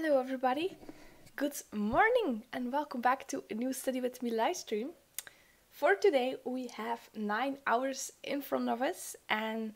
Hello, everybody. Good morning, and welcome back to a new Study with Me live stream. For today, we have nine hours in front of us, and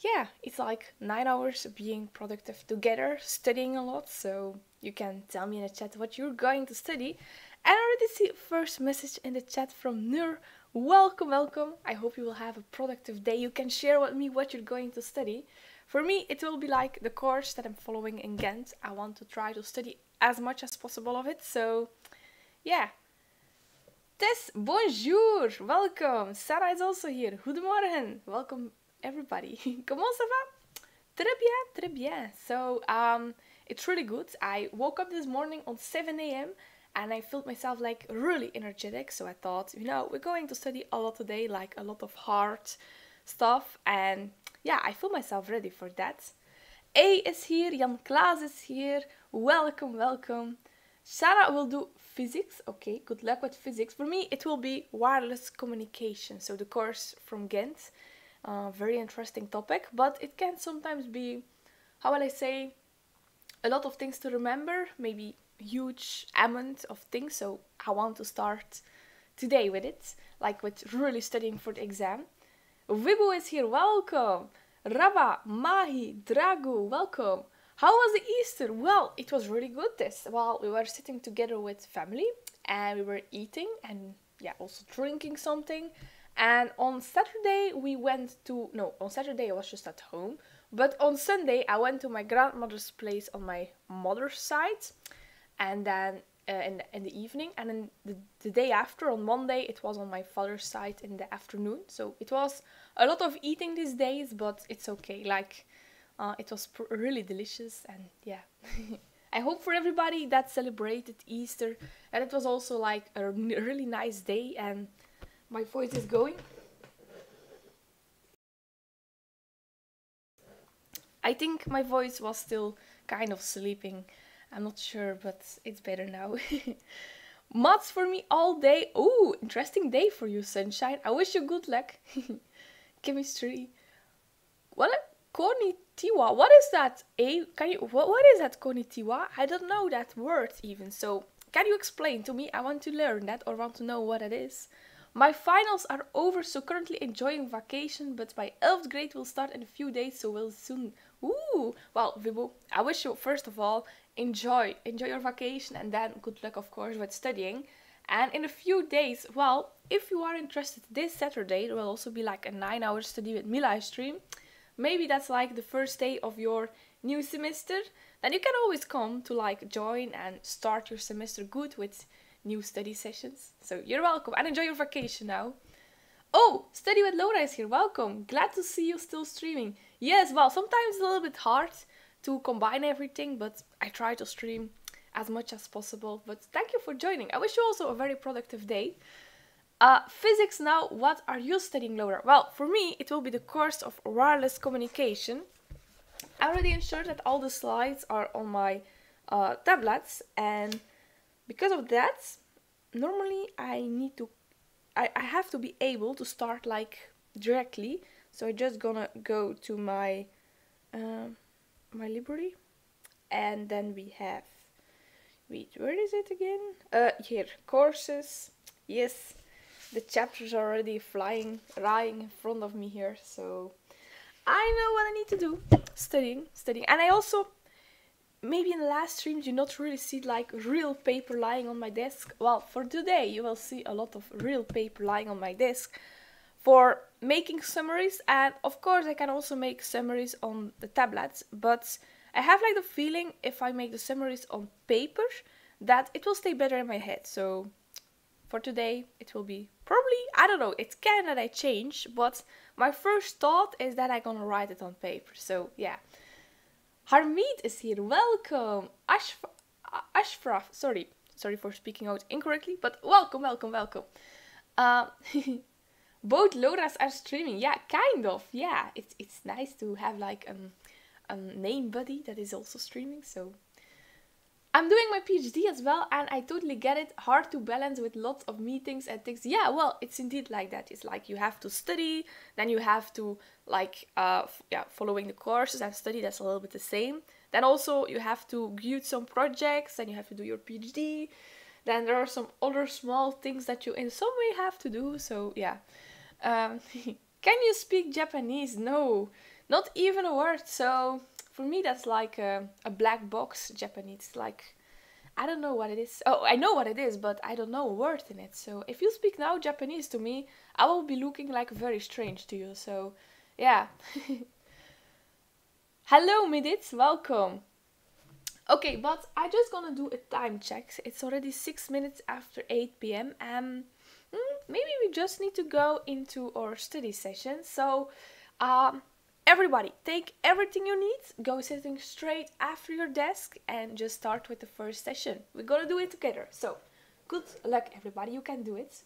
yeah, it's like nine hours being productive together, studying a lot. So you can tell me in the chat what you're going to study. And I already see first message in the chat from Nur. Welcome, welcome. I hope you will have a productive day. You can share with me what you're going to study. For me, it will be like the course that I'm following in Ghent. I want to try to study as much as possible of it. So, yeah. Tess, bonjour, welcome. Sarah is also here. Goedemorgen, welcome everybody. Comment ça va? Très bien, très bien. So, um, it's really good. I woke up this morning on 7 a.m. and I felt myself like really energetic. So I thought, you know, we're going to study a lot today, like a lot of hard stuff. And yeah, I feel myself ready for that. A is here, Jan Klaas is here. Welcome, welcome. Sarah will do physics. Okay, good luck with physics. For me, it will be wireless communication. So the course from Ghent. Uh, very interesting topic, but it can sometimes be, how will I say, a lot of things to remember, maybe huge amount of things. So I want to start today with it, like with really studying for the exam. Wibu is here, welcome. Rava, Mahi, Dragu, welcome. How was the Easter? Well, it was really good this. Well, we were sitting together with family and we were eating and yeah, also drinking something. And on Saturday we went to no, on Saturday I was just at home, but on Sunday I went to my grandmother's place on my mother's side, and then uh, in the, in the evening, and then the, the day after on Monday it was on my father's side in the afternoon. So it was a lot of eating these days, but it's okay. Like uh, it was pr- really delicious, and yeah. I hope for everybody that celebrated Easter and it was also like a really nice day and my voice is going. I think my voice was still kind of sleeping. I'm not sure, but it's better now. Mods for me all day. Oh, interesting day for you, Sunshine. I wish you good luck. Chemistry. What? A konnichiwa. What is that? A? Can you? What? What is that? Konnichiwa? I don't know that word even. So, can you explain to me? I want to learn that or want to know what it is. My finals are over, so currently enjoying vacation, but my 11th grade will start in a few days, so we'll soon. Ooh! Well, Vibu, I wish you, first of all, enjoy. Enjoy your vacation, and then good luck, of course, with studying. And in a few days, well, if you are interested, this Saturday there will also be like a 9 hour study with me live stream. Maybe that's like the first day of your new semester. Then you can always come to like join and start your semester good with new study sessions. So you're welcome and enjoy your vacation now. Oh, Study with Laura is here. Welcome. Glad to see you still streaming. Yes, well, sometimes it's a little bit hard to combine everything, but I try to stream as much as possible. But thank you for joining. I wish you also a very productive day. Uh, physics now, what are you studying, Laura? Well, for me, it will be the course of wireless communication. I already ensured that all the slides are on my uh, tablets and because of that normally i need to I, I have to be able to start like directly so I'm just gonna go to my um, my library and then we have wait where is it again? Uh here courses. Yes the chapters are already flying lying in front of me here so i know what i need to do. Studying studying. And i also maybe in the last streams you not really see like real paper lying on my desk. Well, for today you will see a lot of real paper lying on my desk for making summaries. And of course I can also make summaries on the tablets, but I have like the feeling if I make the summaries on paper that it will stay better in my head. So for today it will be probably I don't know, it can that I change, but my first thought is that I'm gonna write it on paper. So yeah. Harmeet is here. Welcome. Ashf- Ashfraf. Sorry. Sorry for speaking out incorrectly, but welcome, welcome, welcome. Uh, both Lauras are streaming. Yeah, kind of. Yeah, it's it's nice to have like um, a name buddy that is also streaming. So I'm doing my PhD as well, and I totally get it. Hard to balance with lots of meetings and things. Yeah, well, it's indeed like that. It's like you have to study, then you have to like uh yeah following the courses and study. That's a little bit the same. Then also you have to build some projects, and you have to do your PhD. Then there are some other small things that you in some way have to do. So yeah. Um, can you speak Japanese? No, not even a word. So for me that's like a, a black box Japanese. Like I don't know what it is. Oh, I know what it is, but I don't know a word in it. So if you speak now Japanese to me, I will be looking like very strange to you. So yeah. Hello, Midit, welcome. Okay, but I just gonna do a time check. It's already six minutes after 8 p.m. Um, hmm, maybe we just need to go into our study session. So, um, everybody, take everything you need, go sitting straight after your desk, and just start with the first session. We're gonna do it together. So, good luck, everybody. You can do it.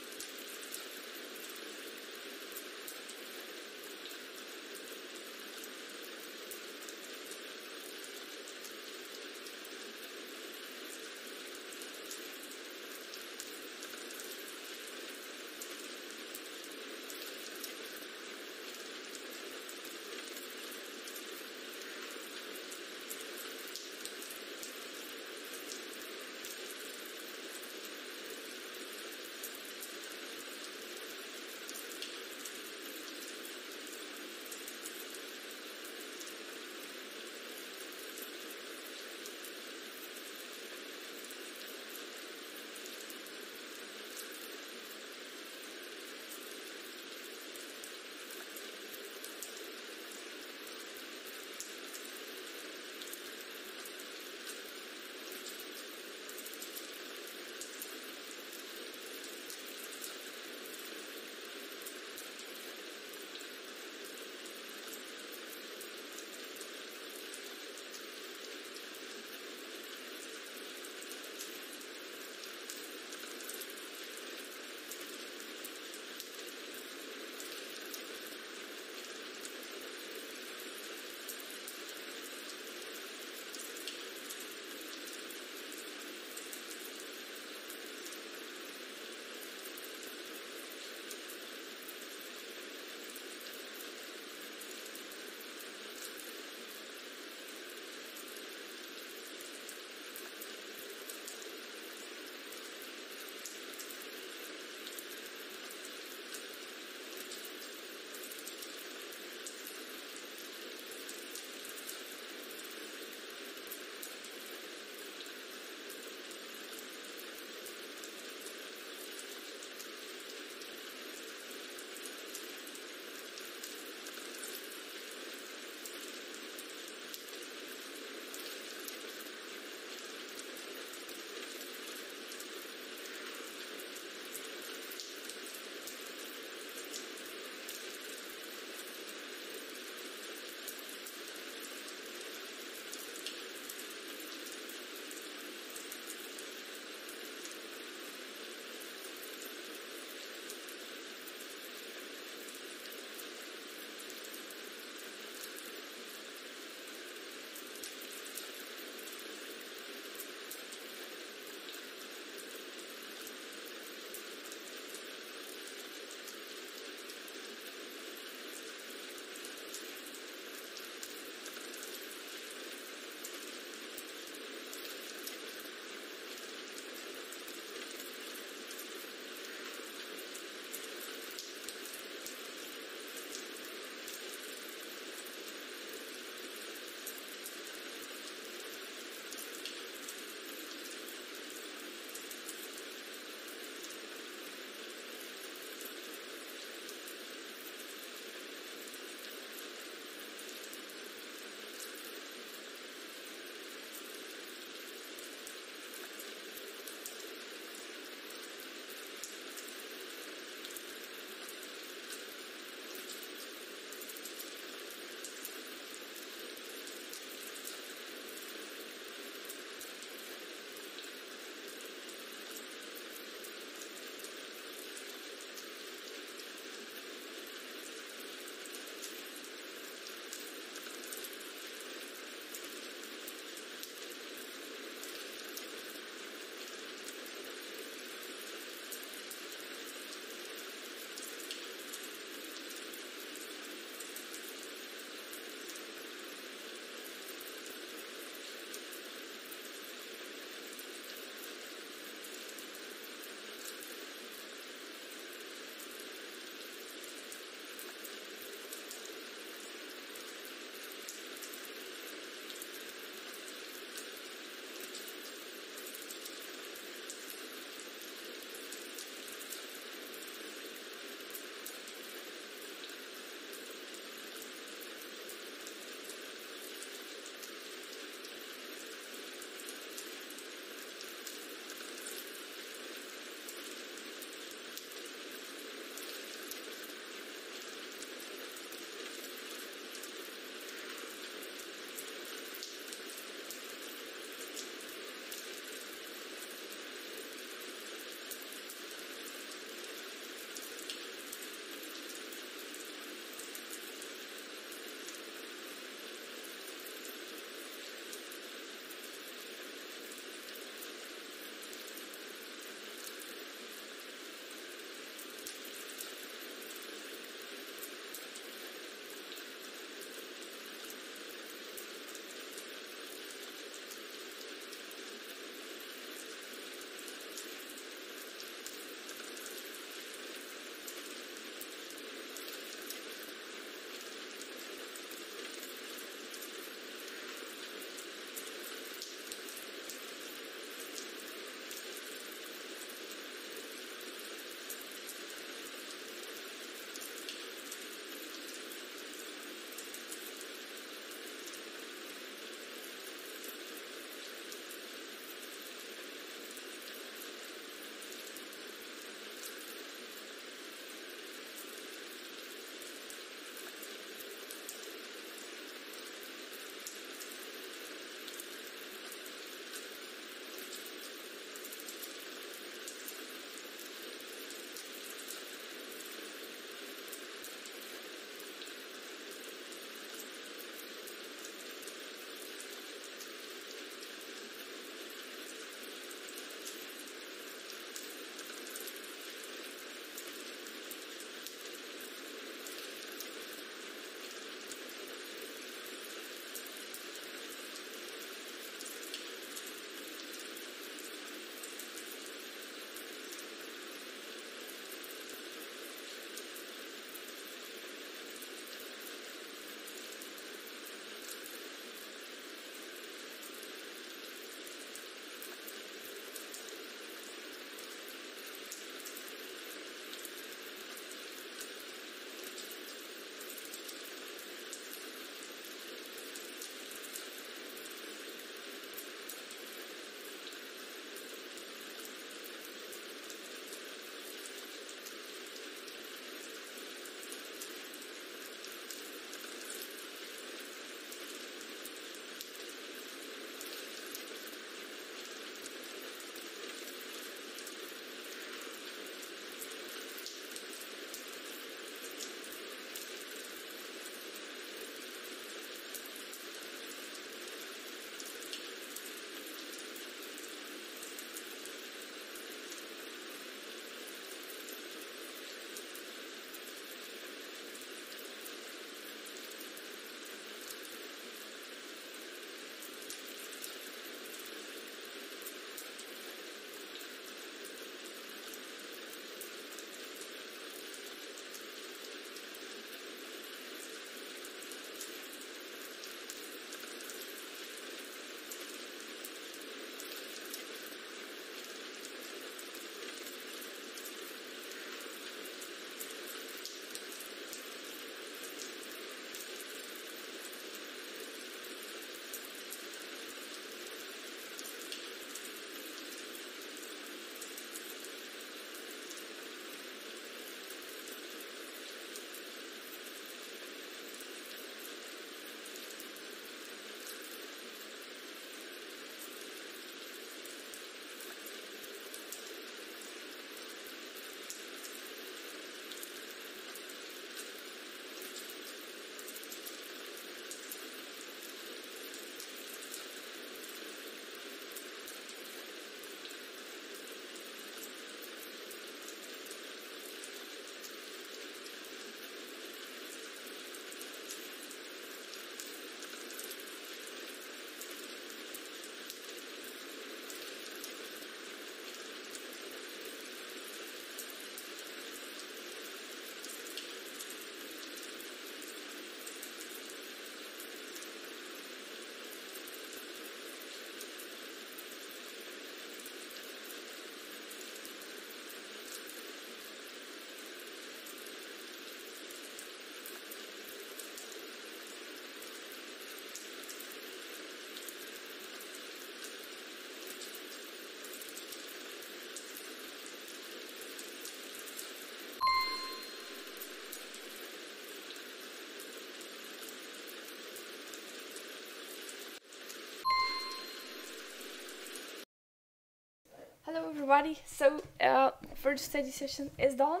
Everybody. So, uh, first study session is done.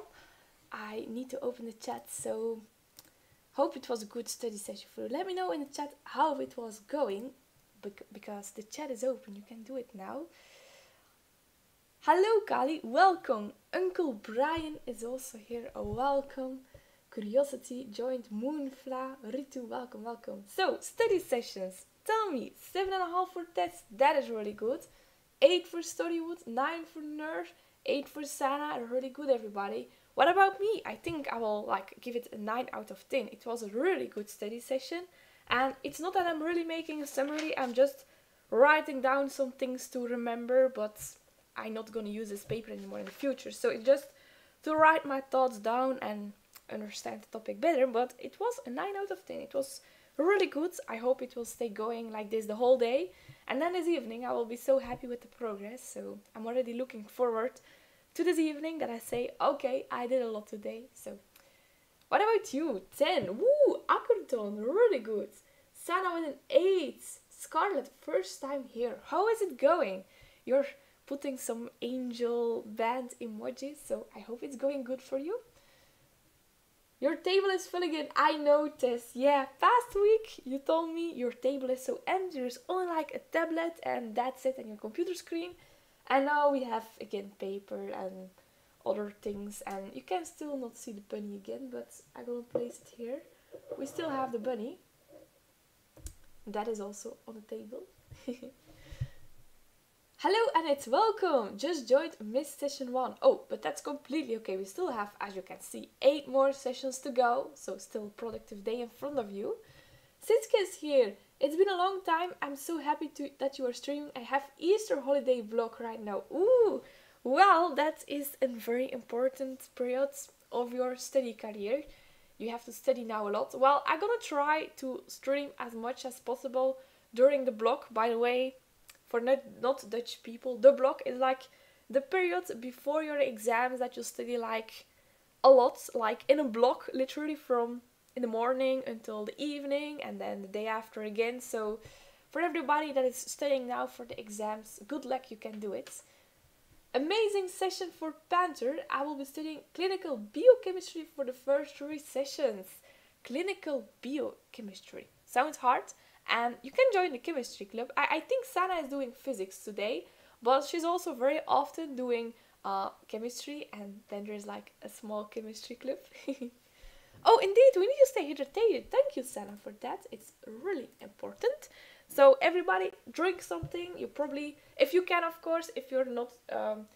I need to open the chat, so hope it was a good study session for you. Let me know in the chat how it was going, because the chat is open. You can do it now. Hello, Kali. Welcome. Uncle Brian is also here. Oh, welcome. Curiosity joined Moonfla. Ritu, welcome, welcome. So, study sessions. Tell me, seven and a half for tests. That is really good. 8 for Storywood, 9 for Nerd, 8 for Sana, really good everybody. What about me? I think I will like give it a 9 out of 10. It was a really good study session and it's not that I'm really making a summary, I'm just writing down some things to remember but I'm not gonna use this paper anymore in the future. So it's just to write my thoughts down and understand the topic better but it was a 9 out of 10. It was really good. I hope it will stay going like this the whole day and then this evening I will be so happy with the progress. So I'm already looking forward to this evening that I say, okay, I did a lot today. So what about you? 10. Woo! Ackerton, really good. Sana with an 8. Scarlet, first time here. How is it going? You're putting some angel band emojis, so I hope it's going good for you. Your table is filling in, I noticed. Yeah, past week you told me your table is so empty, there's only like a tablet and that's it and your computer screen. And now we have again paper and other things and you can still not see the bunny again, but I'm gonna place it here. We still have the bunny. That is also on the table. Hello and it's welcome! Just joined Miss Session 1. Oh, but that's completely okay. We still have, as you can see, 8 more sessions to go. So still productive day in front of you. Sitske is here. It's been a long time. I'm so happy to, that you are streaming. I have Easter holiday vlog right now. Ooh! Well, that is a very important period of your study career. You have to study now a lot. Well, I'm gonna try to stream as much as possible during the block. By the way, for not, not Dutch people, the block is like the period before your exams that you study like a lot, like in a block, literally from in the morning until the evening and then the day after again. So for everybody that is studying now for the exams, good luck, you can do it. Amazing session for Panther. I will be studying clinical biochemistry for the first three sessions. Clinical biochemistry. Sounds hard, and you can join the chemistry club. I, I think Sana is doing physics today, but she's also very often doing uh, chemistry, and then there's like a small chemistry club. oh, indeed, we need to stay hydrated. Thank you, Sana, for that. It's really important. So everybody, drink something. You probably, if you can, of course, if you're not um,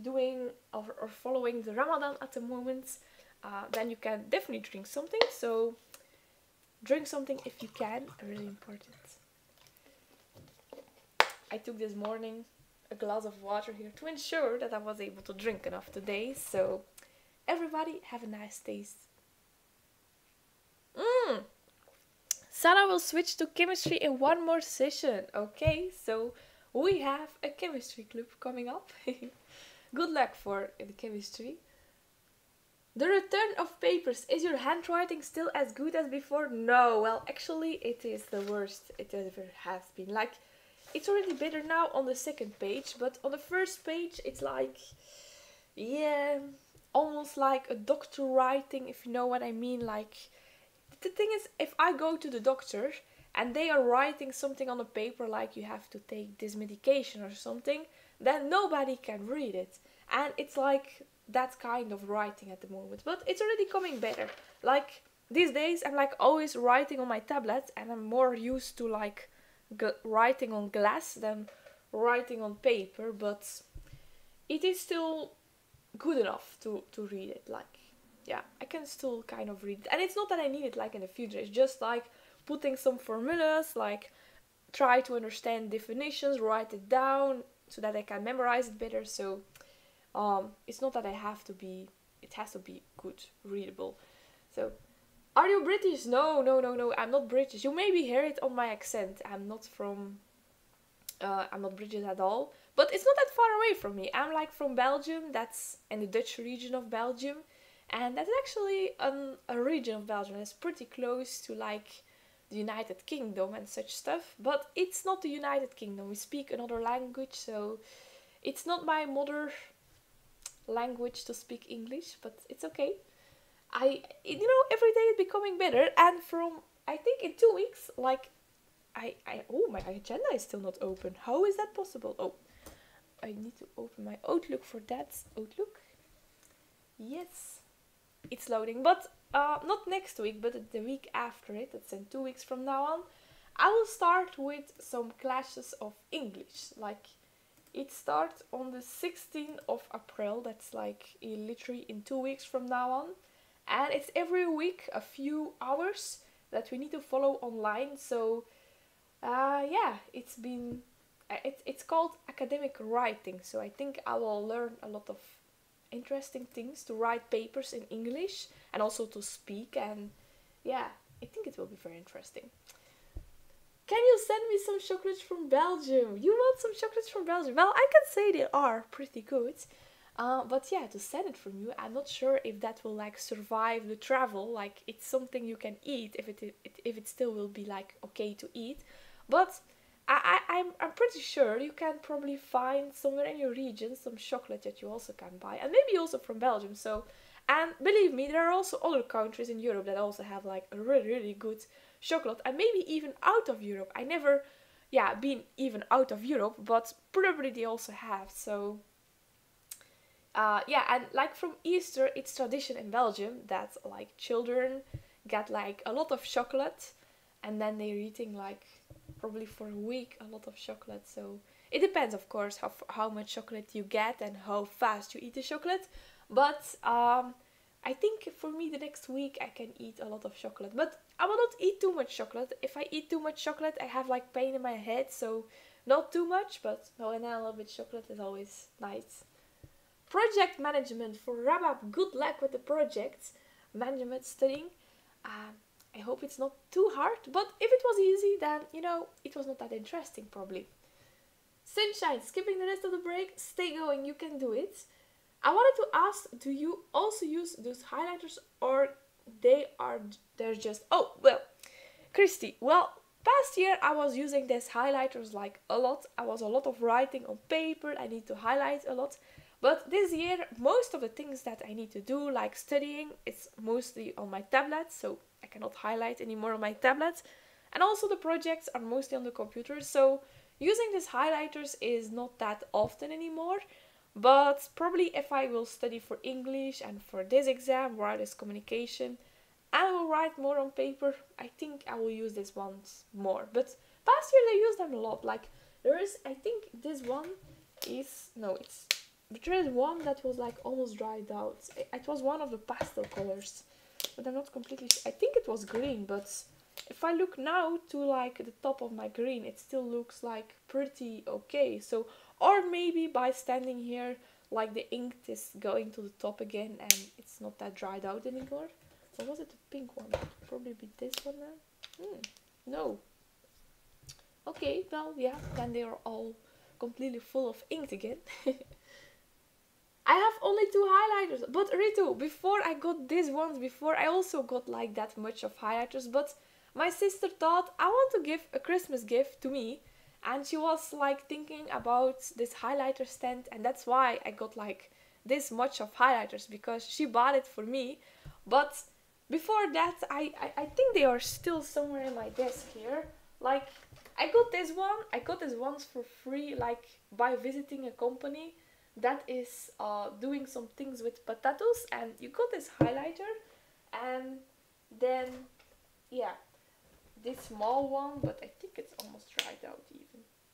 doing or, or, following the Ramadan at the moment, uh, then you can definitely drink something. So Drink something if you can, really important. I took this morning a glass of water here to ensure that I was able to drink enough today. So everybody have a nice taste. Mmm! Sana will switch to chemistry in one more session. Okay, so we have a chemistry club coming up. Good luck for the chemistry. The return of papers. Is your handwriting still as good as before? No, well, actually, it is the worst it ever has been. Like, it's already better now on the second page, but on the first page, it's like, yeah, almost like a doctor writing, if you know what I mean. Like, the thing is, if I go to the doctor and they are writing something on a paper, like you have to take this medication or something, then nobody can read it. And it's like that kind of writing at the moment, but it's already coming better. Like these days, I'm like always writing on my tablet, and I'm more used to like writing on glass than writing on paper. But it is still good enough to to read it. Like yeah, I can still kind of read it, and it's not that I need it like in the future. It's just like putting some formulas, like try to understand definitions, write it down so that I can memorize it better. So um, it's not that I have to be, it has to be good, readable. So, are you British? No, no, no, no, I'm not British. You maybe hear it on my accent. I'm not from, uh, I'm not British at all. But it's not that far away from me. I'm like from Belgium, that's in the Dutch region of Belgium. And that's actually um, a region of Belgium that's pretty close to like the United Kingdom and such stuff. But it's not the United Kingdom. We speak another language, so It's not my mother language to speak English, but it's okay. I, you know, every day it's becoming better, and from I think in two weeks, like, I, I, oh, my agenda is still not open. How is that possible? Oh, I need to open my Outlook for that. Outlook. Yes, it's loading, but uh, not next week, but the week after it. That's in two weeks from now on. I will start with some classes of English. Like, it starts on the 16th of April. That's like literally in two weeks from now on, and it's every week a few hours that we need to follow online. So, uh, yeah, it's been uh, it, it's called academic writing. So I think I will learn a lot of interesting things to write papers in English and also to speak. And yeah, I think it will be very interesting. Can you send me some chocolates from Belgium? You want some chocolates from Belgium? Well, I can say they are pretty good. Uh, but yeah, to send it from you, I'm not sure if that will like survive the travel. Like it's something you can eat if it, it if it still will be like okay to eat. But I, I I'm I'm pretty sure you can probably find somewhere in your region some chocolate that you also can buy, and maybe also from Belgium. So, and believe me, there are also other countries in Europe that also have like really really good chocolate, and maybe even out of Europe. I never, yeah, been even out of Europe, but probably they also have. So uh, yeah, and like from Easter, it's tradition in Belgium that like children get like a lot of chocolate, and then they're eating like probably for a week a lot of chocolate. So it depends, of course, how how much chocolate you get and how fast you eat the chocolate. But um, I think for me the next week I can eat a lot of chocolate, but I will not eat too much chocolate. If I eat too much chocolate, I have like pain in my head, so not too much, but no, and then a little bit chocolate is always nice. Project management for Rabab. Good luck with the project management studying. Uh, I hope it's not too hard, but if it was easy, then you know it was not that interesting, probably. Sunshine, skipping the rest of the break, stay going, you can do it. I wanted to ask, do you also use those highlighters or they are they're just oh well Christy well past year I was using these highlighters like a lot I was a lot of writing on paper I need to highlight a lot but this year, most of the things that I need to do, like studying, it's mostly on my tablet, so I cannot highlight anymore on my tablet. And also the projects are mostly on the computer, so using these highlighters is not that often anymore. But probably if I will study for English and for this exam, wireless communication, I will write more on paper, I think I will use this ones more. But past year I used them a lot. Like there is, I think this one is, no, it's but there is one that was like almost dried out. It was one of the pastel colors, but I'm not completely. I think it was green, but if I look now to like the top of my green, it still looks like pretty okay. So, or maybe by standing here, like the ink is going to the top again and it's not that dried out anymore. Or was it the pink one? Probably be this one then. Hmm, no. Okay, well, yeah, then they are all completely full of ink again. I have only two highlighters. But Ritu, before I got these ones, before I also got like that much of highlighters. But my sister thought I want to give a Christmas gift to me. And she was like thinking about this highlighter stand. And that's why I got like this much of highlighters because she bought it for me. But before that, I, I, I think they are still somewhere in my desk here. Like, I got this one. I got this ones for free, like by visiting a company that is uh, doing some things with potatoes and you got this highlighter and then yeah this small one but I think it's almost dried out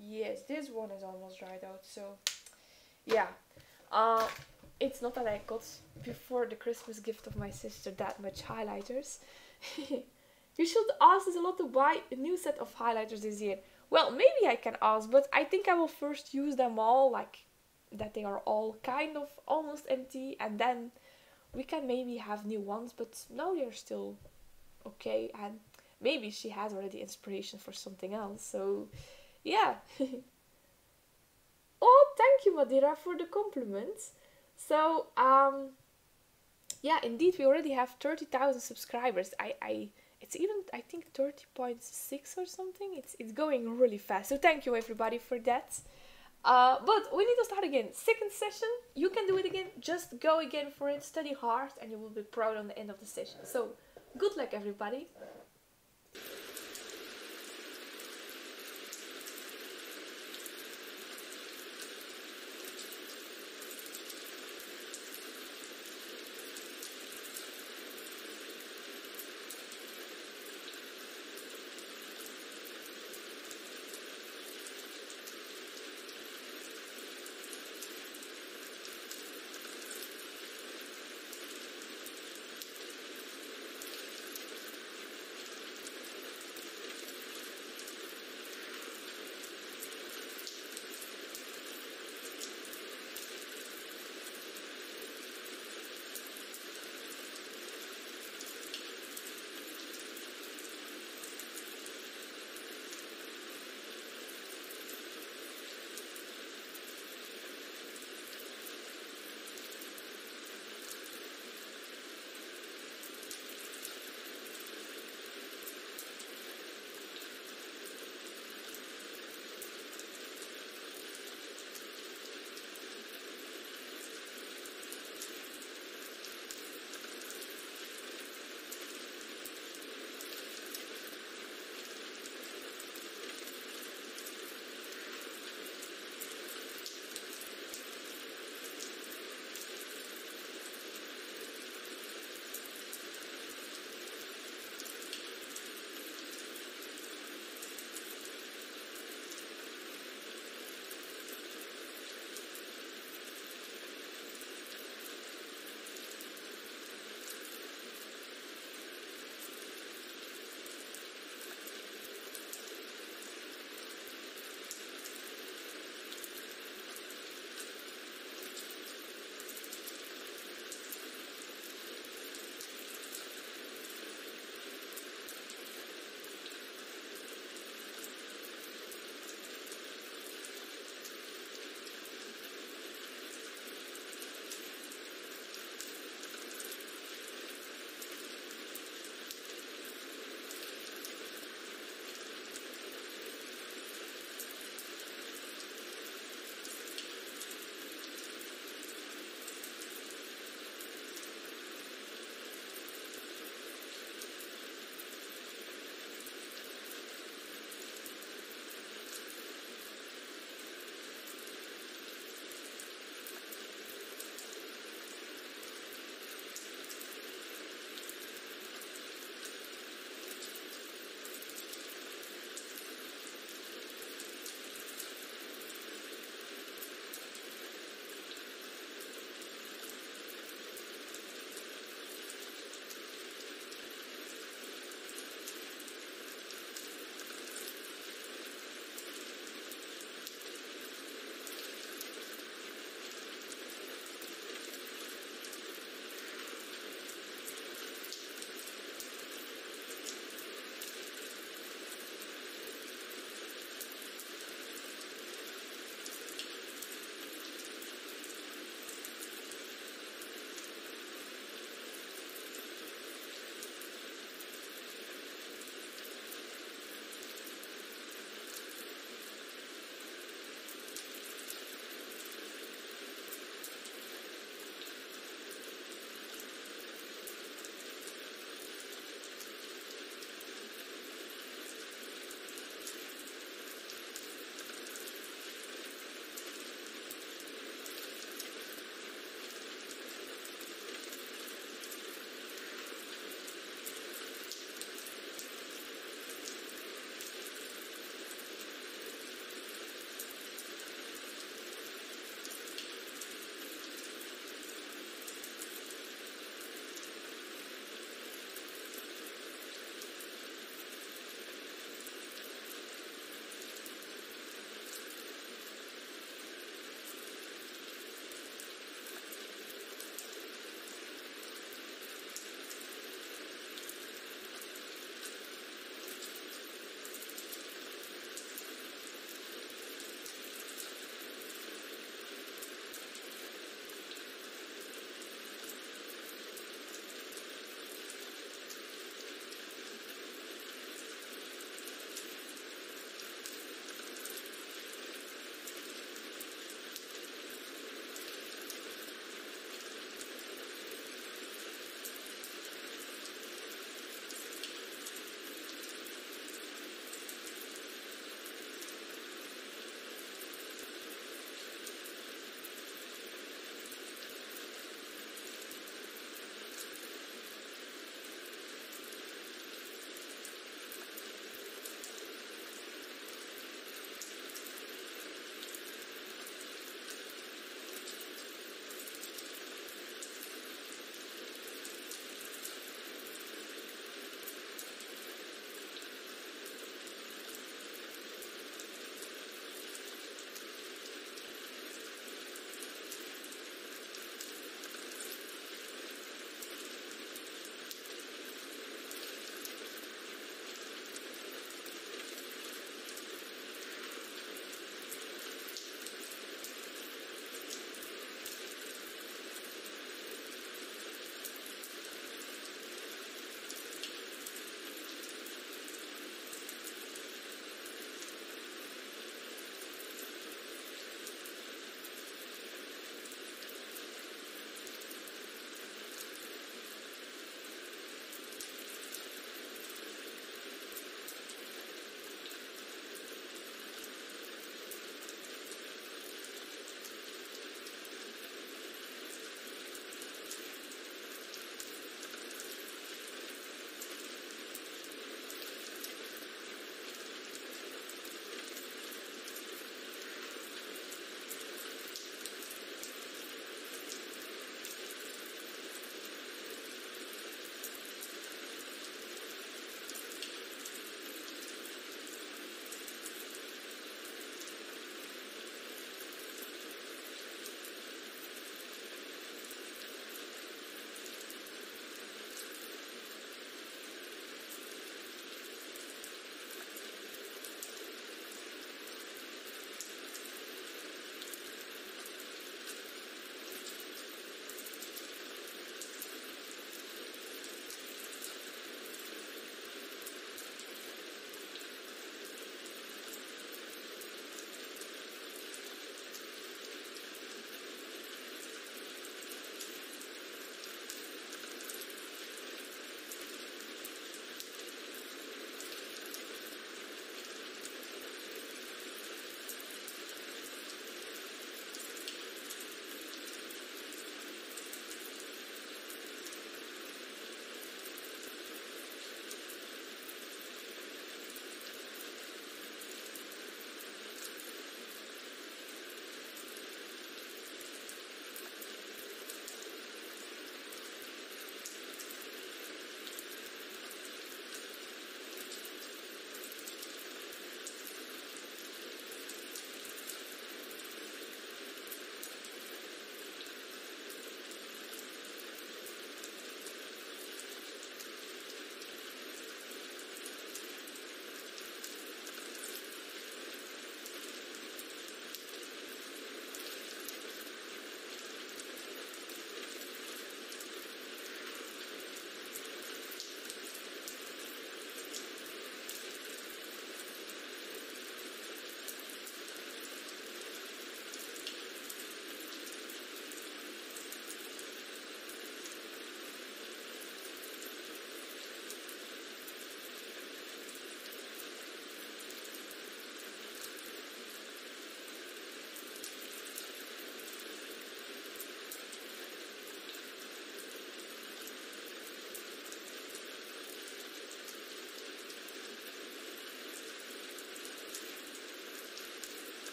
yes this one is almost dried out so yeah. Uh, it's not that I got before the Christmas gift of my sister that much highlighters. You should ask us a lot to buy a new set of highlighters this year well maybe I can ask but I think I will first use them all like that they are all kind of almost empty and then we can maybe have new ones but now they're still okay and maybe she has already inspiration for something else so yeah oh thank you Madira for the compliment so um yeah indeed we already have 30,000 subscribers I I it's even I think 30.6 or something it's it's going really fast so thank you everybody for that Uh, but we need to start again. Second session, you can do it again. Just go again for it. Study hard, and you will be proud on the end of the session. So, good luck, everybody.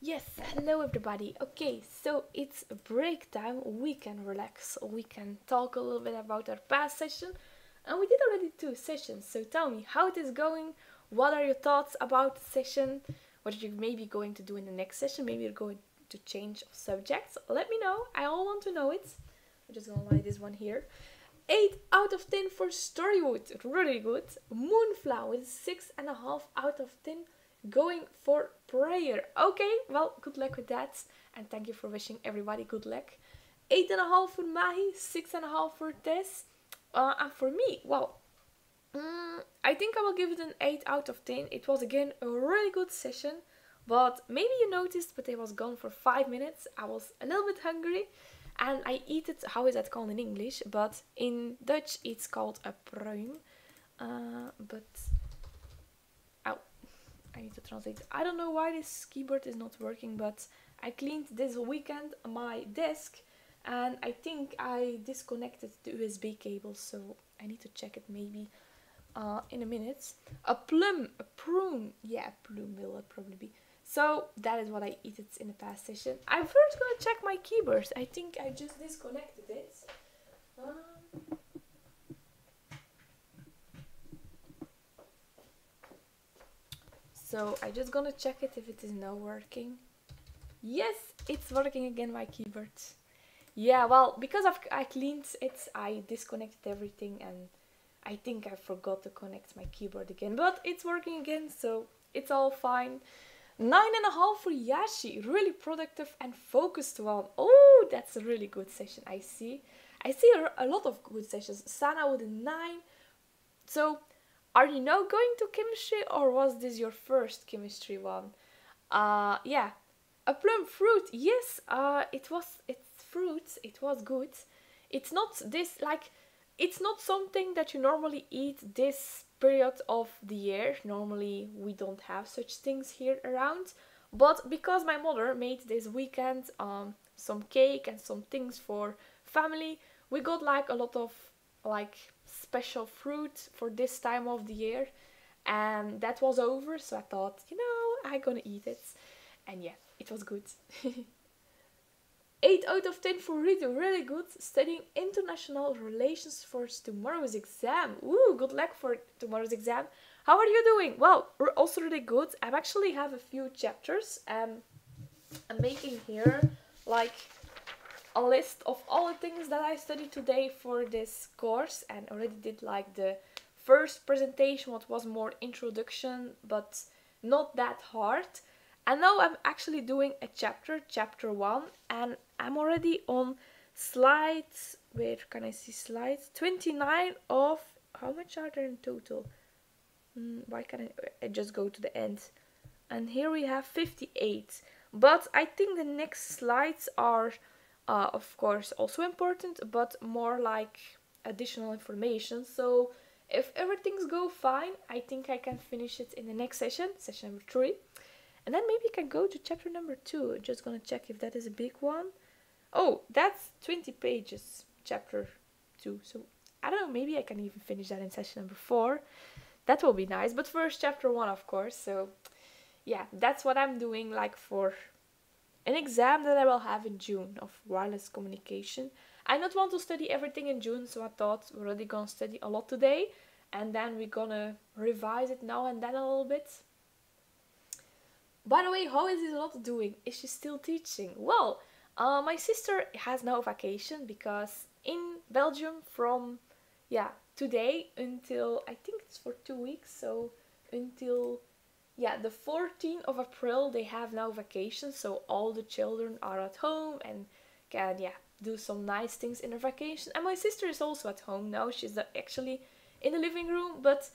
Yes, hello everybody. Okay, so it's break time. We can relax. We can talk a little bit about our past session. And we did already two sessions. So tell me how it is going. What are your thoughts about the session? What are you maybe going to do in the next session? Maybe you're going to change subjects. Let me know. I all want to know it. I'm just gonna write this one here. 8 out of 10 for Storywood, really good. Moonflower is 6.5 out of 10 going for prayer. Okay, well, good luck with that. And thank you for wishing everybody good luck. 8.5 for Mahi, 6.5 for Tess. Uh, and for me, well, mm, I think I will give it an 8 out of 10. It was again a really good session. But maybe you noticed, but I was gone for 5 minutes. I was a little bit hungry. And I eat it, how is that called in English? But in Dutch it's called a pruim. Uh, but I need to translate. I don't know why this keyboard is not working, but I cleaned this weekend my desk and I think I disconnected the USB cable, so I need to check it maybe uh, in a minute. A plum, a prune, yeah, plum will probably be. So that is what I eat it in the past session. I'm first gonna check my keyboard. I think I just disconnected it. Um, So I just gonna check it if it is now working. Yes, it's working again, my keyboard. Yeah, well, because I've, I cleaned it, I disconnected everything and I think I forgot to connect my keyboard again. But it's working again, so it's all fine. Nine and a half for Yashi. Really productive and focused one. Oh, that's a really good session, I see. I see a, lot of good sessions. Sana with a nine. So are you now going to chemistry or was this your first chemistry one? Uh, yeah. A plum fruit, yes, uh, it was, it's fruits, it was good. It's not this, like, it's not something that you normally eat this period of the year. Normally we don't have such things here around. But because my mother made this weekend um, some cake and some things for family, we got like a lot of like special fruit for this time of the year. And that was over so I thought you know I'm gonna eat it. And yeah it was good. 8 out of 10 for reading really good studying international relations for tomorrow's exam. Ooh, good luck for tomorrow's exam. How are you doing? Well we're also really good. I actually have a few chapters um I'm making here like a list of all the things that I studied today for this course and already did like the first presentation what was more introduction but not that hard. And now I'm actually doing a chapter chapter 1 and I'm already on slides where can I see slides? 29 of how much are there in total? Mm, why can I, I just go to the end? And here we have 58 but I think the next slides are uh, of course also important but more like additional information. So if everything's go fine I think I can finish it in the next session session number three. And then maybe I can go to chapter number two. Just gonna check if that is a big one. Oh that's 20 pages chapter two. So I don't know maybe I can even finish that in session number four. That will be nice but first chapter one of course. So yeah that's what I'm doing like for an exam that I will have in June of wireless communication. I don't want to study everything in June, so I thought we're already gonna study a lot today and then we're gonna revise it now and then a little bit. By the way, how is Isolot doing? Is she still teaching? Well, uh, my sister has no vacation because in Belgium from yeah today until I think it's for two weeks, so until yeah, the 14th of April they have now vacation, so all the children are at home and can yeah do some nice things in their vacation. And my sister is also at home now. She's actually in the living room, but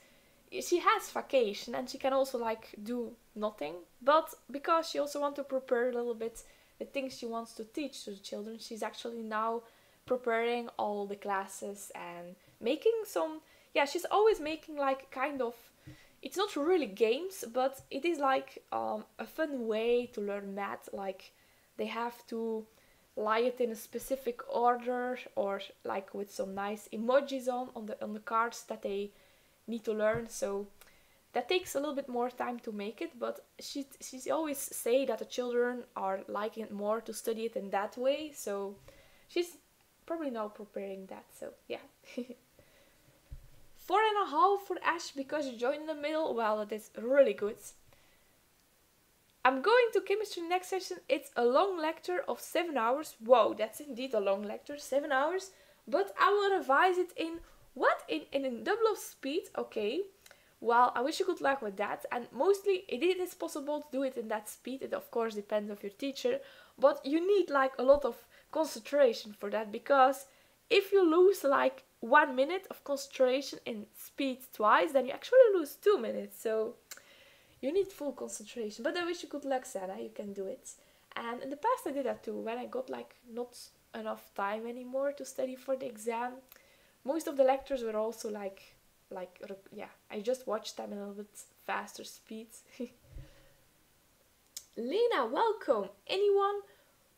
she has vacation and she can also like do nothing. But because she also wants to prepare a little bit the things she wants to teach to the children, she's actually now preparing all the classes and making some yeah, she's always making like kind of it's not really games, but it is like um, a fun way to learn math. Like they have to lie it in a specific order or like with some nice emojis on on the on the cards that they need to learn. So that takes a little bit more time to make it, but she she's always say that the children are liking it more to study it in that way. So she's probably now preparing that. So yeah. Four and a half for Ash because you joined in the middle. Well, that is really good. I'm going to chemistry next session. It's a long lecture of seven hours. Whoa, that's indeed a long lecture, seven hours. But I will revise it in what? In, in, in double of speed. Okay. Well, I wish you good luck with that. And mostly it is possible to do it in that speed. It of course depends of your teacher. But you need like a lot of concentration for that because if you lose like one minute of concentration in speed twice, then you actually lose two minutes. So you need full concentration. But I wish you good luck, Sarah. You can do it. And in the past, I did that too. When I got like not enough time anymore to study for the exam, most of the lectures were also like, like yeah. I just watched them a little bit faster speed. Lena, welcome. Anyone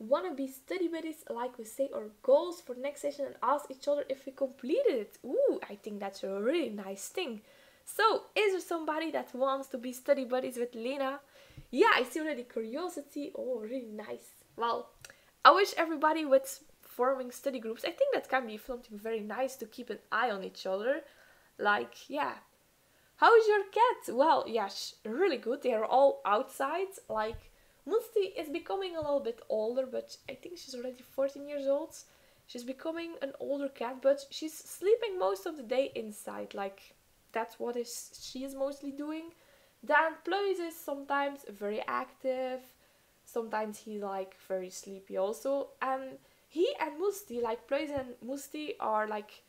wanna be study buddies, like we say, or goals for next session, and ask each other if we completed it? Ooh, I think that's a really nice thing. So, is there somebody that wants to be study buddies with Lena? Yeah, I see already curiosity. Oh, really nice. Well, I wish everybody with forming study groups, I think that can be something very nice to keep an eye on each other. Like, yeah. How is your cat? Well, yeah, really good. They are all outside. Like, Musti is becoming a little bit older, but I think she's already 14 years old. She's becoming an older cat, but she's sleeping most of the day inside. Like, that's what is she is mostly doing. Dan Pluis is sometimes very active, sometimes he's like very sleepy also. And he and Musti, like Pluis and Musti, are like,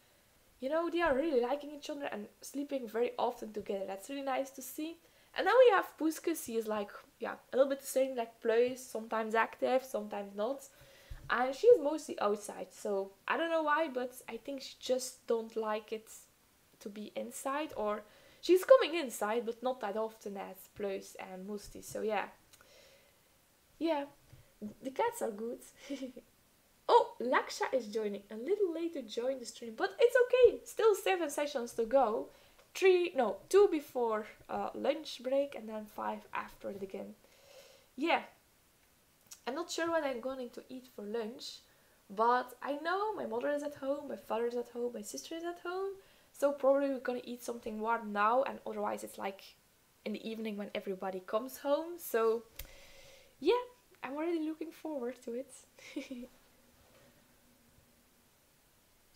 you know, they are really liking each other and sleeping very often together. That's really nice to see. And then we have Puskus, he is like, yeah, a little bit the same like Pluis, sometimes active, sometimes not. And she's mostly outside, so I don't know why, but I think she just don't like it to be inside or she's coming inside but not that often as Pluis and Musti so yeah. Yeah the cats are good. Oh Laksha is joining. A little late to join the stream but it's okay. Still seven sessions to go three no two before uh, lunch break and then five after it again yeah I'm not sure what I'm going to eat for lunch but I know my mother is at home, my father is at home, my sister is at home. So probably we're gonna eat something warm now and otherwise it's like in the evening when everybody comes home. So yeah, I'm already looking forward to it.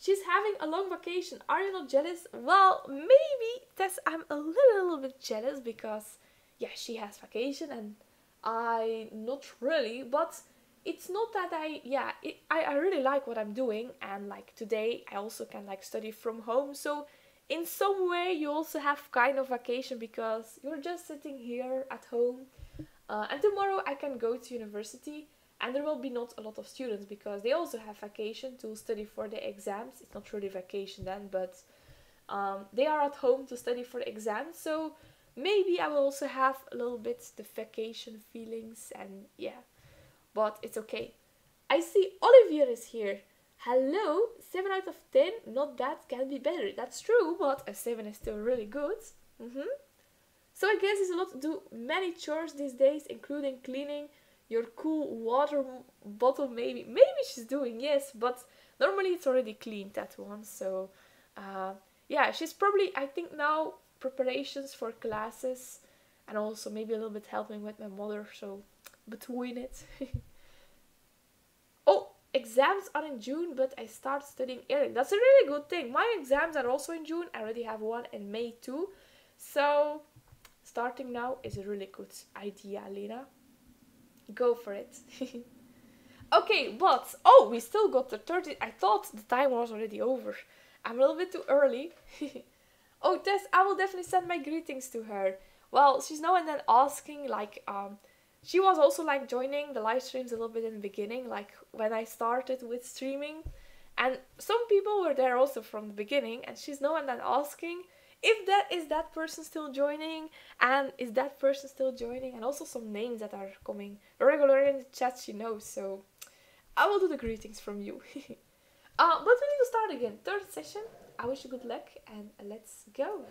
She's having a long vacation. Are you not jealous? Well, maybe Tess, I'm a little, little bit jealous because yeah, she has vacation and I not really, but it's not that I yeah it, I, I really like what I'm doing and like today I also can like study from home so in some way you also have kind of vacation because you're just sitting here at home uh, and tomorrow I can go to university and there will be not a lot of students because they also have vacation to study for the exams it's not really vacation then but um, they are at home to study for the exams so maybe I will also have a little bit the vacation feelings and yeah but it's okay. I see Olivier is here. Hello, 7 out of 10, not bad, can be better. That's true, but a 7 is still really good. Mm -hmm. So I guess it's a lot to do many chores these days, including cleaning your cool water bottle maybe. Maybe she's doing, yes, but normally it's already cleaned that one. So uh, yeah, she's probably, I think now, preparations for classes and also maybe a little bit helping with my mother. So between it. oh, exams are in June, but I start studying early. That's a really good thing. My exams are also in June. I already have one in May too. So starting now is a really good idea, Lena. Go for it. okay, but oh, we still got the 30. I thought the time was already over. I'm a little bit too early. oh, Tess, I will definitely send my greetings to her. Well, she's now and then asking like um she was also like joining the live streams a little bit in the beginning, like when I started with streaming. And some people were there also from the beginning, and she's now and then asking if that is that person still joining? And is that person still joining? And also some names that are coming regularly in the chat she knows so i will do the greetings from you. Uh, but we need to start again. Third session. I wish you good luck and let's go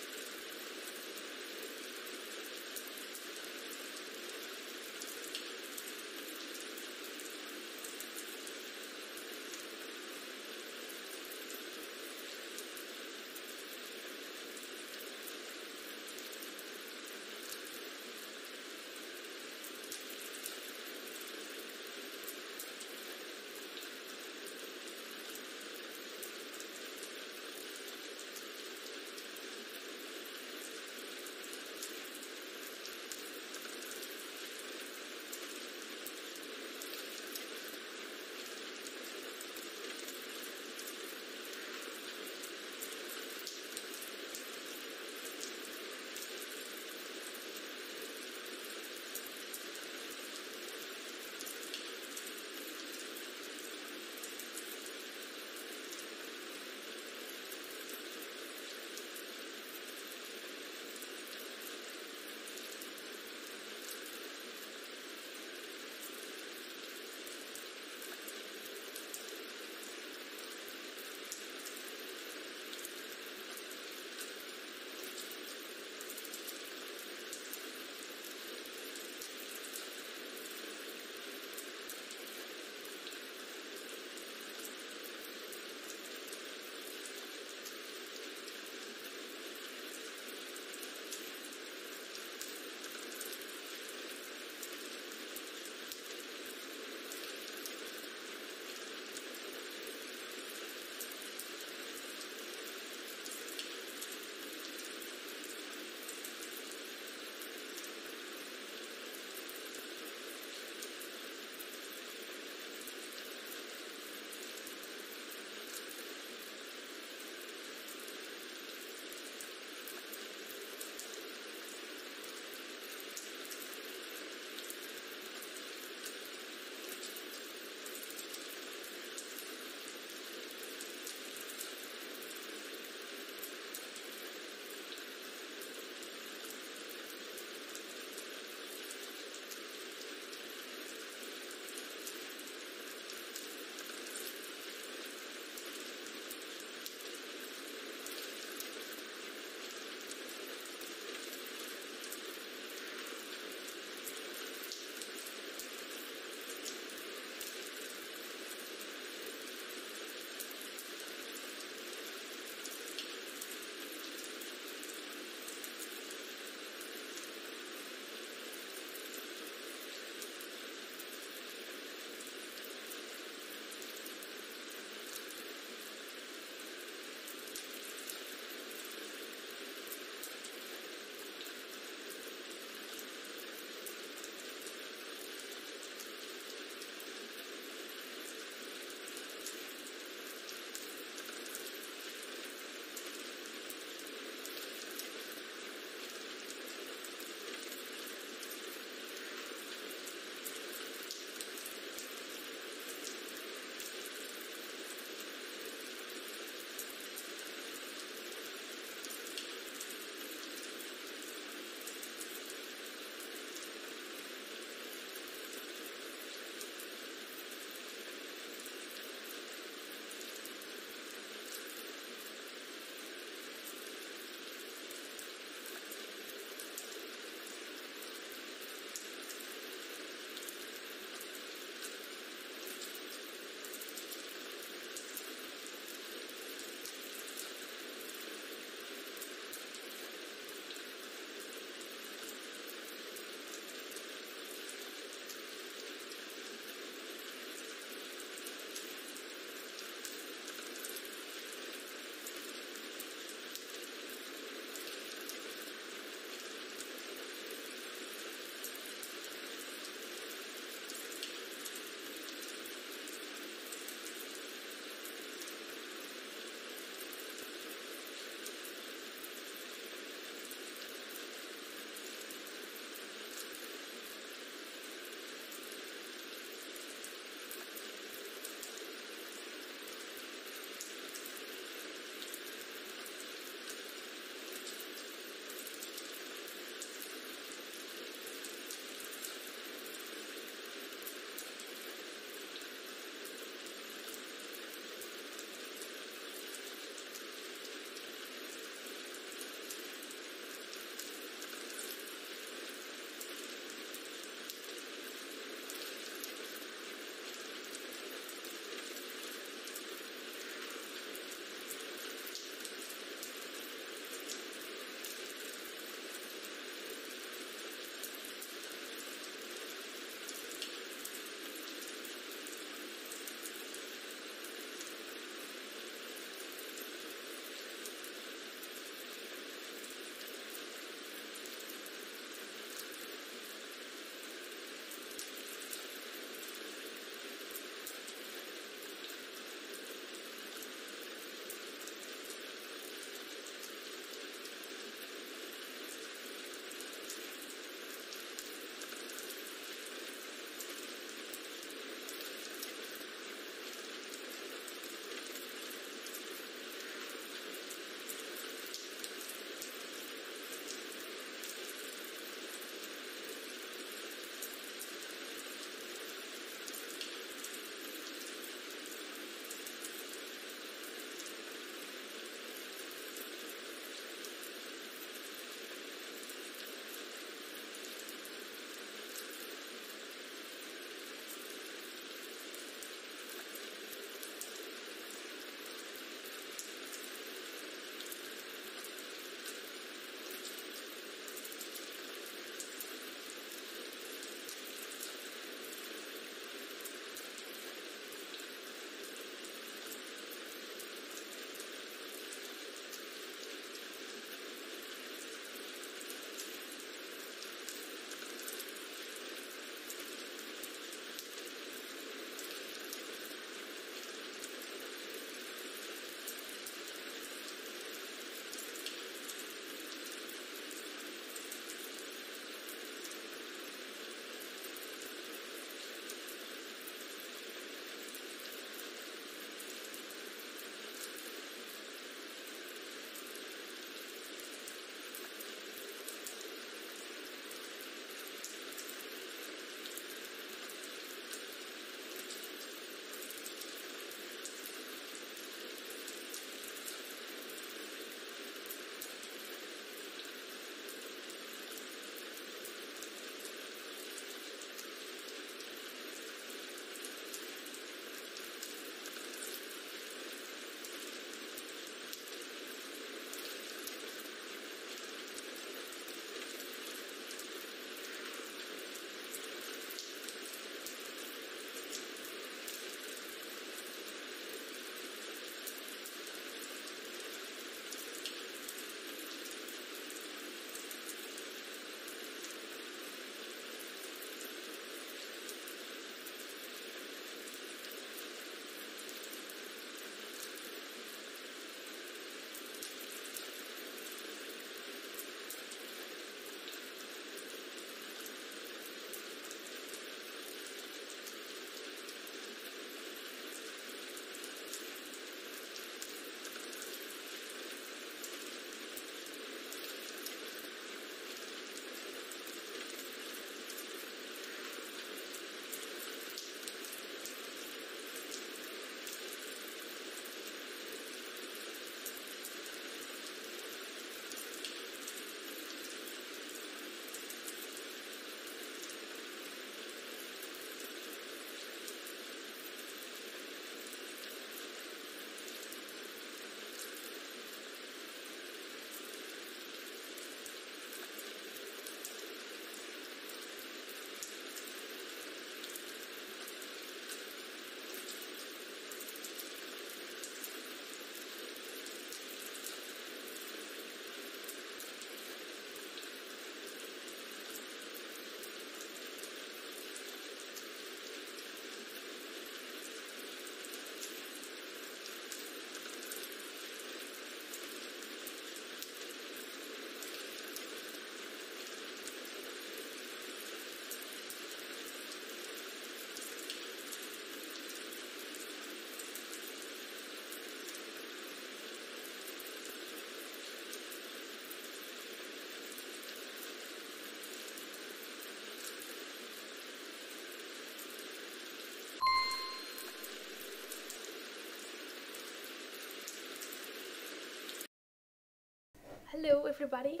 Hello everybody.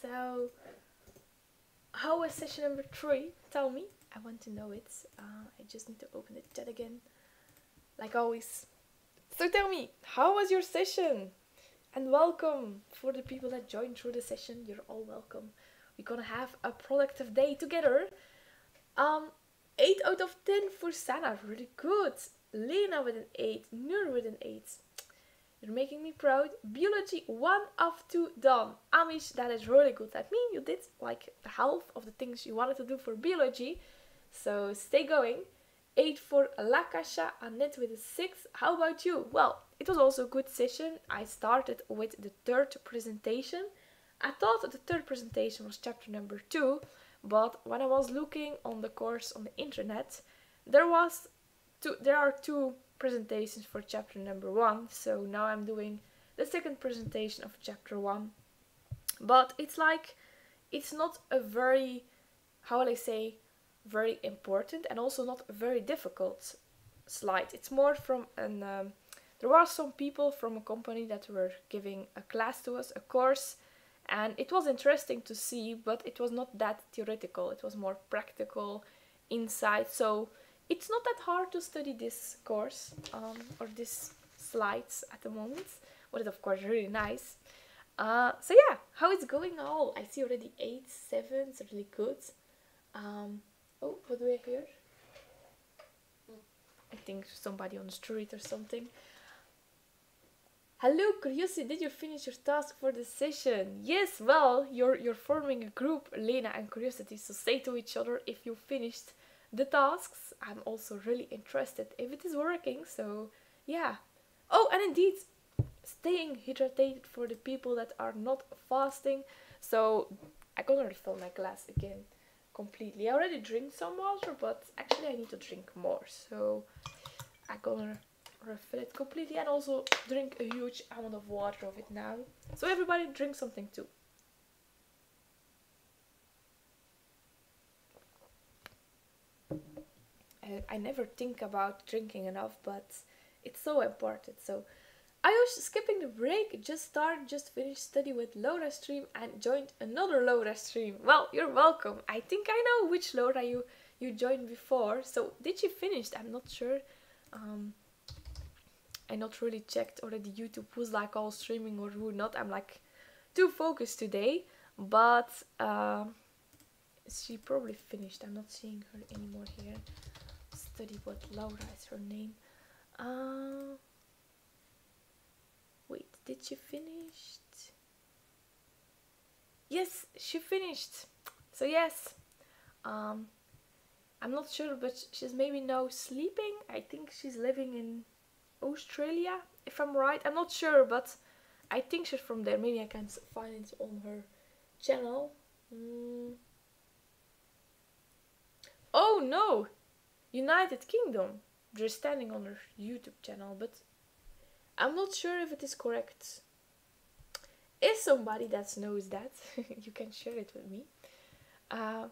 So, how was session number three? Tell me. I want to know it. Uh, I just need to open the chat again, like always. So tell me, how was your session? And welcome for the people that joined through the session. You're all welcome. We're gonna have a productive day together. Um, 8 out of 10 for Sana, really good. Lena with an 8, Nur with an 8. You're making me proud. Biology, 1 of 2 done. Amish, that is really good. That means you did like half of the things you wanted to do for biology. So stay going. 8 for Lakasha, Annette with a 6. How about you? Well, it was also a good session. I started with the third presentation. I thought the third presentation was chapter number 2, but when I was looking on the course on the internet, there was two, there are two presentations for chapter number 1. So now I'm doing the second presentation of chapter 1. But it's like it's not a very how will I say very important and also not very difficult slide. It's more from an um, there were some people from a company that were giving a class to us, a course, and it was interesting to see, but it was not that theoretical. It was more practical insight So it's not that hard to study this course um, or these slides at the moment, but it's of course really nice. Uh, so yeah, how it's going all? I see already 8, 7, it's really good. Um, Oh, what do I hear? I think somebody on the street or something. Hello, Curiosity, did you finish your task for the session? Yes, well, you're, you're forming a group, Lena and Curiosity, so say to each other if you finished the tasks. I'm also really interested if it is working, so yeah. Oh, and indeed, staying hydrated for the people that are not fasting. So, I'm gonna refill my glass again completely. I already drink some water, but actually I need to drink more. So I'm gonna refill it completely and also drink a huge amount of water of it now. So everybody drink something too. I never think about drinking enough, but it's so important. So I was skipping the break, just started, just finished study with Laura stream and joined another Laura stream. Well, you're welcome. I think I know which Laura you, you joined before. So did she finish? I'm not sure. Um, I not really checked already YouTube who's like all streaming or who not. I'm like too focused today. But uh, she probably finished. I'm not seeing her anymore here. Study what Laura is her name. Uh, Wait, did she finish? Yes, she finished. So yes, um, I'm not sure, but she's maybe now sleeping. I think she's living in Australia, if I'm right. I'm not sure, but I think she's from there. Maybe I can find it on her channel. Mm. Oh no! United Kingdom. They're standing on her YouTube channel, but I'm not sure if it is correct. Is somebody that knows that, you can share it with me. Uh,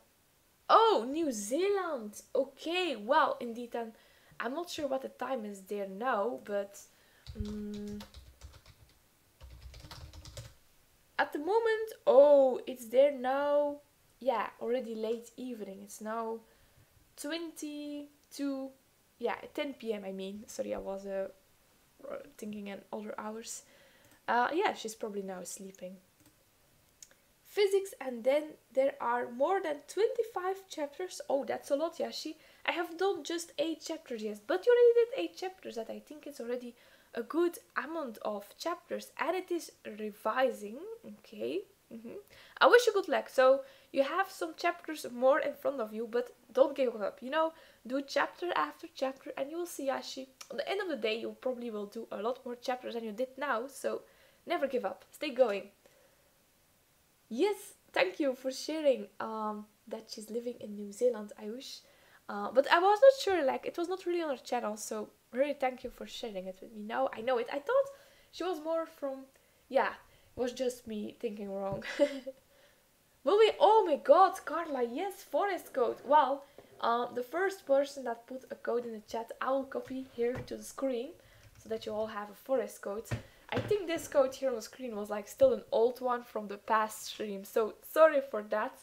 oh, New Zealand. Okay, well, indeed, then I'm not sure what the time is there now, but um, at the moment, oh, it's there now. Yeah, already late evening. It's now 20 to yeah 10 p.m. I mean, sorry, I was uh, thinking in older hours. Uh, yeah, she's probably now sleeping. Physics, and then there are more than 25 chapters. Oh, that's a lot, Yashi. I have done just 8 chapters, yes, but you already did 8 chapters. That I think it's already a good amount of chapters, and it is revising. Okay. Mm -hmm. I wish you good luck. So you have some chapters more in front of you, but don't give up. You know, do chapter after chapter and you will see Yashi. On the end of the day, you probably will do a lot more chapters than you did now, so never give up. Stay going. Yes, thank you for sharing um, that she's living in New Zealand, I wish. Uh, but I was not sure, like, it was not really on her channel, so really thank you for sharing it with me. Now I know it. I thought she was more from, yeah, it was just me thinking wrong. Will we? Oh my god, Carla, yes, forest code. Well, um, the first person that put a code in the chat, I will copy here to the screen so that you all have a forest code. I think this code here on the screen was like still an old one from the past stream, so sorry for that.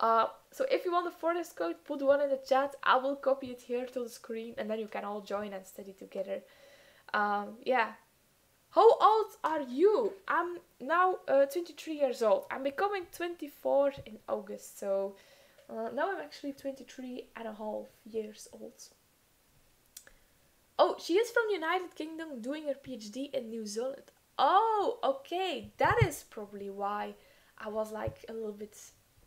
Uh, so if you want the Forest code, put one in the chat. I will copy it here to the screen and then you can all join and study together. Um, yeah. How old are you? I'm now uh, 23 years old. I'm becoming 24 in August, so uh, now I'm actually 23 and a half years old. Oh, she is from the United Kingdom doing her PhD in New Zealand. Oh, okay. That is probably why I was like a little bit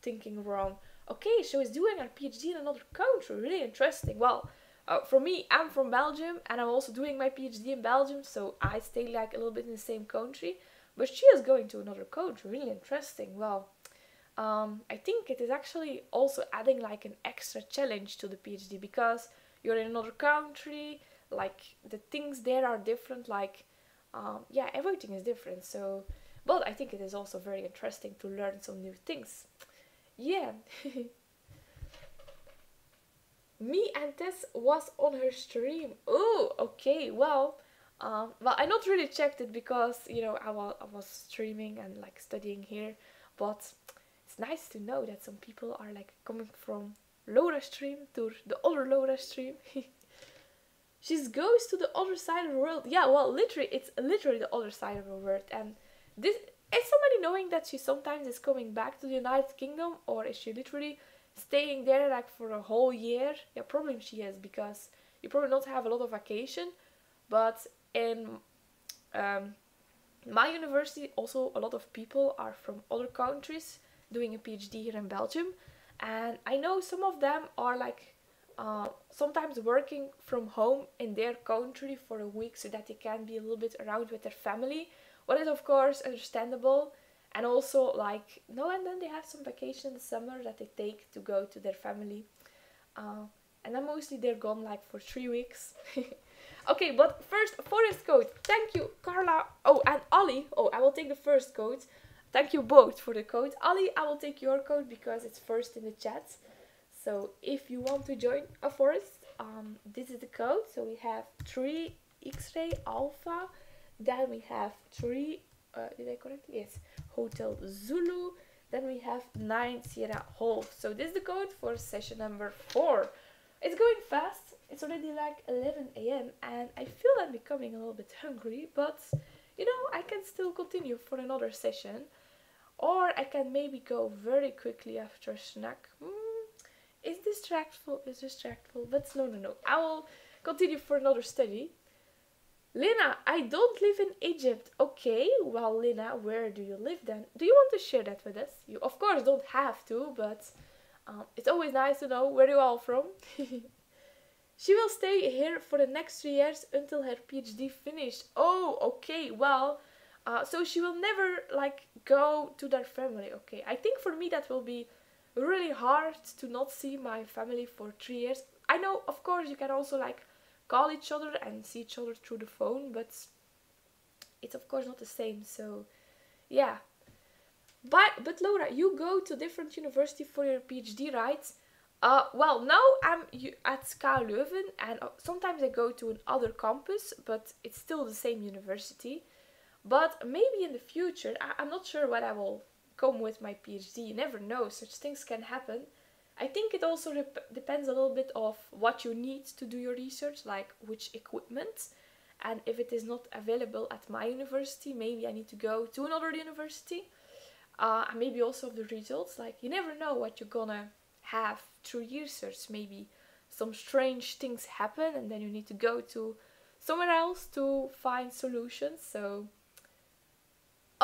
thinking wrong. Okay, she is doing her PhD in another country. Really interesting. Well, uh, for me, I'm from Belgium and I'm also doing my PhD in Belgium, so I stay like a little bit in the same country. But she is going to another country. Really interesting. Well, um, I think it is actually also adding like an extra challenge to the PhD because you're in another country like the things there are different like um, yeah everything is different so but i think it is also very interesting to learn some new things yeah me and tess was on her stream oh okay well um, well i not really checked it because you know I, wa- I was streaming and like studying here but it's nice to know that some people are like coming from Laura stream to the other Laura stream she goes to the other side of the world. Yeah, well, literally, it's literally the other side of the world. And this is somebody knowing that she sometimes is coming back to the United Kingdom, or is she literally staying there like for a whole year? Yeah, probably she has because you probably not have a lot of vacation. But in um, my university, also a lot of people are from other countries doing a PhD here in Belgium, and I know some of them are like uh, sometimes working from home in their country for a week so that they can be a little bit around with their family what is of course understandable and also like no and then they have some vacation in the summer that they take to go to their family. Uh, and then mostly they're gone like for three weeks. Okay but first forest code thank you carla. Oh and ali oh i will take the first code thank you both for the code ali i will take your code because it's first in the chat. So if you want to join a forest, um, this is the code. So we have 3 X-ray alpha, then we have 3, uh, did I correct? it? Yes, Hotel Zulu, then we have 9 Sierra Hall. So this is the code for session number 4. It's going fast, it's already like 11 a.m. and I feel I'm becoming a little bit hungry, but you know, I can still continue for another session. Or I can maybe go very quickly after a snack. Mm, is distractful, is distractful, but no, no, no. I will continue for another study. Lena, I don't live in Egypt. Okay, well, Lena, where do you live then? Do you want to share that with us? You, of course, don't have to, but um, it's always nice to know where you all from. she will stay here for the next three years until her PhD finished. Oh, okay, well, uh, so she will never like go to their family. Okay, I think for me that will be really hard to not see my family for three years. I know, of course, you can also like call each other and see each other through the phone, but it's of course not the same. So, yeah. But but Laura, you go to different university for your PhD, right? Uh, well, now I'm at KU Leuven, and uh, sometimes I go to another campus, but it's still the same university. But maybe in the future, I- I'm not sure what I will come with my PhD. You never know, such things can happen. I think it also depends a little bit of what you need to do your research, like which equipment. And if it is not available at my university, maybe I need to go to another university. Uh, and maybe also of the results. Like you never know what you're gonna have through research. Maybe some strange things happen, and then you need to go to somewhere else to find solutions. So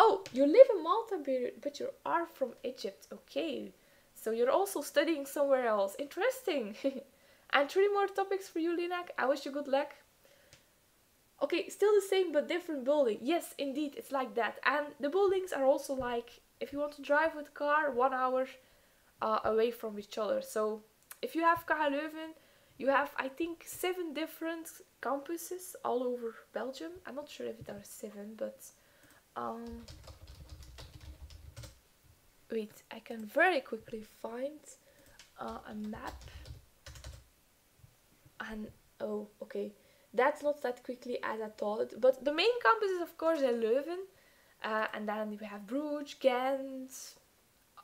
Oh, you live in Malta, but you are from Egypt. Okay. So you're also studying somewhere else. Interesting. and three more topics for you, Linak. I wish you good luck. Okay, still the same but different building. Yes, indeed, it's like that. And the buildings are also like, if you want to drive with car, one hour uh, away from each other. So if you have KU Leuven, you have, I think, seven different campuses all over Belgium. I'm not sure if there are seven, but um, wait, I can very quickly find uh, a map. And oh, okay. That's not that quickly as I thought. But the main campus is of course in Leuven. Uh, and then we have Bruges, Ghent,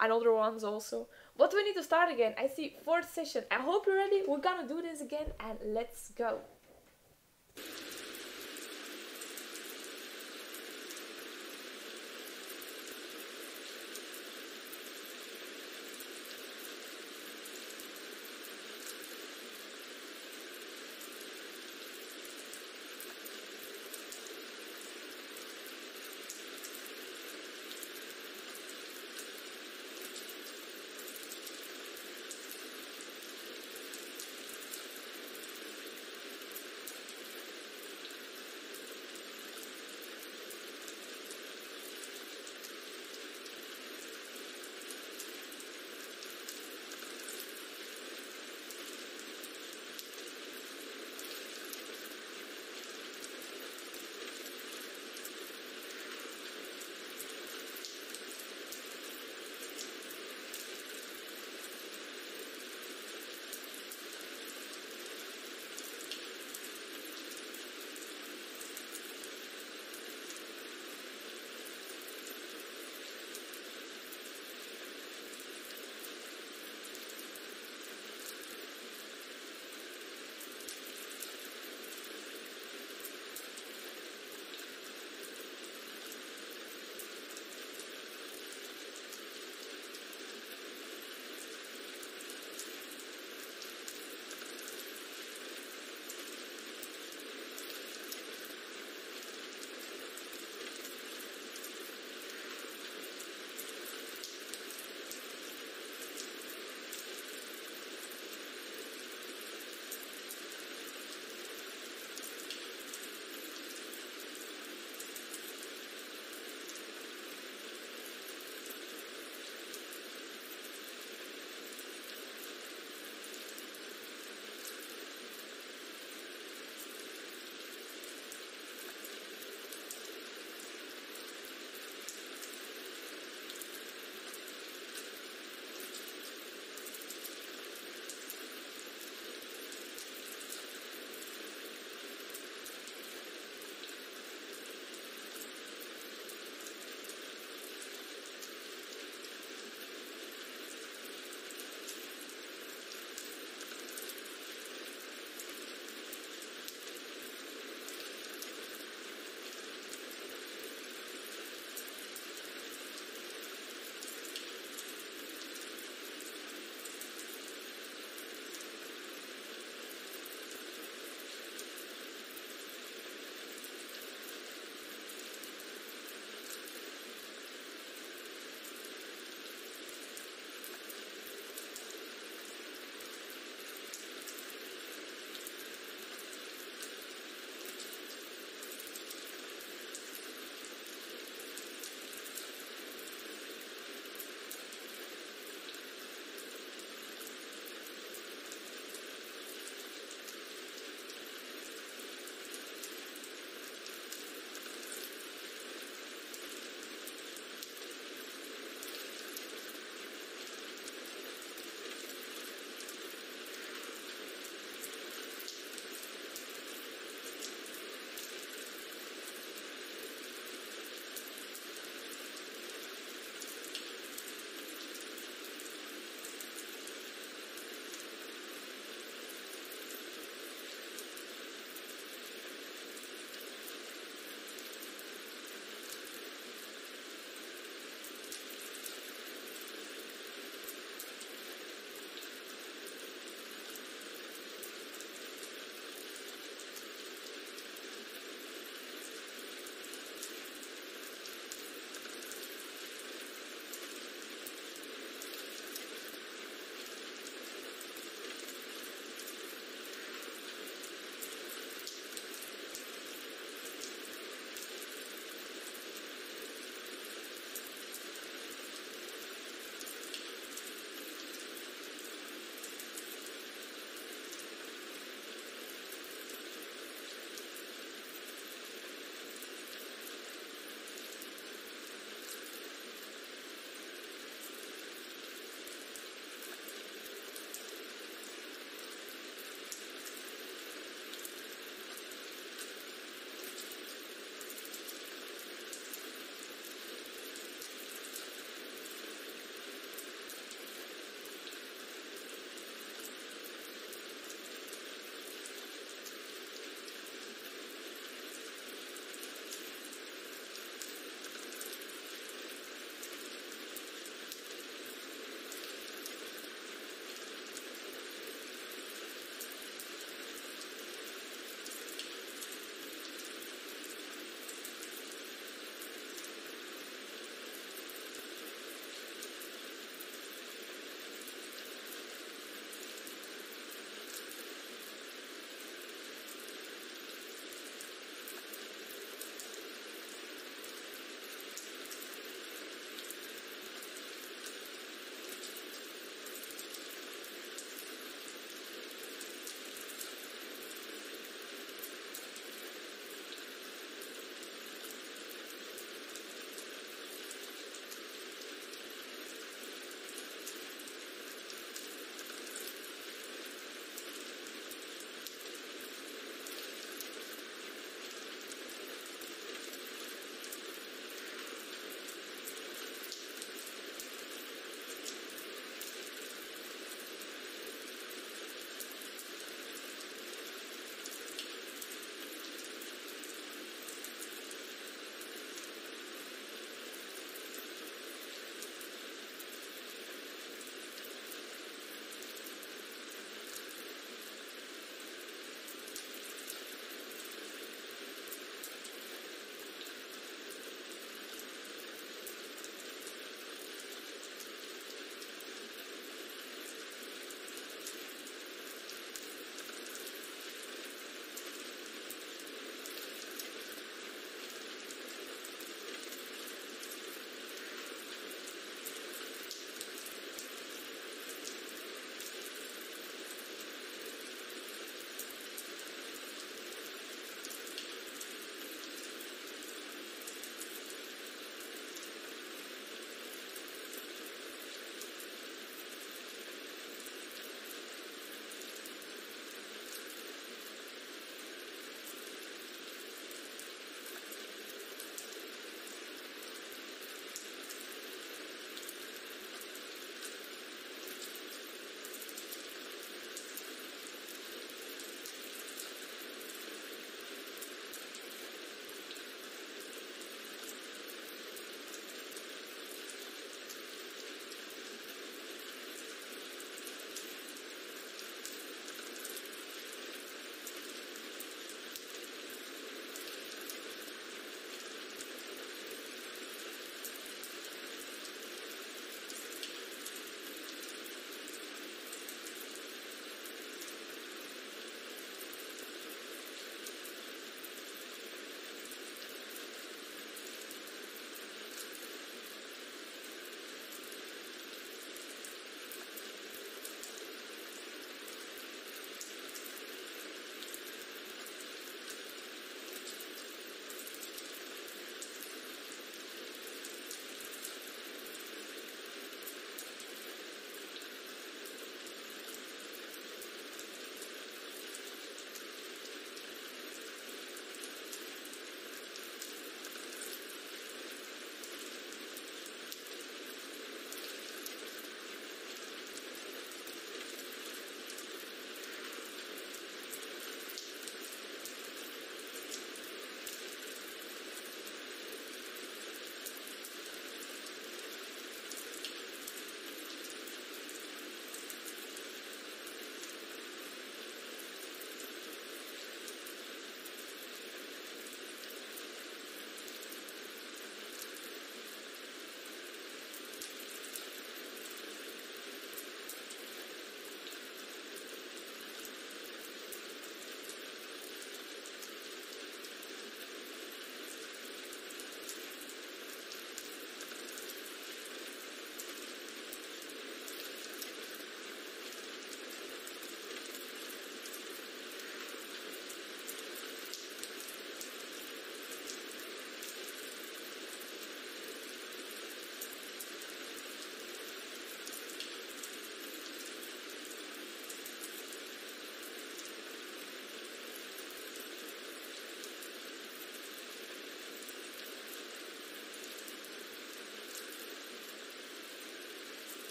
and other ones also. But we need to start again. I see fourth session. I hope you're ready. We're gonna do this again and let's go.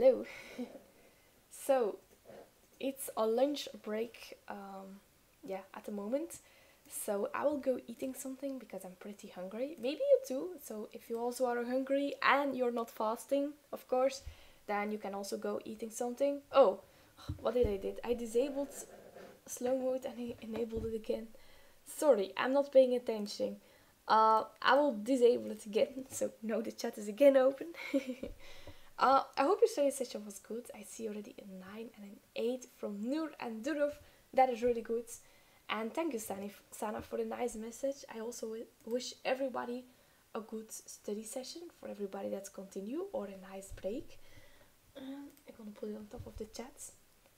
Hello. so, it's a lunch break, um, yeah, at the moment. So I will go eating something because I'm pretty hungry. Maybe you too. So if you also are hungry and you're not fasting, of course, then you can also go eating something. Oh, what did I did? I disabled slow mode and I enabled it again. Sorry, I'm not paying attention. Uh, I will disable it again. So now the chat is again open. uh, I hope your study session was good. I see already a 9 and an 8 from Nur and Durov. That is really good. And thank you, Sana, for the nice message. I also wish everybody a good study session for everybody that's continue or a nice break. Um, I'm gonna put it on top of the chat.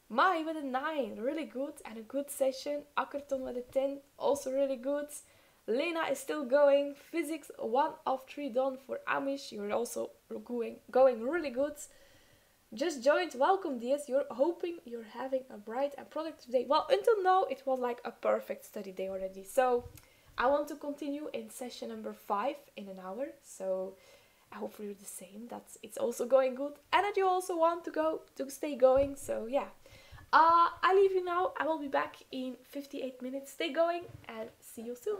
Mai with a 9, really good, and a good session. Akkerton with a 10, also really good. Lena is still going. Physics 1 of 3 done for Amish. You're also going, going really good. Just joined. Welcome, DS. You're hoping you're having a bright and productive day. Well, until now, it was like a perfect study day already. So, I want to continue in session number 5 in an hour. So, I hope for you the same. That it's also going good and that you also want to go to stay going. So, yeah. Uh, I leave you now. I will be back in 58 minutes. Stay going and see you soon.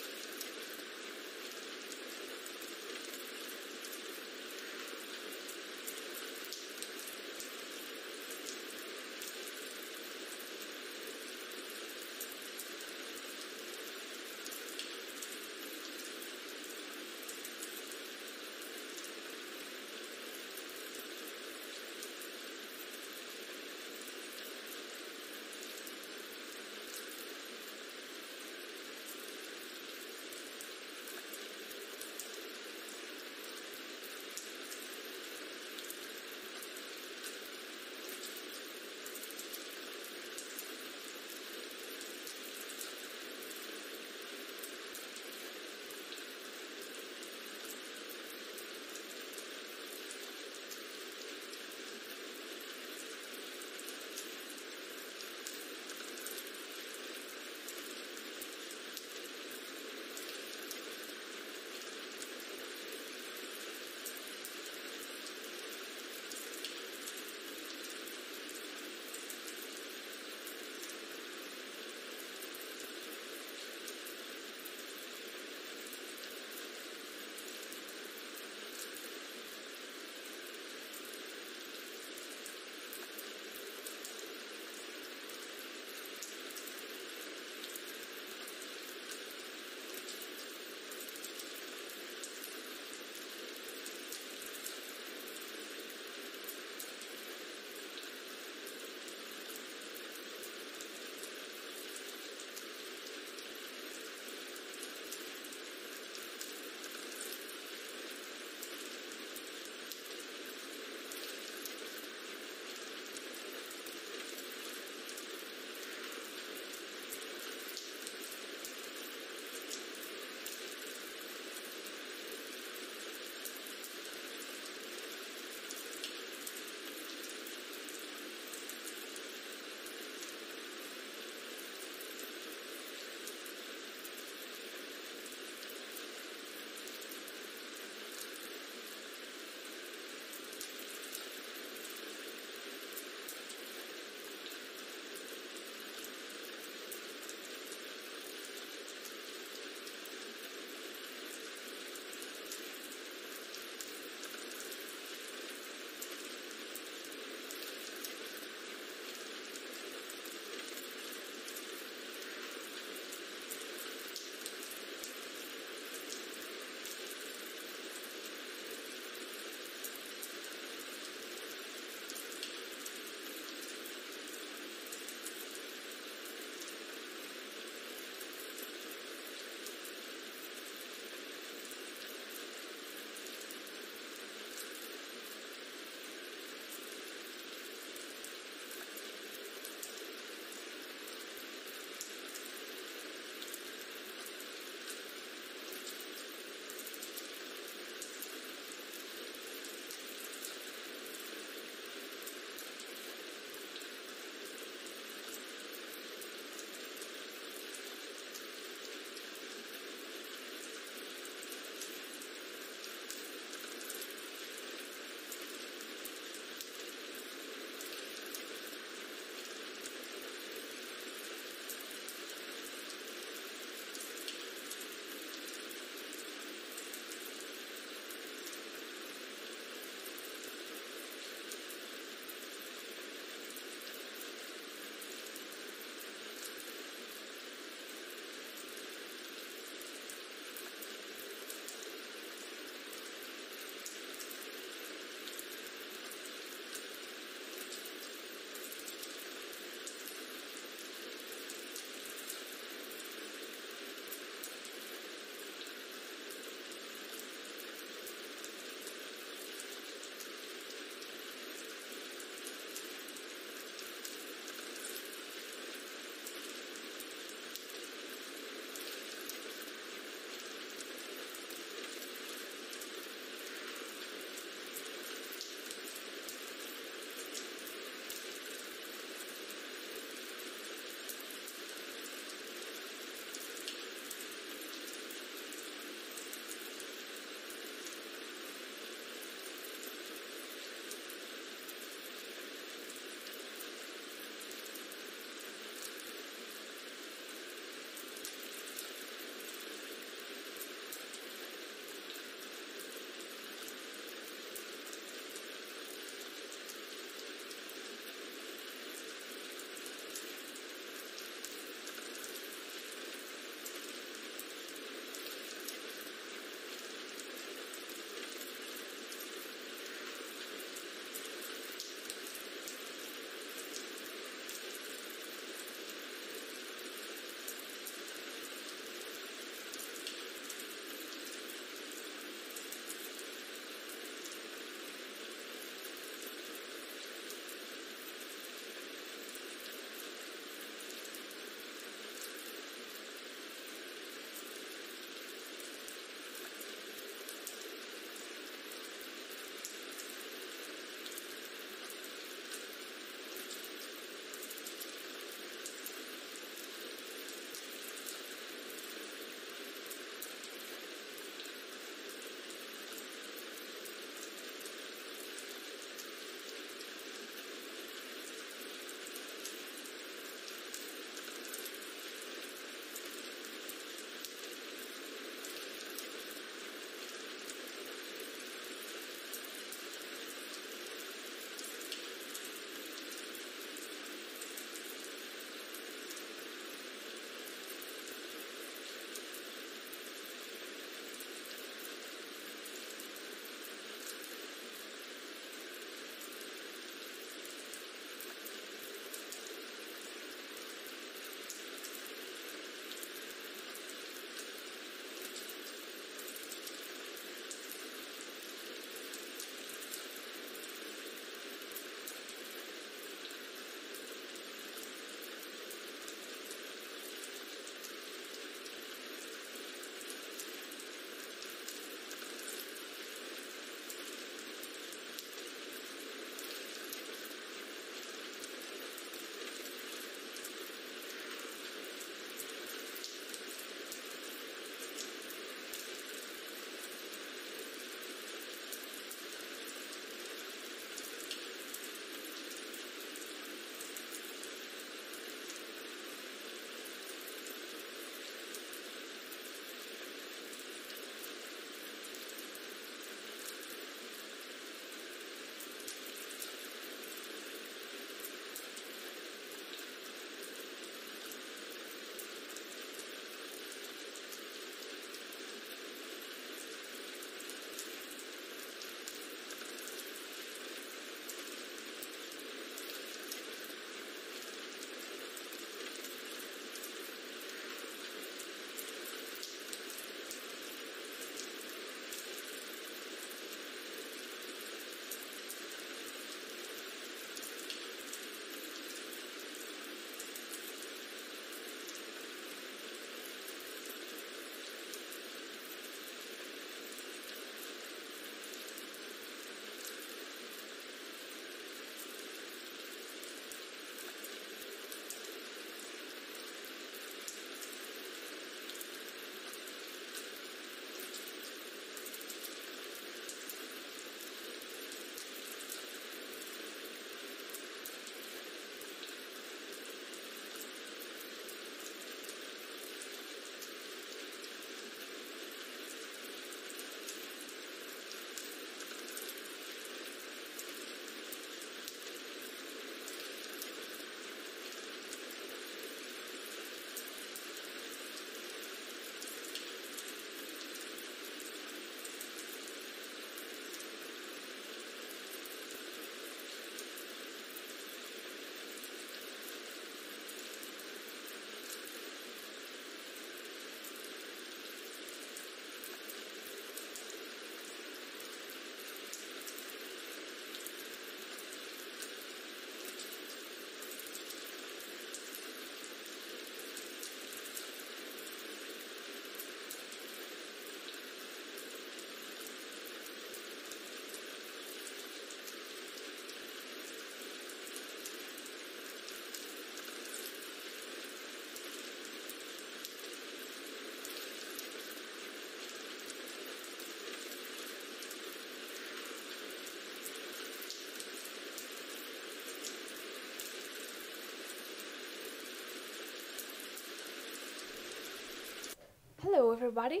Everybody.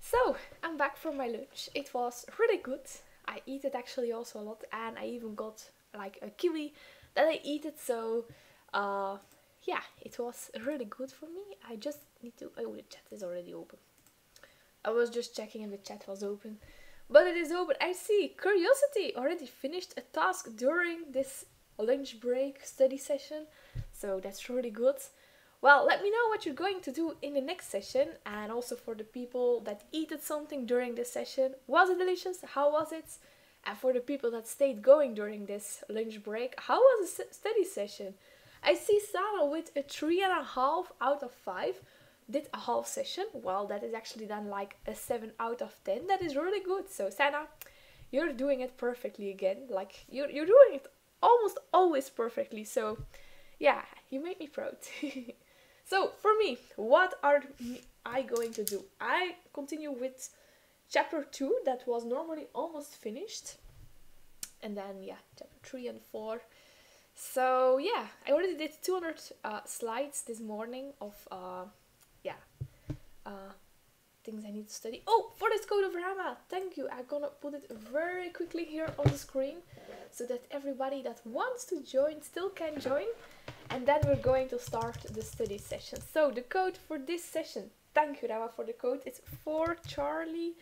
So, I'm back from my lunch. It was really good. I eat it actually also a lot and I even got like a kiwi that I eat it so uh yeah, it was really good for me. I just need to oh the chat is already open. I was just checking if the chat was open. But it is open. I see Curiosity already finished a task during this lunch break study session. So that's really good. Well, let me know what you're going to do in the next session and also for the people that eated something during this session. Was it delicious? How was it? And for the people that stayed going during this lunch break, how was the study session? I see Sana with a three and a half out of five did a half session. Well, that is actually then like a 7 out of 10. That is really good. So, Sana, you're doing it perfectly again. Like, you're, you're doing it almost always perfectly. So, yeah, you made me proud. so, for me, what are I going to do? I continue with chapter 2 that was normally almost finished. And then, yeah, chapter 3 and 4. So, yeah, I already did 200 uh, slides this morning of. Uh, yeah, uh, things I need to study. Oh, for this code of Rama, thank you. I'm gonna put it very quickly here on the screen so that everybody that wants to join still can join. And then we're going to start the study session. So the code for this session, thank you Rama for the code. It's for Charlie,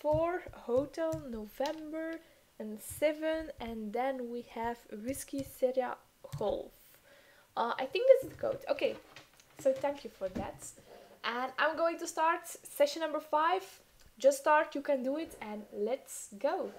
for Hotel November, and 7, and then we have Whiskey Sierra Golf. Uh, I think this is the code. Okay, so thank you for that. And I'm going to start session number five. Just start, you can do it, and let's go.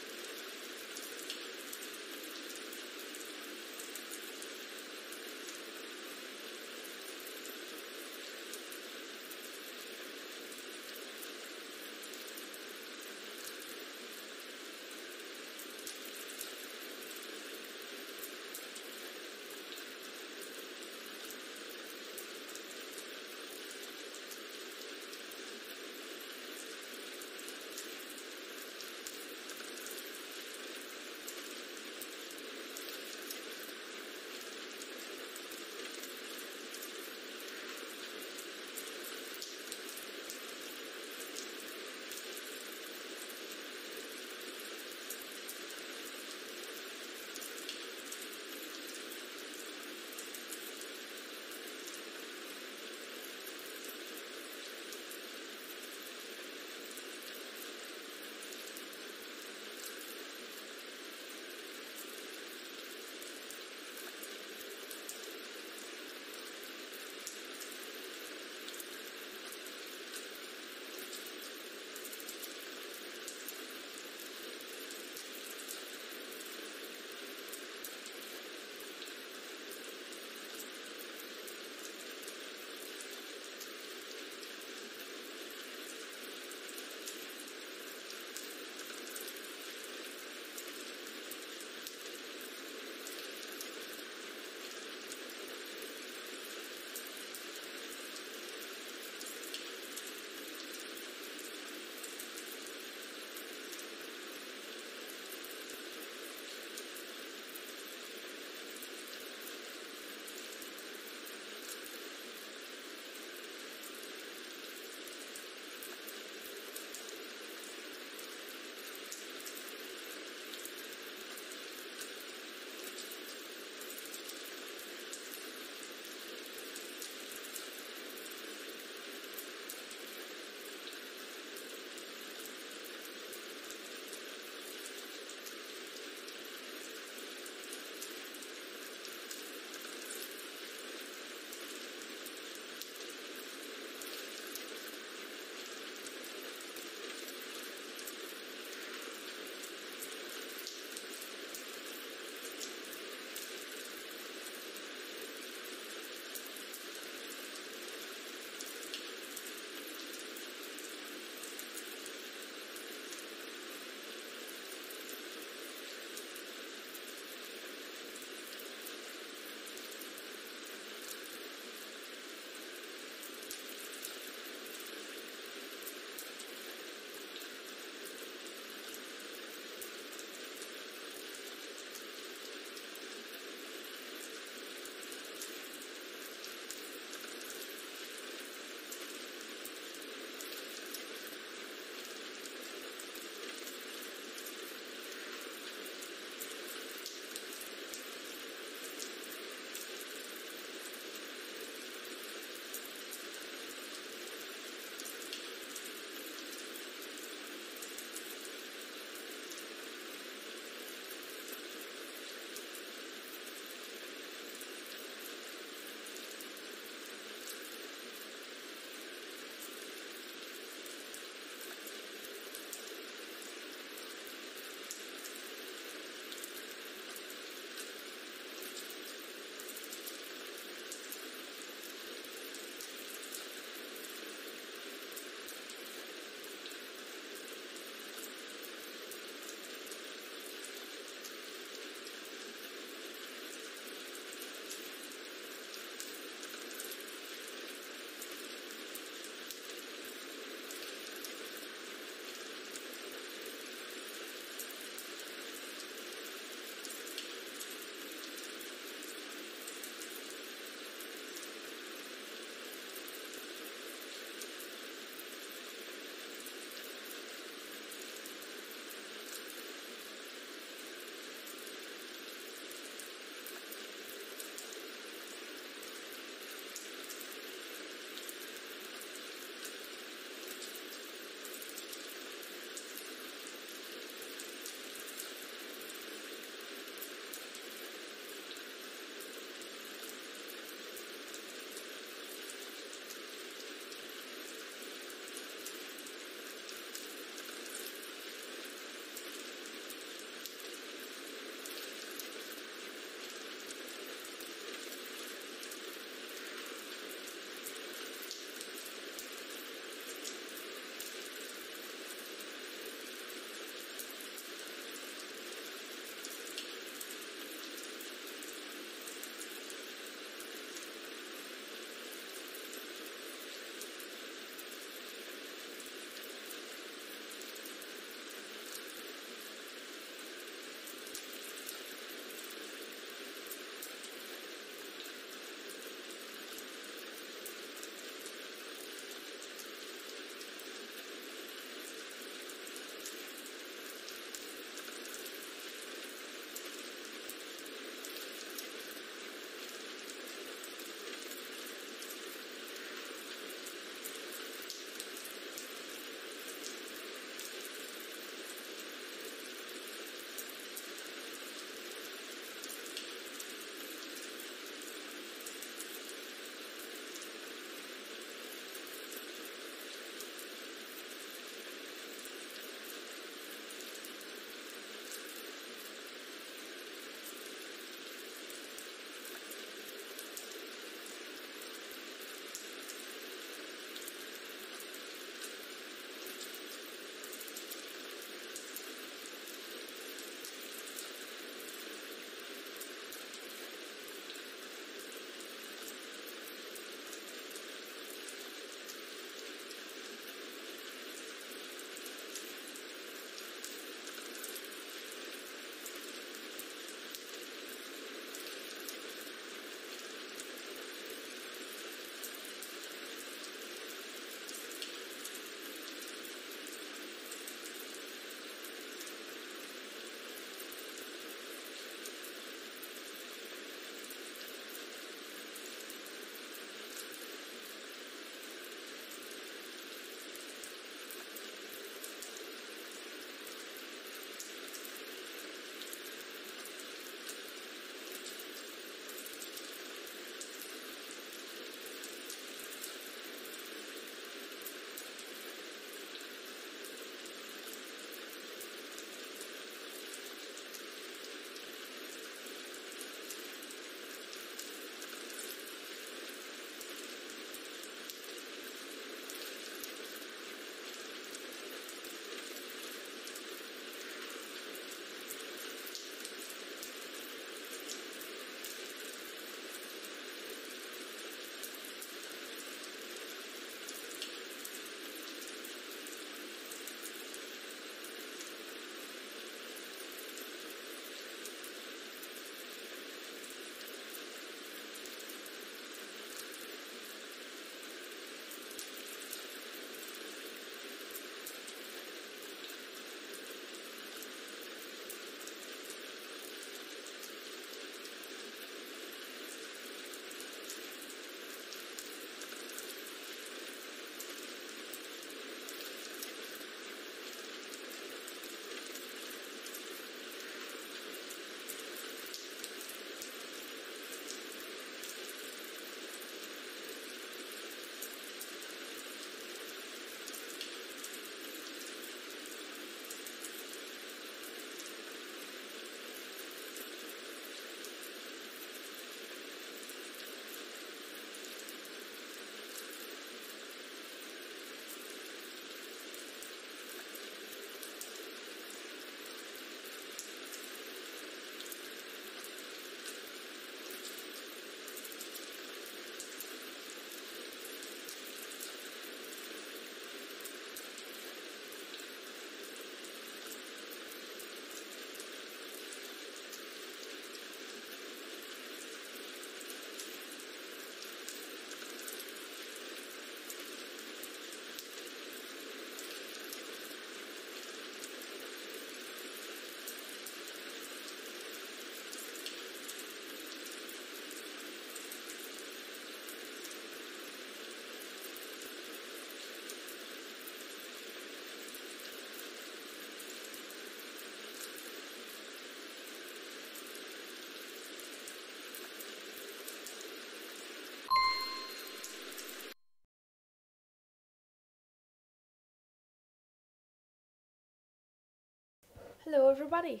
Hello, everybody.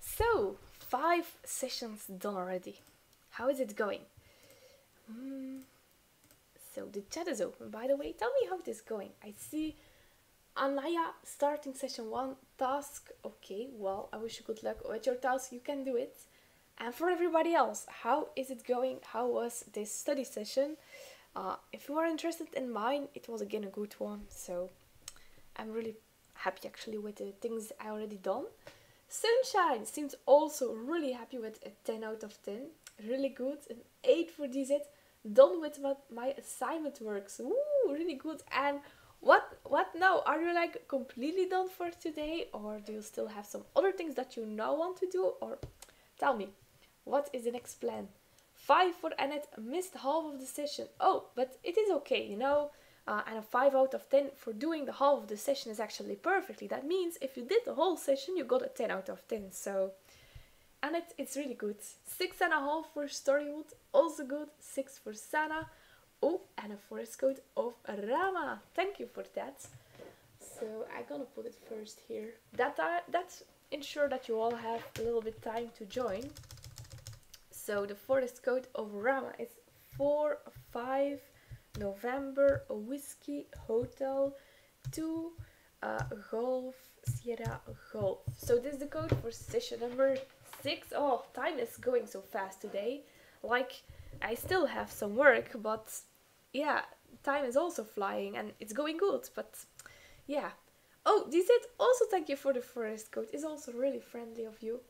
So, five sessions done already. How is it going? Mm, so, the chat is open, by the way. Tell me how it is going. I see Anaya starting session one task. Okay, well, I wish you good luck with your task. You can do it. And for everybody else, how is it going? How was this study session? Uh, if you are interested in mine, it was again a good one. So, I'm really happy actually with the things I already done. Sunshine seems also really happy with a 10 out of 10. Really good. An 8 for DZ. Done with what my assignment works. Ooh, really good. And what what now? Are you like completely done for today? Or do you still have some other things that you now want to do? Or tell me, what is the next plan? 5 for Annette. Missed half of the session. Oh, but it is okay, you know uh, and a 5 out of 10 for doing the half of the session is actually perfectly. That means if you did the whole session, you got a 10 out of 10. So, and it, it's really good. Six and a half for Storywood, also good. Six for Sana. Oh, and a forest code of Rama. Thank you for that. So I'm gonna put it first here. That that's ensure that you all have a little bit time to join. So the forest code of Rama is four five November, Whiskey, Hotel, 2, uh, Golf, Sierra, Golf. So this is the code for session number 6. Oh, time is going so fast today. Like, I still have some work, but yeah, time is also flying and it's going good, but yeah. Oh, this it. Also, thank you for the forest code. It's also really friendly of you.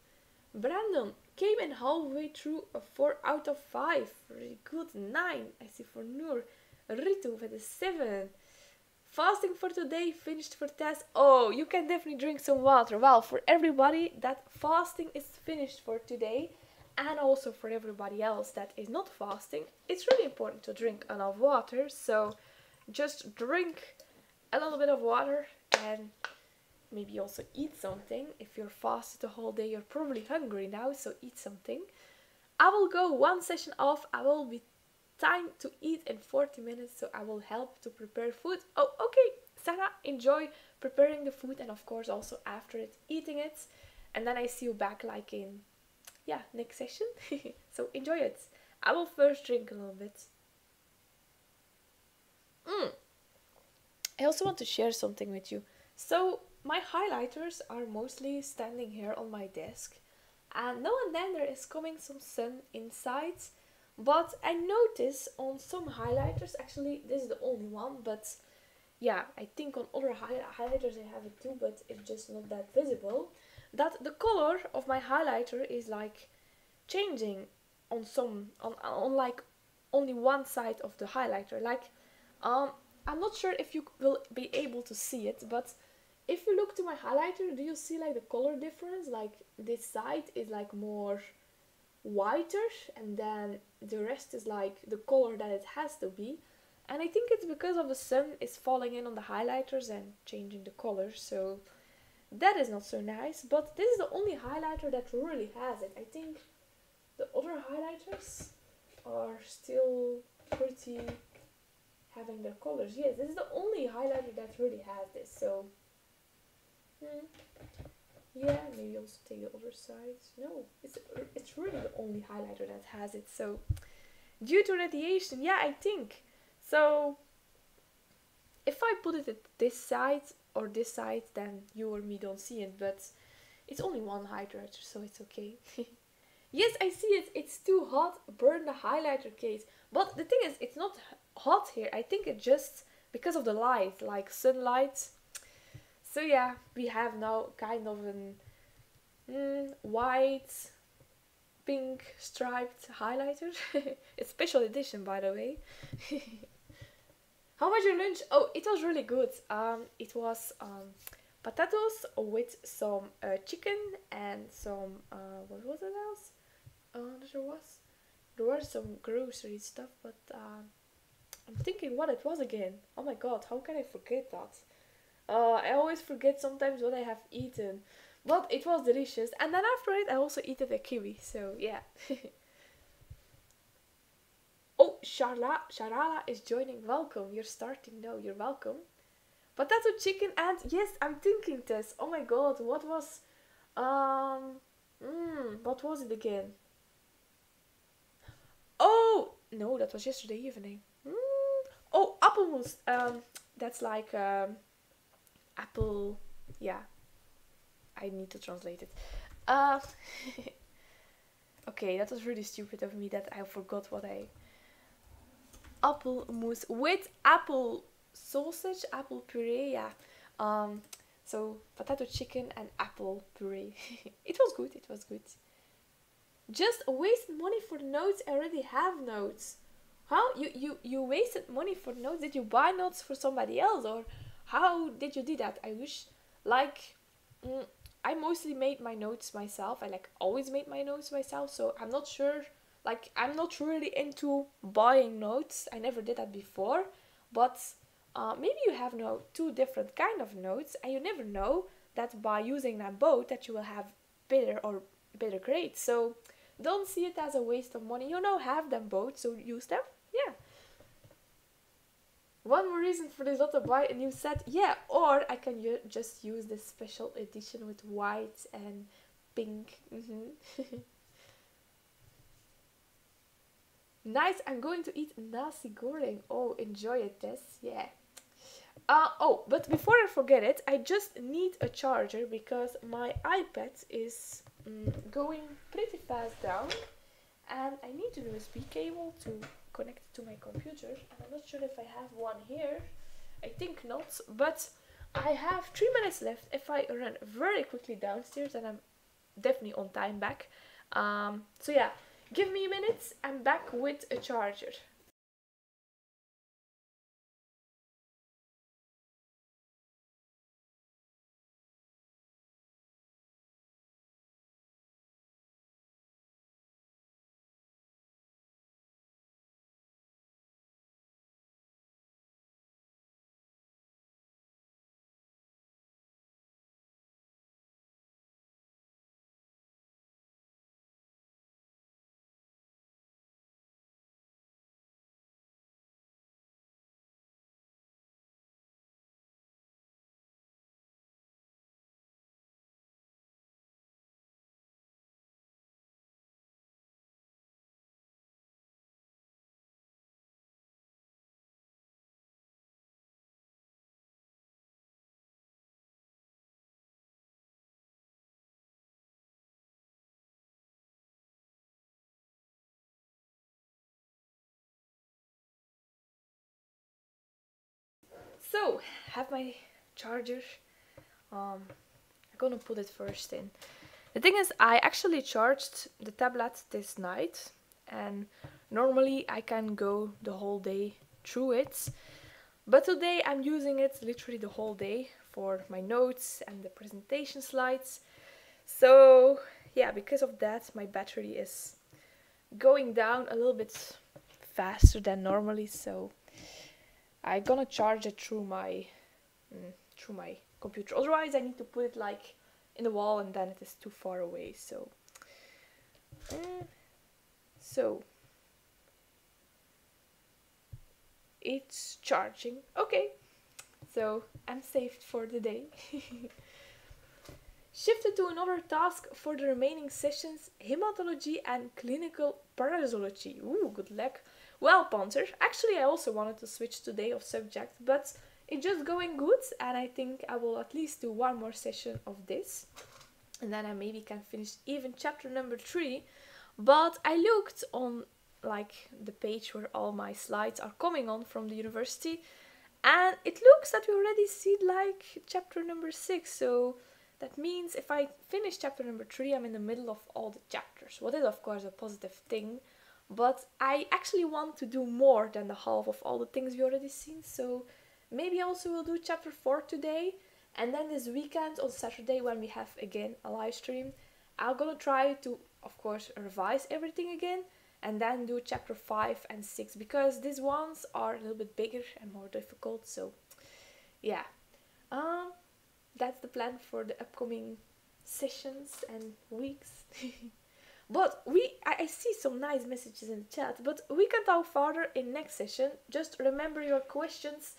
Brandon came in halfway through a 4 out of 5. Really good. 9. I see for Noor. Ritu with a 7. Fasting for today, finished for test. Oh, you can definitely drink some water. Well, for everybody that fasting is finished for today, and also for everybody else that is not fasting, it's really important to drink enough water. So just drink a little bit of water and maybe also eat something. If you're fasted the whole day, you're probably hungry now, so eat something. I will go one session off. I will be time to eat in 40 minutes, so I will help to prepare food. Oh, okay, Sarah, enjoy preparing the food and of course also after it, eating it. And then I see you back like in, yeah, next session. so enjoy it. I will first drink a little bit. Mm. I also want to share something with you. So my highlighters are mostly standing here on my desk and now and then there is coming some sun inside but I notice on some highlighters, actually this is the only one, but yeah, I think on other hi highlighters I have it too, but it's just not that visible, that the color of my highlighter is like changing on some, on, on like only one side of the highlighter. Like, um, I'm not sure if you will be able to see it, but if you look to my highlighter, do you see like the color difference? Like this side is like more whiter and then the rest is like the color that it has to be. And I think it's because of the sun is falling in on the highlighters and changing the color so that is not so nice. But this is the only highlighter that really has it. I think the other highlighters are still pretty having their colors. Yes this is the only highlighter that really has this so hmm. Yeah, maybe also take the other side. No, it's it's really the only highlighter that has it. So, due to radiation, yeah, I think. So, if I put it at this side or this side, then you or me don't see it. But it's only one highlighter, so it's okay. yes, I see it. It's too hot. Burn the highlighter case. But the thing is, it's not hot here. I think it just because of the light, like sunlight so yeah, we have now kind of an mm, white, pink striped highlighter. it's special edition, by the way. How was your lunch? Oh, it was really good. Um, it was um, potatoes with some uh, chicken and some uh, what was it else? Uh, there was there was some grocery stuff, but uh, I'm thinking what it was again. Oh my god, how can I forget that? Uh, I always forget sometimes what I have eaten. But it was delicious. And then after it, I also eat a kiwi. So, yeah. oh, Sharla, Sharala is joining. Welcome. You're starting now. You're welcome. Potato chicken and... Yes, I'm thinking this. Oh my god, what was... Um, mm, what was it again? Oh, no, that was yesterday evening. Mm. Oh, appelmoes. Um, that's like um, apple. Yeah, I need to translate it. Uh, okay, that was really stupid of me that I forgot what I. apple mousse with apple sausage, apple puree. Yeah. Um, so potato chicken and apple puree. it was good. It was good. Just wasted money for notes. I already have notes. How you you you wasted money for notes? Did you buy notes for somebody else or how did you do that? I wish like mm, I mostly made my notes myself. I like always made my notes myself. So I'm not sure. Like I'm not really into buying notes. I never did that before, but uh, maybe you have no two different kind of notes and you never know that by using them both that you will have better or better grades so don't see it as a waste of money you know have them both so use them one more reason for this lot to buy a new set yeah or i can just use this special edition with white and pink mm-hmm. nice i'm going to eat nasi goreng oh enjoy it Tess. yeah uh, oh, but before I forget it, I just need a charger because my iPad is mm, going pretty fast down and I need a USB cable to connect it to my computer and I'm not sure if I have one here. I think not, but I have three minutes left. If I run very quickly downstairs and I'm definitely on time back. Um, so yeah, give me a minute, I'm back with a charger. So, have my charger. Um, I'm gonna put it first in. The thing is, I actually charged the tablet this night, and normally I can go the whole day through it. But today I'm using it literally the whole day for my notes and the presentation slides. So, yeah, because of that, my battery is going down a little bit faster than normally. So, I'm gonna charge it through my mm, through my computer. Otherwise, I need to put it like in the wall, and then it is too far away. So, mm, so it's charging. Okay, so I'm saved for the day. Shifted to another task for the remaining sessions, hematology and clinical parasology. Ooh, good luck. Well, Panther, actually I also wanted to switch today of subject, but it's just going good and I think I will at least do one more session of this. And then I maybe can finish even chapter number three. But I looked on like the page where all my slides are coming on from the university and it looks that we already see like chapter number six so that means if i finish chapter number three i'm in the middle of all the chapters what is of course a positive thing but I actually want to do more than the half of all the things we already seen. So maybe also we'll do chapter 4 today. And then this weekend on Saturday when we have again a live stream, I'm gonna try to of course revise everything again and then do chapter 5 and 6 because these ones are a little bit bigger and more difficult. So yeah. Um that's the plan for the upcoming sessions and weeks. But we, I, I see some nice messages in the chat, but we can talk further in next session. Just remember your questions.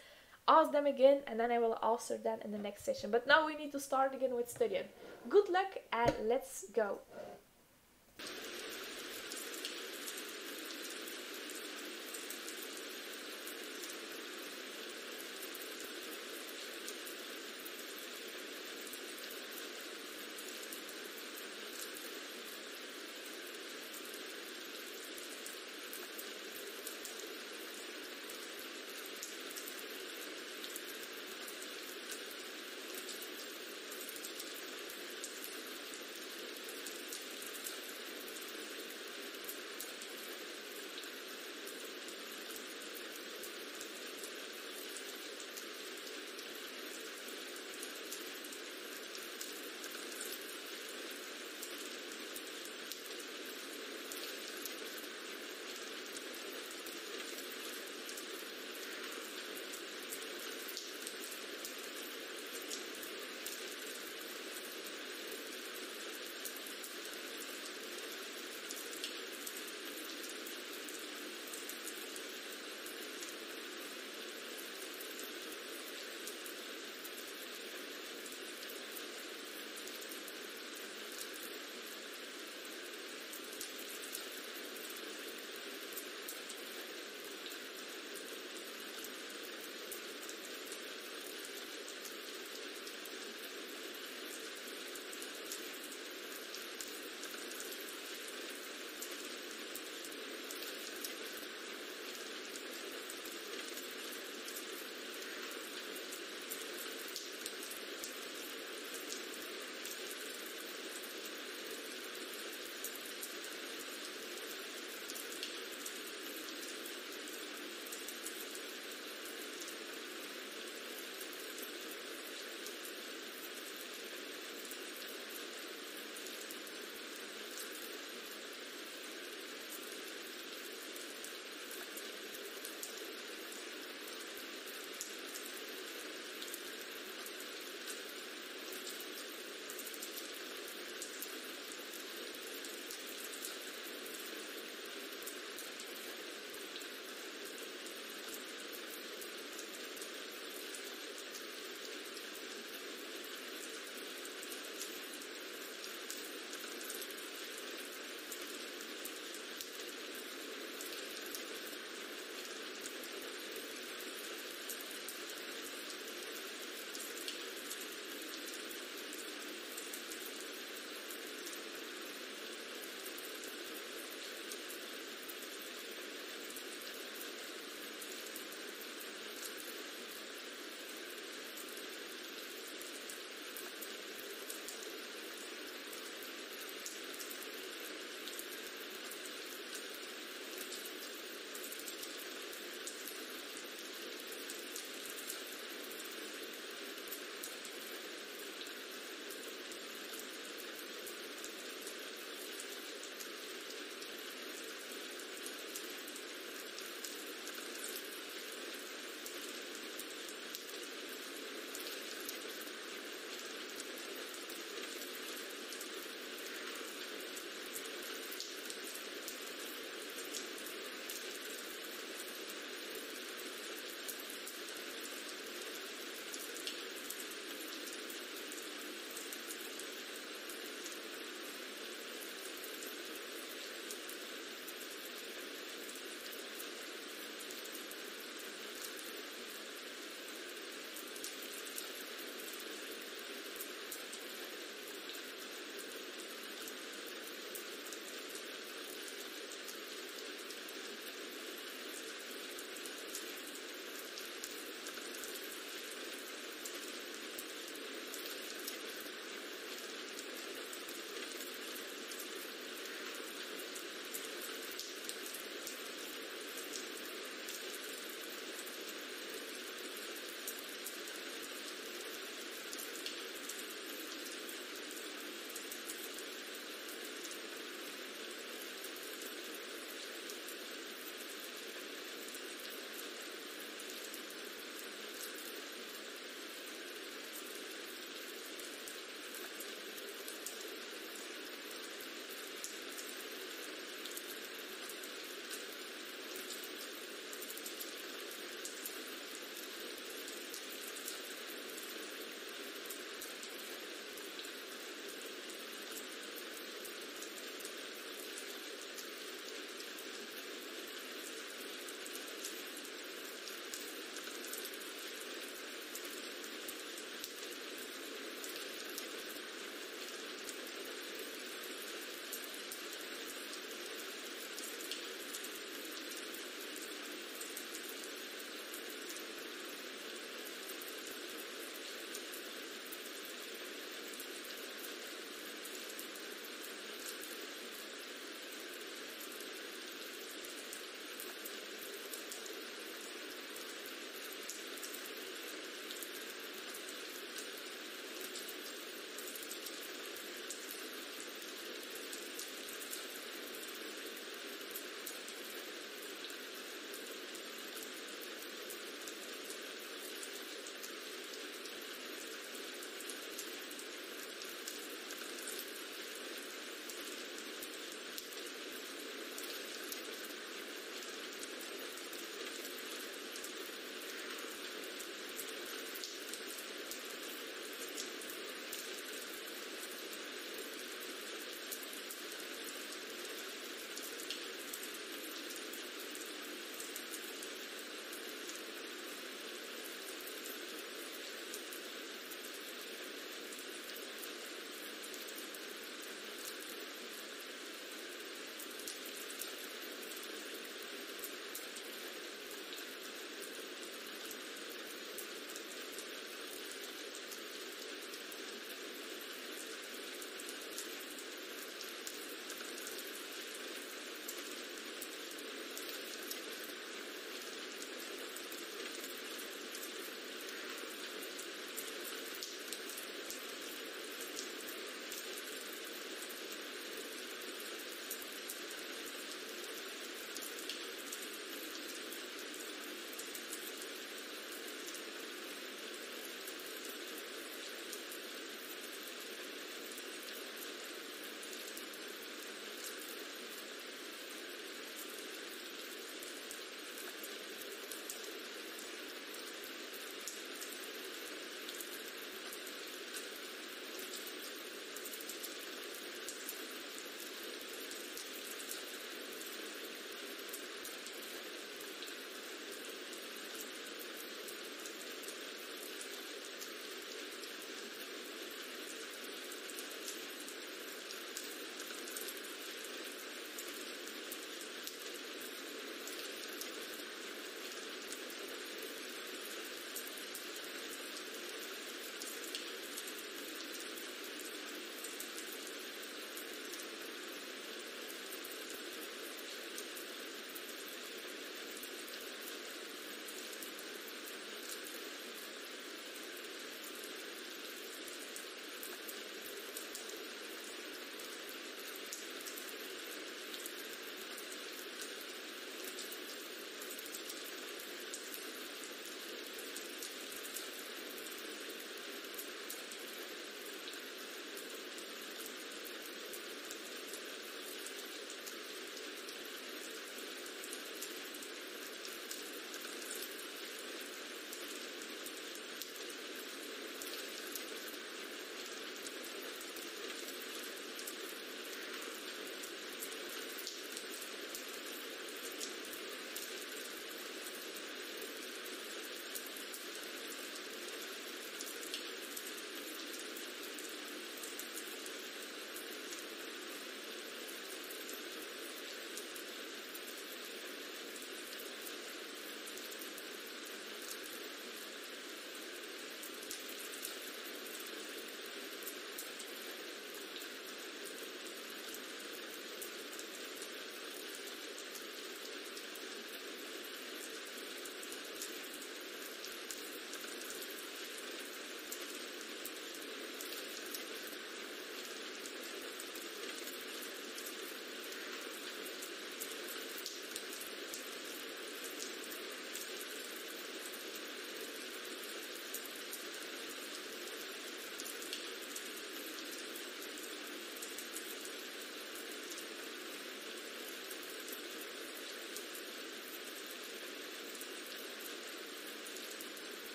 ask them again and then I will answer them in the next session. But now we need to start again with studying. Good luck and let's go.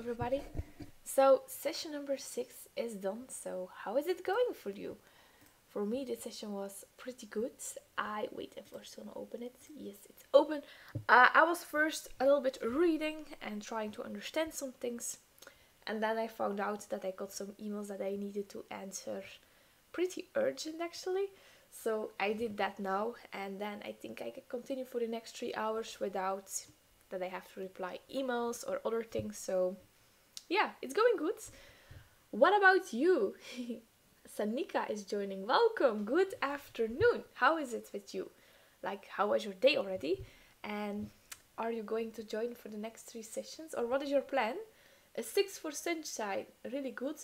Everybody. So, session number six is done. So, how is it going for you? For me, this session was pretty good. I wait, I first gonna open it. Yes, it's open. Uh, I was first a little bit reading and trying to understand some things, and then I found out that I got some emails that I needed to answer pretty urgent actually. So I did that now, and then I think I can continue for the next three hours without that I have to reply emails or other things. So, yeah, it's going good. What about you? Sanika is joining. Welcome. Good afternoon. How is it with you? Like, how was your day already? And are you going to join for the next three sessions? Or what is your plan? A six for sunshine. Really good.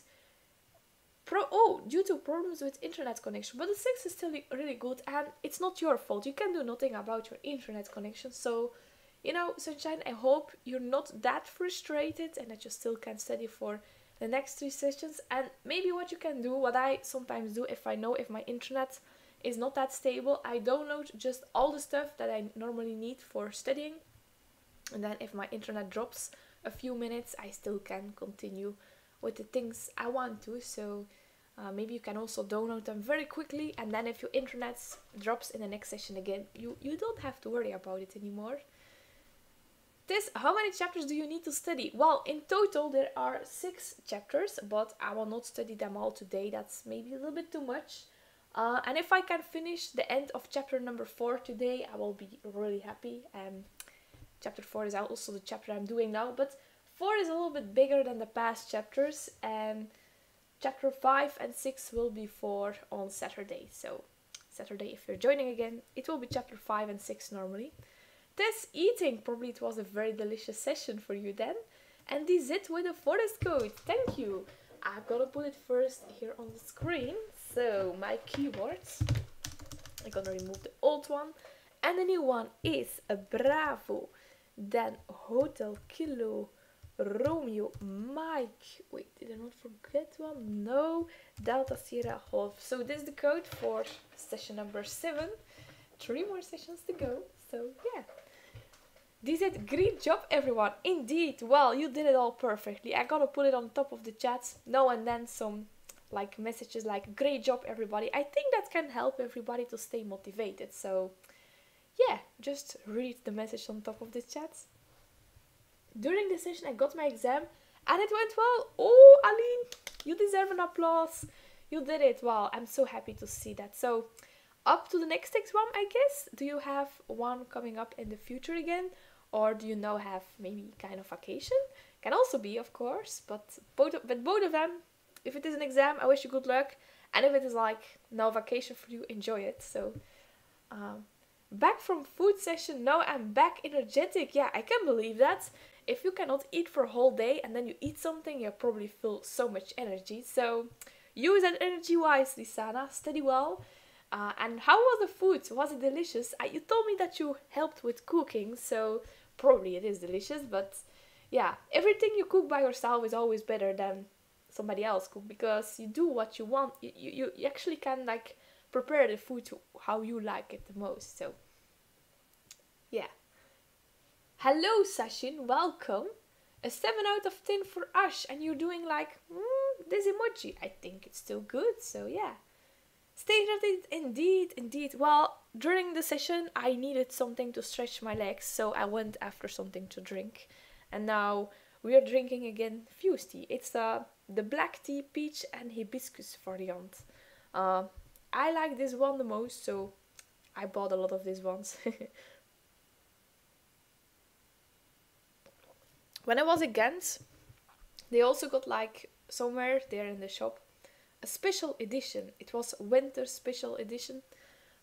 Pro oh, due to problems with internet connection. But the six is still really good and it's not your fault. You can do nothing about your internet connection. So you know, Sunshine, I hope you're not that frustrated and that you still can study for the next three sessions. And maybe what you can do, what I sometimes do if I know if my internet is not that stable, I download just all the stuff that I normally need for studying. And then if my internet drops a few minutes, I still can continue with the things I want to. So uh, maybe you can also download them very quickly and then if your internet drops in the next session again, you, you don't have to worry about it anymore. This, how many chapters do you need to study? Well, in total there are six chapters, but I will not study them all today. That's maybe a little bit too much. Uh, and if I can finish the end of chapter number four today, I will be really happy. Um, chapter four is also the chapter I'm doing now, but four is a little bit bigger than the past chapters. And chapter five and six will be for on Saturday. So Saturday, if you're joining again, it will be chapter five and six normally. This eating, probably it was a very delicious session for you then. And this it with a forest code. Thank you. I'm gonna put it first here on the screen. So my keywords. I'm gonna remove the old one. And the new one is a Bravo. Then Hotel Kilo Romeo Mike. Wait, did I not forget one? No. Delta Sierra Golf. So this is the code for session number seven. Three more sessions to go. So yeah. This said, great job everyone. Indeed, well, you did it all perfectly. I gotta put it on top of the chat now and then some like messages like great job everybody. I think that can help everybody to stay motivated. So yeah, just read the message on top of the chat. During the session I got my exam and it went well. Oh, Aline, you deserve an applause. You did it. Wow, I'm so happy to see that. So up to the next exam, I guess. Do you have one coming up in the future again? Or do you now have maybe kind of vacation? Can also be, of course, but both of, but both of them. If it is an exam, I wish you good luck, and if it is like no vacation for you, enjoy it. So, um, back from food session. Now I'm back energetic. Yeah, I can believe that. If you cannot eat for a whole day and then you eat something, you probably feel so much energy. So use that energy wisely, Sana. Study well. Uh, and how was the food? Was it delicious? Uh, you told me that you helped with cooking, so probably it is delicious. But yeah, everything you cook by yourself is always better than somebody else cook because you do what you want. You, you, you actually can like prepare the food to how you like it the most. So yeah. Hello, Sashin. Welcome. A 7 out of 10 for Ash, and you're doing like mm, this emoji. I think it's still good, so yeah. Stay hydrated indeed, indeed. Well, during the session I needed something to stretch my legs, so I went after something to drink. And now we are drinking again Fuze tea. It's uh, the black tea, peach and hibiscus variant. Uh, I like this one the most, so I bought a lot of these ones. when I was at Ghent, they also got like somewhere there in the shop special edition. It was winter special edition,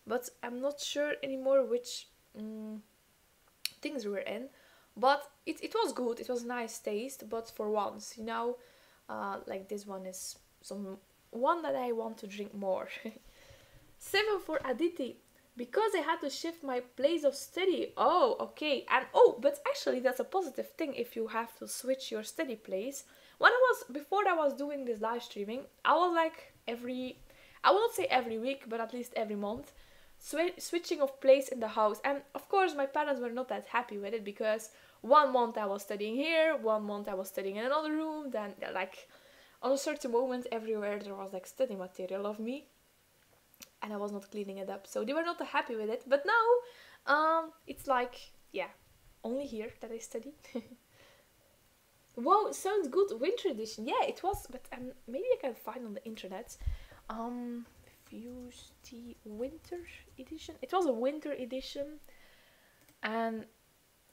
but I'm not sure anymore which um, things were in. But it, it was good, it was nice taste, but for once, you know, uh, like this one is some one that I want to drink more. 7 for Aditi. Because I had to shift my place of study. Oh, okay. And oh, but actually that's a positive thing if you have to switch your study place when I was before I was doing this live streaming, I was like every I will not say every week, but at least every month, sw- switching of place in the house. And of course, my parents were not that happy with it because one month I was studying here, one month I was studying in another room, then like on a certain moment everywhere there was like study material of me and I was not cleaning it up. So they were not happy with it. But now um it's like yeah, only here that I study. Wow, sounds good. Winter edition. Yeah, it was, but um, maybe I can find on the internet. Um, Fuze Tea Winter edition. It was a winter edition, and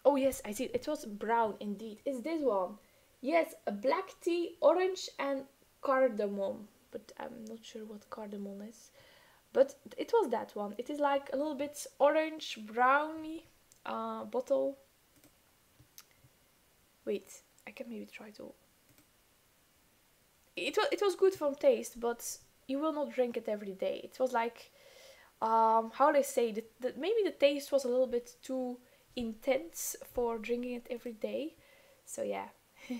oh yes, I see. It, was brown indeed. It's this one. Yes, a black tea, orange, and cardamom. But I'm not sure what cardamom is. But it was that one. It is like a little bit orange browny uh, bottle. Wait, I can maybe try to. It was it was good from taste, but you will not drink it every day. It was like, um, how they say that, that maybe the taste was a little bit too intense for drinking it every day. So yeah.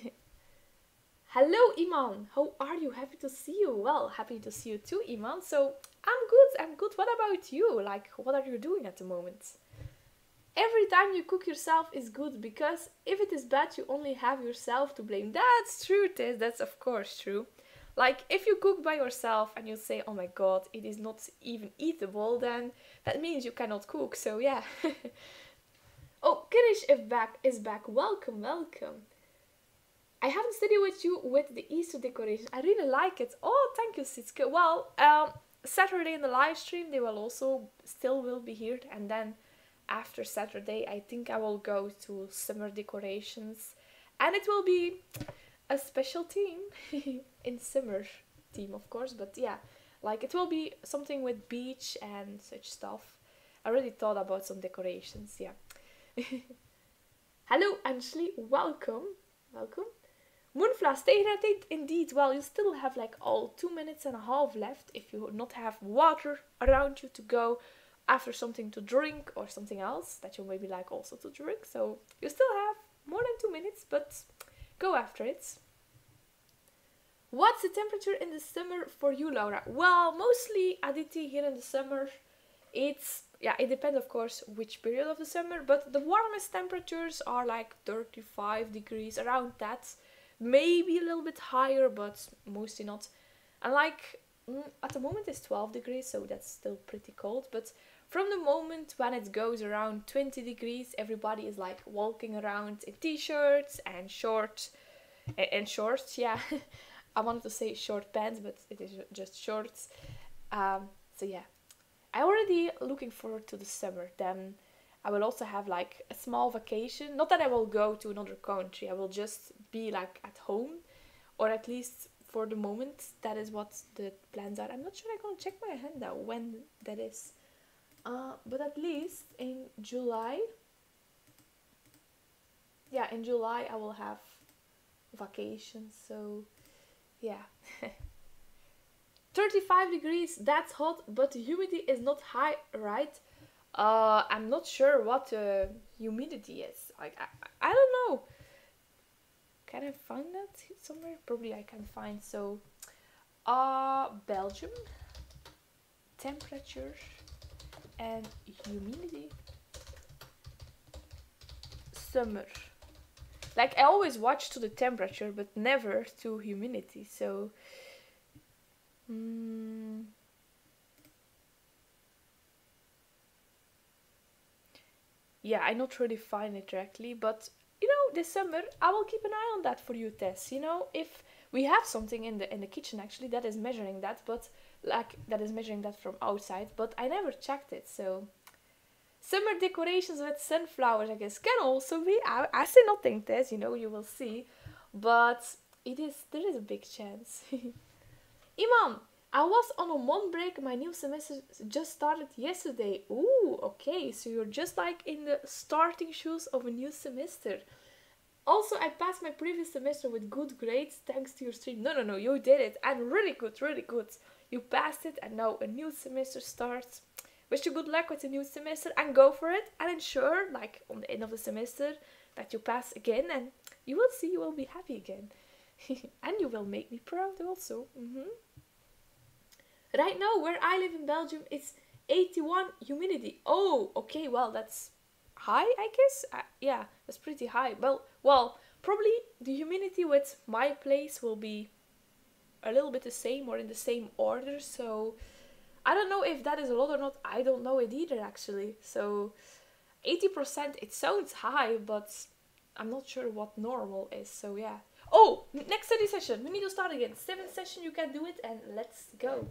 Hello Iman, how are you? Happy to see you. Well, happy to see you too, Iman. So I'm good. I'm good. What about you? Like, what are you doing at the moment? Every time you cook yourself is good because if it is bad you only have yourself to blame. That's true Tess. That's of course true. Like if you cook by yourself and you say oh my god it is not even eatable then that means you cannot cook. So yeah. Oh Kirish is back is back. Welcome welcome. I haven't studied with you with the Easter decoration. I really like it. Oh, thank you, Sitske. Well, um, Saturday in the live stream, they will also still will be here, and then after Saturday, I think I will go to summer decorations and it will be a special team in summer team, of course, but yeah, like it will be something with beach and such stuff. I already thought about some decorations, yeah. Hello, Anjali, welcome, welcome. Moonflash, tegen indeed, well, you still have like all two minutes and a half left if you not have water around you to go after something to drink or something else that you maybe like also to drink. So you still have more than two minutes, but go after it. What's the temperature in the summer for you, Laura? Well, mostly Aditi here in the summer. It's yeah, it depends of course which period of the summer, but the warmest temperatures are like 35 degrees around that. Maybe a little bit higher, but mostly not. And like mm, at the moment it's 12 degrees, so that's still pretty cold, but from the moment when it goes around 20 degrees, everybody is like walking around in t-shirts and shorts and shorts. Yeah, I wanted to say short pants, but it is just shorts. Um, so yeah, I already looking forward to the summer. Then I will also have like a small vacation. Not that I will go to another country. I will just be like at home, or at least for the moment. That is what the plans are. I'm not sure. I'm gonna check my agenda when that is. Uh, but at least in July, yeah, in July I will have vacation. So, yeah. 35 degrees, that's hot, but the humidity is not high, right? Uh, I'm not sure what the humidity is. Like, I, I don't know. Can I find that somewhere? Probably I can find. So, uh, Belgium temperature and humidity. Summer. Like I always watch to the temperature, but never to humidity. So, mm, yeah, I'm not really find it directly, but you know, this summer I will keep an eye on that for you, Tess. You know, if we have something in the in the kitchen actually that is measuring that, but like that is measuring that from outside, but I never checked it. So summer decorations with sunflowers, I guess, can also be. I, I say nothing, Tess. You know, you will see, but it is there is a big chance. Iman, I was on a month break. My new semester just started yesterday. Ooh, okay. So you're just like in the starting shoes of a new semester. Also, I passed my previous semester with good grades thanks to your stream. No, no, no, you did it. And really good, really good. You passed it and now a new semester starts. Wish you good luck with the new semester and go for it and ensure, like on the end of the semester, that you pass again and you will see you will be happy again. and you will make me proud also. Mm -hmm. Right now, where I live in Belgium, it's 81 humidity. Oh, okay, well, that's high, I guess. Uh, yeah, that's pretty high. Well, well, probably the humidity with my place will be a little bit the same or in the same order. So I don't know if that is a lot or not. I don't know it either actually. So 80% it sounds high, but I'm not sure what normal is. So yeah. Oh, next study session. We need to start again. Seventh session, you can do it, and let's go.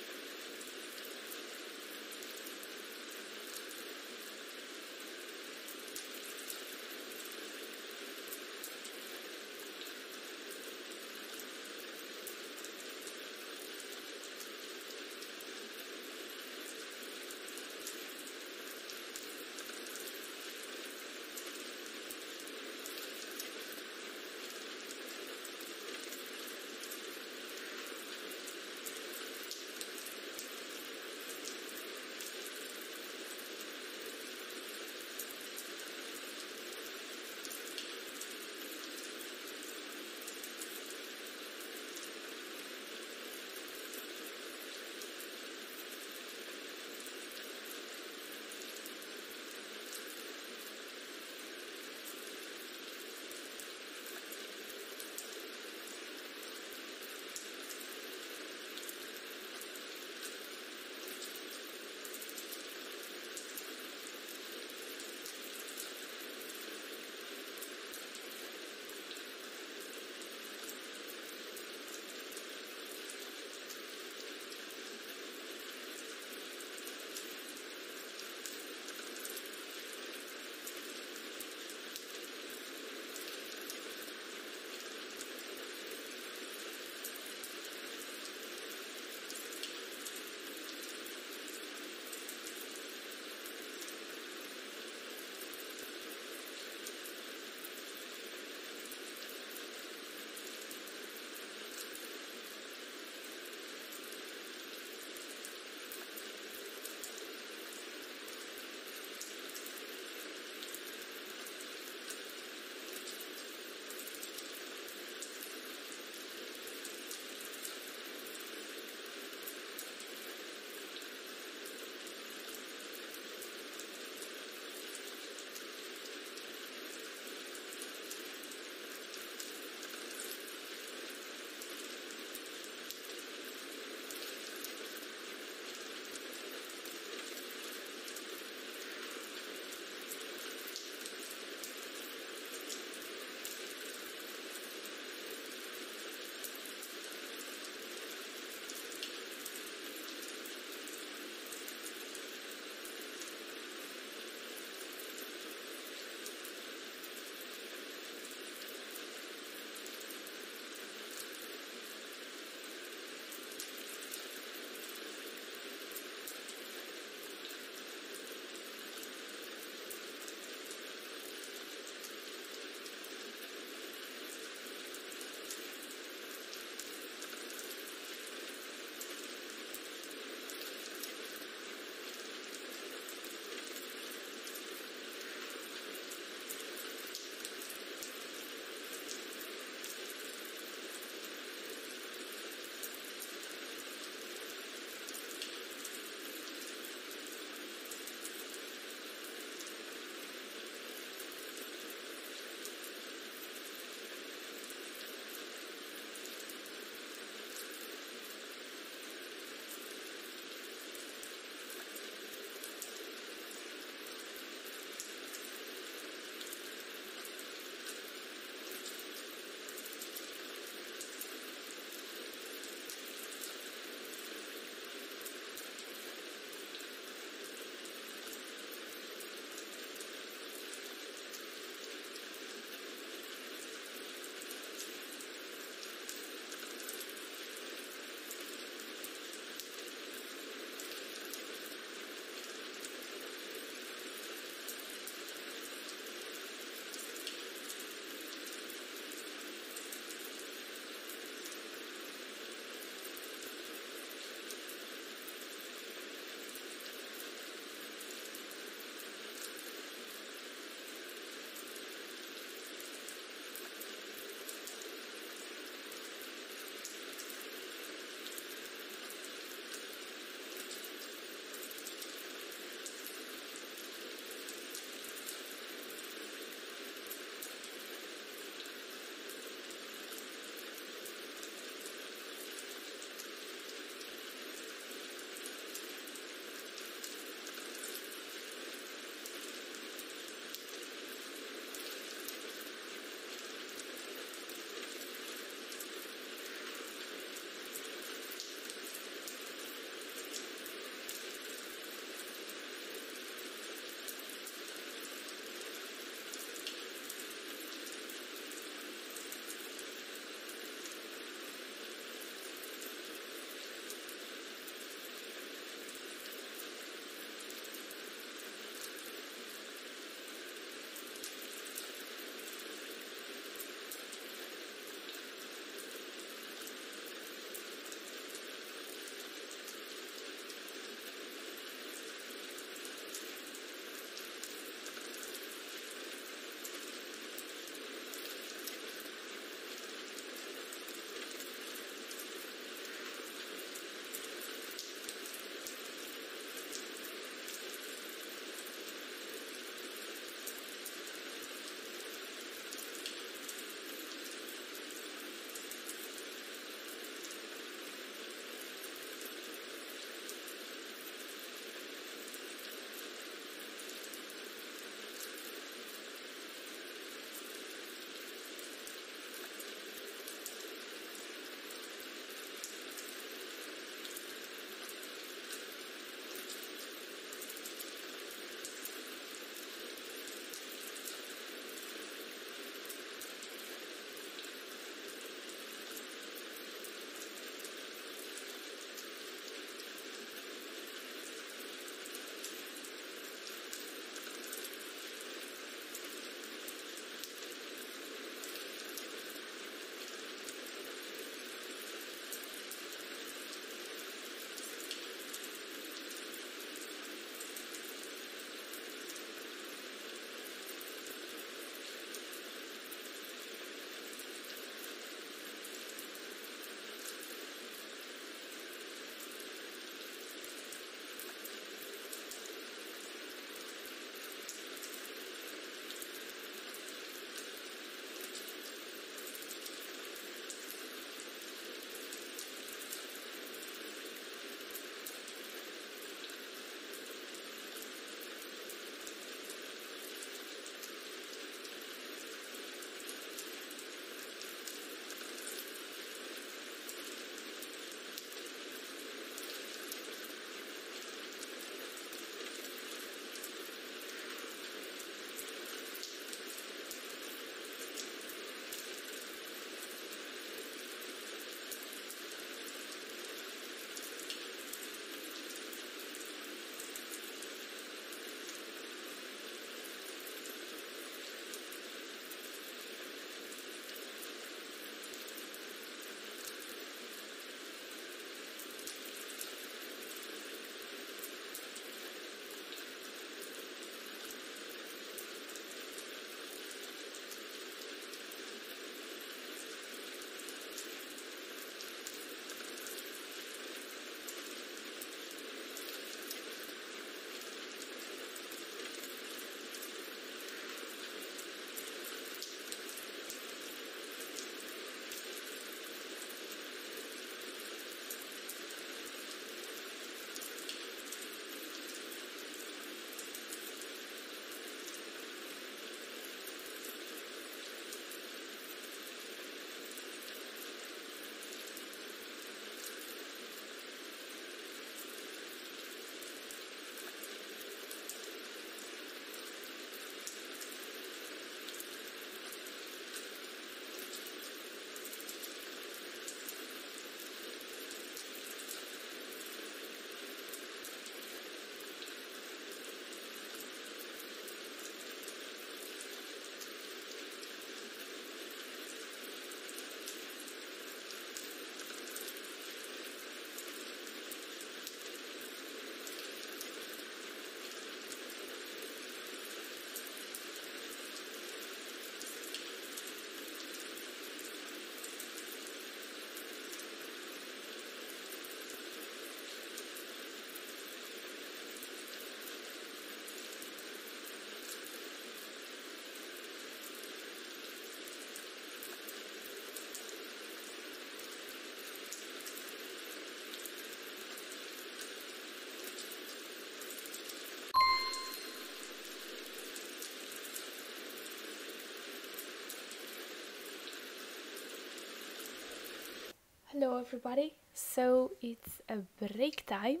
Hello everybody. So it's a break time.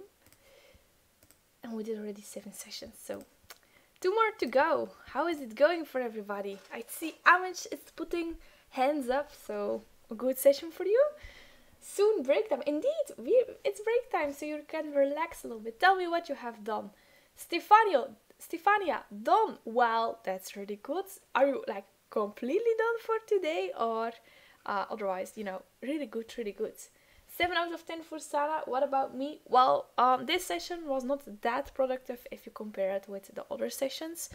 And we did already seven sessions, so two more to go. How is it going for everybody? I see Amish is putting hands up, so a good session for you. Soon break time. Indeed, we it's break time, so you can relax a little bit. Tell me what you have done. Stefania, Stefania, done. Well, that's really good. Are you like completely done for today or uh, otherwise, you know, really good, really good. 7 out of 10 for Sarah. What about me? Well, um, this session was not that productive if you compare it with the other sessions.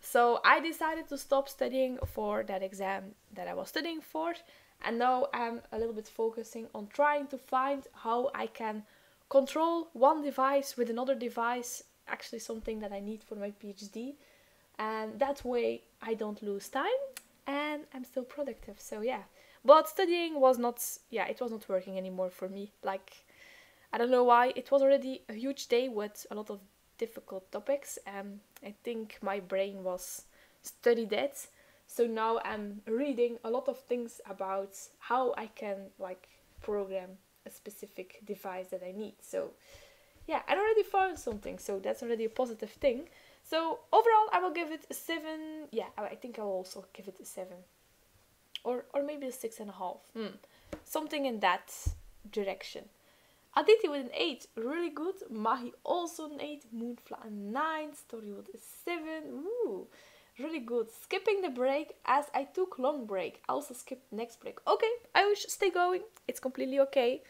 So I decided to stop studying for that exam that I was studying for. And now I'm a little bit focusing on trying to find how I can control one device with another device, actually something that I need for my PhD. And that way I don't lose time and I'm still productive. So yeah. But studying was not, yeah, it was not working anymore for me. Like, I don't know why. It was already a huge day with a lot of difficult topics, and I think my brain was study dead. So now I'm reading a lot of things about how I can like program a specific device that I need. So yeah, I already found something, so that's already a positive thing. So overall, I will give it a seven. Yeah, I think I will also give it a seven or or maybe a six and a half. Hmm. Something in that direction. Aditi with an 8, really good. Mahi also an 8. Moonfla a 9. Storywood a 7. Ooh, really good. Skipping the break as I took long break. I also skipped next break. Okay, I wish stay going. It's completely okay.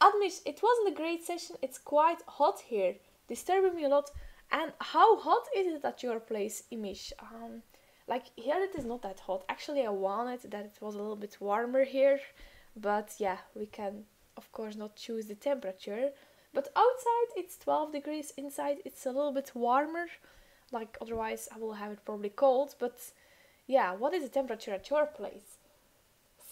Admish, it wasn't a great session. It's quite hot here. Disturbing me a lot. And how hot is it at your place, Imish? Um, like here it is not that hot. Actually i wanted that it was a little bit warmer here. But yeah we can of course not choose the temperature. But outside it's 12 degrees. Inside it's a little bit warmer. Like otherwise i will have it probably cold. But yeah what is the temperature at your place?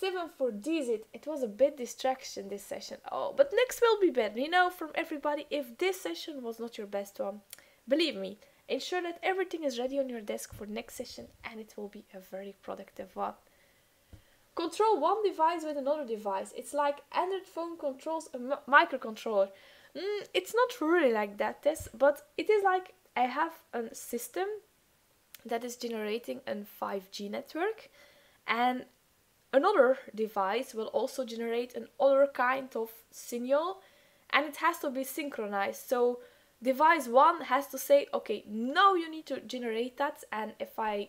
7 for Dizit. It was a bit distraction this session. Oh, but next will be better. You know, from everybody, if this session was not your best one, believe me, Ensure that everything is ready on your desk for next session and it will be a very productive one. Control one device with another device. It's like Android phone controls a microcontroller. Mm, it's not really like that, Tess, but it is like I have a system that is generating a 5G network and another device will also generate another kind of signal and it has to be synchronized. So device one has to say okay now you need to generate that and if i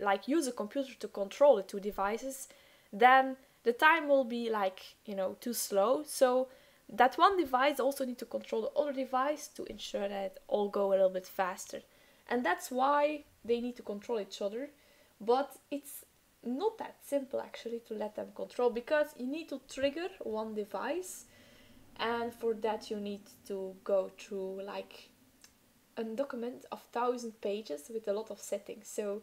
like use a computer to control the two devices then the time will be like you know too slow. So that one device also need to control the other device to ensure that it all go a little bit faster. And that's why they need to control each other. But it's not that simple actually to let them control because you need to trigger one device and for that you need to go through like a document of thousand pages with a lot of settings. So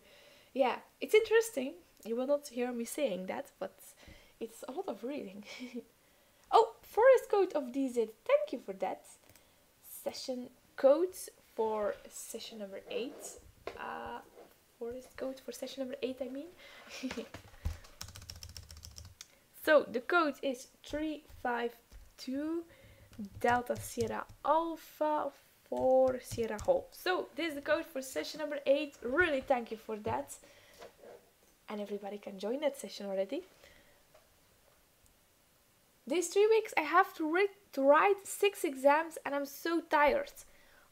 yeah it's interesting. You will not hear me saying that but it's a lot of reading. Oh forest code of DZ thank you for that. Session code for session number 8 uh, forest code for session number 8 I mean. So the code is 352 2 Delta Sierra Alpha for Sierra Hole. So this is the code for session number 8. Really thank you for that. And everybody can join that session already. These three weeks I have to, to write six exams and I'm so tired.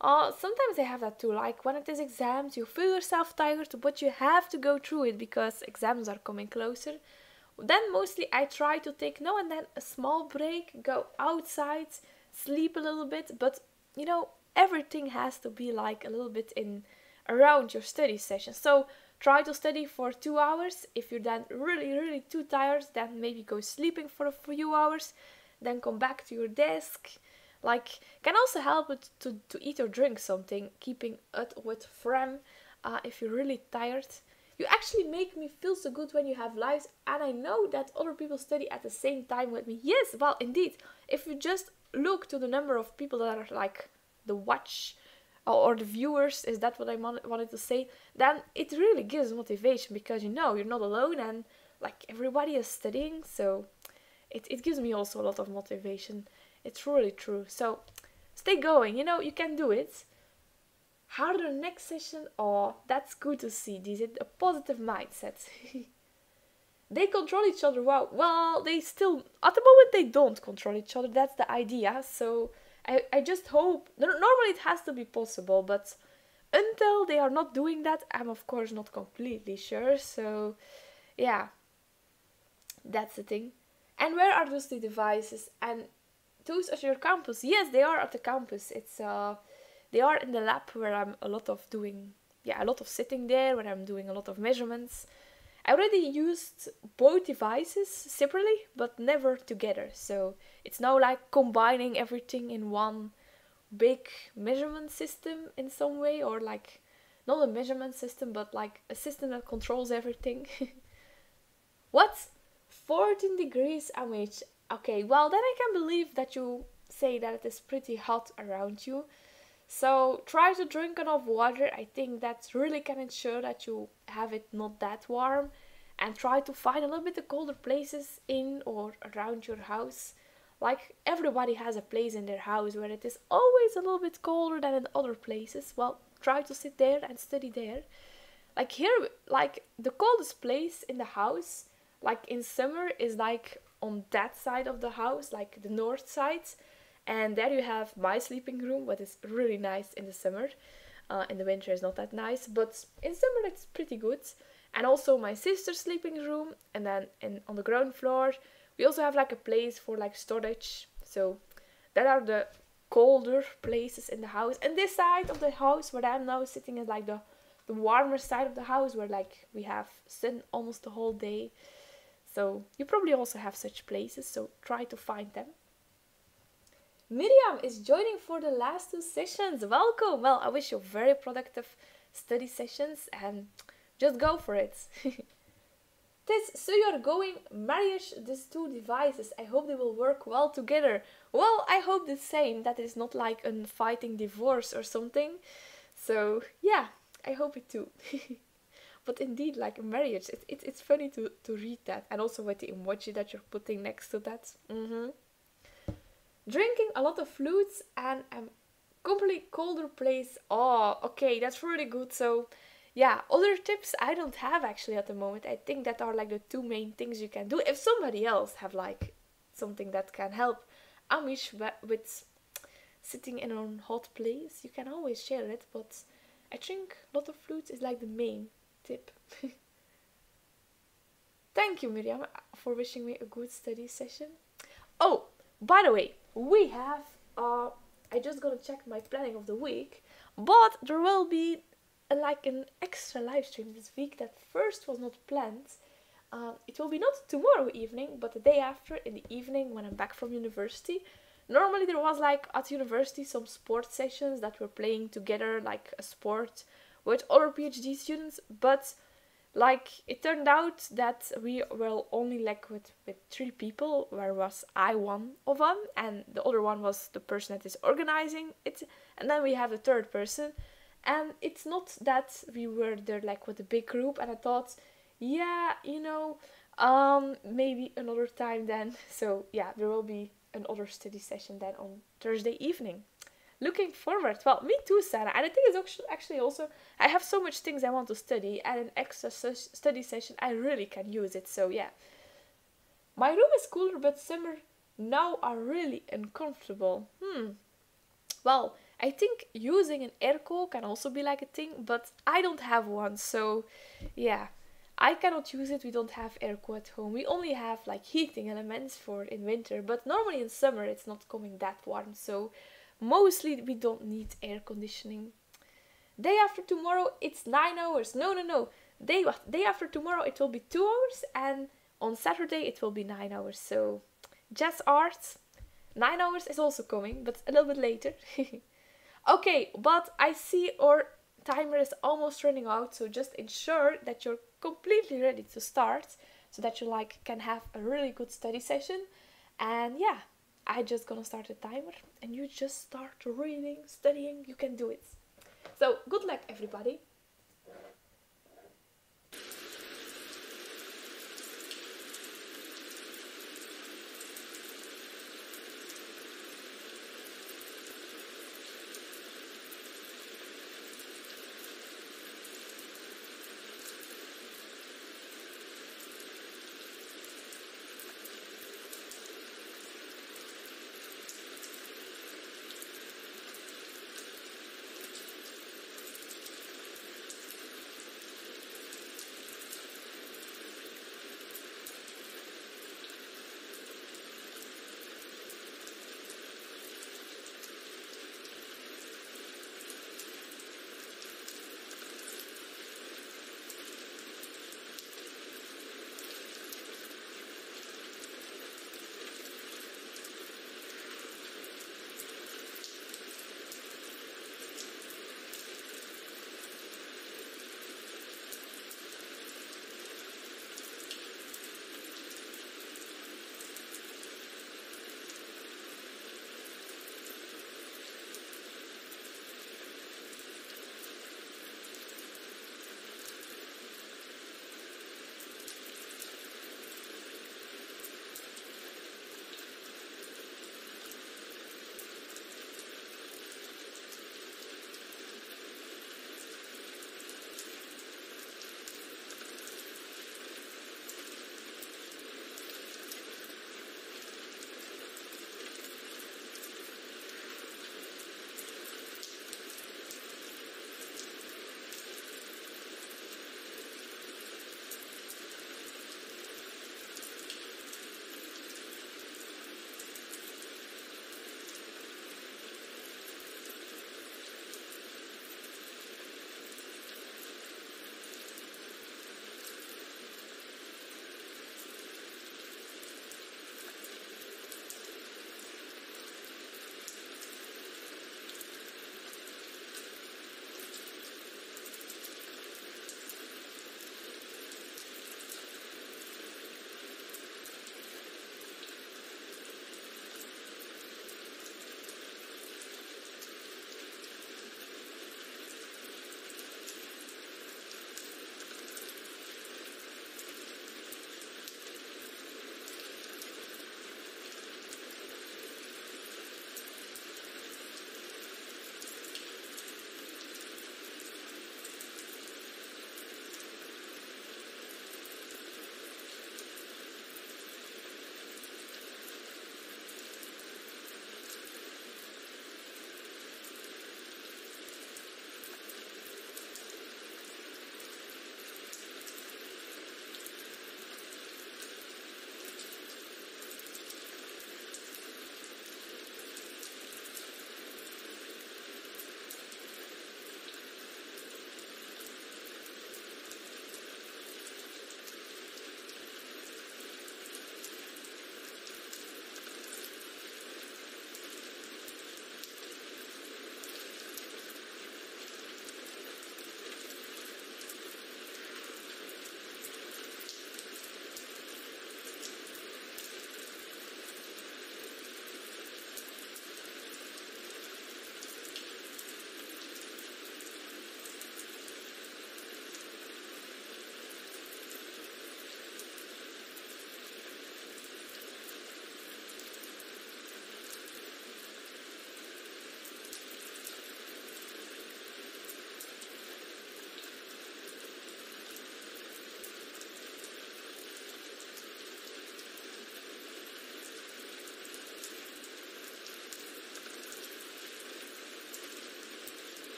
Uh, sometimes I have that too, like when it is exams, you feel yourself tired, but you have to go through it because exams are coming closer. Then mostly I try to take now and then a small break, go outside, sleep a little bit, but you know, everything has to be like a little bit in around your study session. So try to study for two hours. If you're then really, really too tired, then maybe go sleeping for a few hours, then come back to your desk. Like can also help with to, to eat or drink something, keeping it with phlegm uh, if you're really tired. You actually make me feel so good when you have lives, and I know that other people study at the same time with me. Yes, well, indeed. If you just look to the number of people that are like the watch or the viewers, is that what I wanted to say? Then it really gives motivation because you know you're not alone and like everybody is studying. So it, it gives me also a lot of motivation. It's really true. So stay going, you know, you can do it. Harder next session, oh, that's good to see. This is a positive mindset. they control each other well. Well, they still, at the moment, they don't control each other. That's the idea. So I, I just hope, normally it has to be possible, but until they are not doing that, I'm of course not completely sure. So yeah, that's the thing. And where are those two devices? And those at your campus? Yes, they are at the campus. It's uh, they are in the lab where I'm a lot of doing, yeah, a lot of sitting there where I'm doing a lot of measurements. I already used both devices separately, but never together. So it's now like combining everything in one big measurement system in some way, or like not a measurement system, but like a system that controls everything. what? 14 degrees MH. Okay, well, then I can believe that you say that it is pretty hot around you. So try to drink enough water. I think that really can ensure that you have it not that warm. And try to find a little bit of colder places in or around your house. Like everybody has a place in their house where it is always a little bit colder than in other places. Well, try to sit there and study there. Like here, like the coldest place in the house like in summer is like on that side of the house, like the north side, and there you have my sleeping room, what is really nice in the summer. Uh, in the winter is not that nice, but in summer it's pretty good. And also my sister's sleeping room, and then in on the ground floor we also have like a place for like storage. So that are the colder places in the house. And this side of the house where I'm now sitting is like the the warmer side of the house where like we have sun almost the whole day. So you probably also have such places, so try to find them. Miriam is joining for the last two sessions. Welcome! Well, I wish you very productive study sessions and just go for it. This, so you're going marriage these two devices. I hope they will work well together. Well, I hope the same. That is not like a fighting divorce or something. So yeah, I hope it too. but indeed like marriage it, it, it's funny to, to read that and also with the emoji that you're putting next to that mm-hmm. Drinking a lot of fluids and a completely colder place oh okay that's really good so yeah other tips i don't have actually at the moment i think that are like the two main things you can do if somebody else have like something that can help amish with sitting in a hot place you can always share it but i think a lot of fluids is like the main tip. Thank you, Miriam, for wishing me a good study session. Oh, by the way, we have, uh, I just gotta check my planning of the week, but there will be a, like an extra live stream this week that first was not planned. Uh, it will be not tomorrow evening, but the day after in the evening when I'm back from university. Normally there was like at university some sport sessions that were playing together like a sport with other PhD students, but like it turned out that we were only like with, with three people, where was I one of them, and the other one was the person that is organizing it, and then we have the third person, and it's not that we were there like with a big group, and I thought, yeah, you know, um, maybe another time then. So yeah, there will be another study session then on Thursday evening looking forward. Well, me too, Sarah. And I think it's actually also, I have so much things I want to study, and an extra study session, I really can use it. So, yeah. My room is cooler, but summer now are really uncomfortable. Hmm. Well, I think using an airco can also be like a thing, but I don't have one, so yeah. I cannot use it, we don't have airco at home. We only have like heating elements for in winter, but normally in summer it's not coming that warm, so Mostly we don't need air conditioning. Day after tomorrow it's 9 hours. No, no, no. Day, day after tomorrow it will be 2 hours and on Saturday it will be 9 hours. So Jazz Art, 9 hours is also coming, but a little bit later. okay, but I see our timer is almost running out, so just ensure that you're completely ready to start so that you like can have a really good study session. And yeah, I just gonna start a timer and you just start reading, studying, you can do it. So good luck everybody.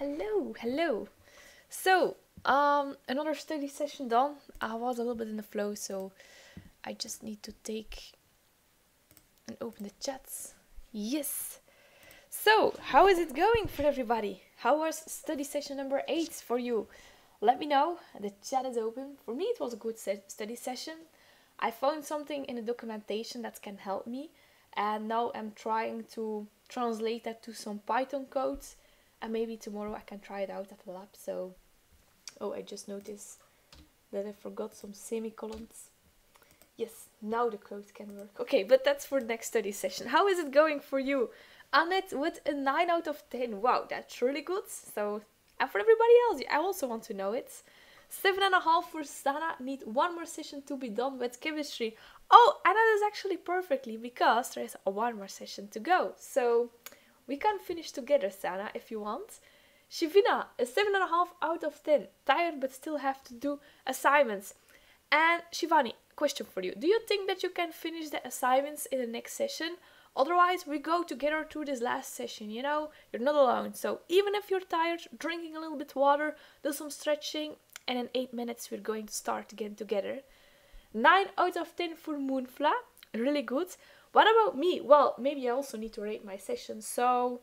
Hello, hello. So, um, another study session done. I was a little bit in the flow, so I just need to take and open the chats. Yes. So, how is it going for everybody? How was study session number eight for you? Let me know. The chat is open. For me, it was a good se study session. I found something in the documentation that can help me, and now I'm trying to translate that to some Python codes, and maybe tomorrow I can try it out at the lab. So, oh, I just noticed that I forgot some semicolons. Yes, now the code can work. Okay, but that's for next study session. How is it going for you? Annette with a 9 out of 10. Wow, that's really good. So, and for everybody else, I also want to know it. Seven and a half for Sana. Need one more session to be done with chemistry. Oh, and that is actually perfectly because there is one more session to go. So we can finish together, Sana, if you want. Shivina, a seven and a half out of ten. Tired but still have to do assignments. And Shivani, question for you. Do you think that you can finish the assignments in the next session? Otherwise, we go together through this last session, you know? You're not alone. So even if you're tired, drinking a little bit water, do some stretching, and in 8 minutes we're going to start again together. 9 out of 10 for Moonfla. Really good. What about me? Well, maybe I also need to rate my session. So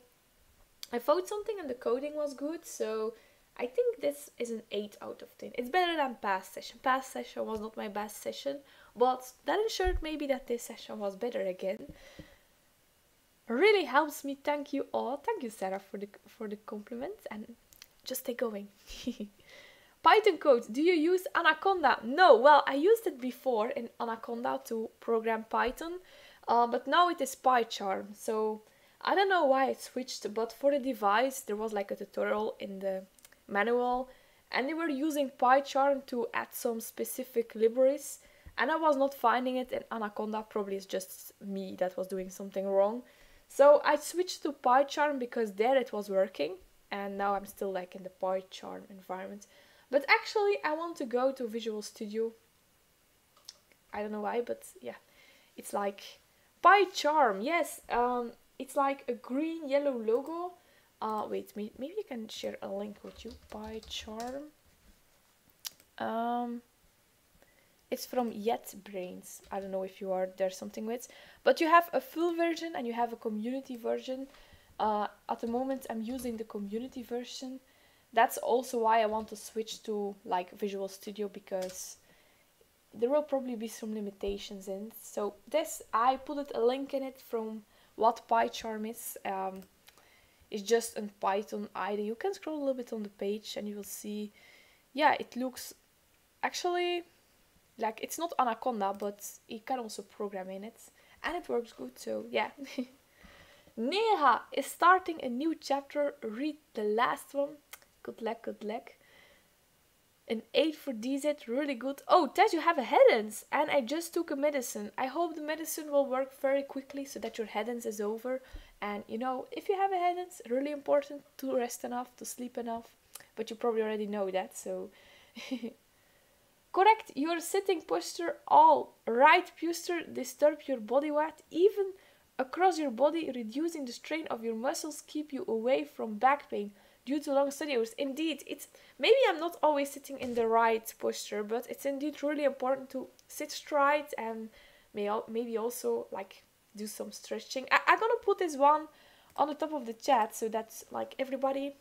I found something and the coding was good. So I think this is an 8 out of 10. It's better than past session. Past session was not my best session, but that ensured maybe that this session was better again. Really helps me. Thank you all. Thank you, Sarah, for the for the compliment and just stay going. Python code. Do you use Anaconda? No. Well, I used it before in Anaconda to program Python, uh, but now it is PyCharm. So I don't know why it switched, but for the device there was like a tutorial in the manual and they were using PyCharm to add some specific libraries and I was not finding it in Anaconda, probably it's just me that was doing something wrong. So I switched to PyCharm because there it was working and now I'm still like in the PyCharm environment. But actually I want to go to Visual Studio. I don't know why, but yeah. It's like PyCharm, yes. Um, it's like a green yellow logo uh, wait, maybe you can share a link with you. PyCharm. Um, it's from JetBrains. I don't know if you are there something with, but you have a full version and you have a community version. Uh, at the moment, I'm using the community version. That's also why I want to switch to like Visual Studio because there will probably be some limitations in. So this, I put a link in it from what PyCharm is. Um, it's just in Python IDE. You can scroll a little bit on the page and you will see, yeah, it looks actually like it's not Anaconda, but you can also program in it and it works good. So yeah. Neha is starting a new chapter. Read the last one. Good luck, good luck. An 8 for DZ, really good. Oh, Tess, you have a headings, and I just took a medicine. I hope the medicine will work very quickly so that your headings is over. And you know, if you have a headings, really important to rest enough, to sleep enough. But you probably already know that, so. Correct your sitting posture. All right posture disturb your body weight, even across your body, reducing the strain of your muscles, keep you away from back pain due to long study hours. Indeed, it's maybe I'm not always sitting in the right posture, but it's indeed really important to sit straight and may maybe also like do some stretching. I, I'm gonna put this one on the top of the chat so that like everybody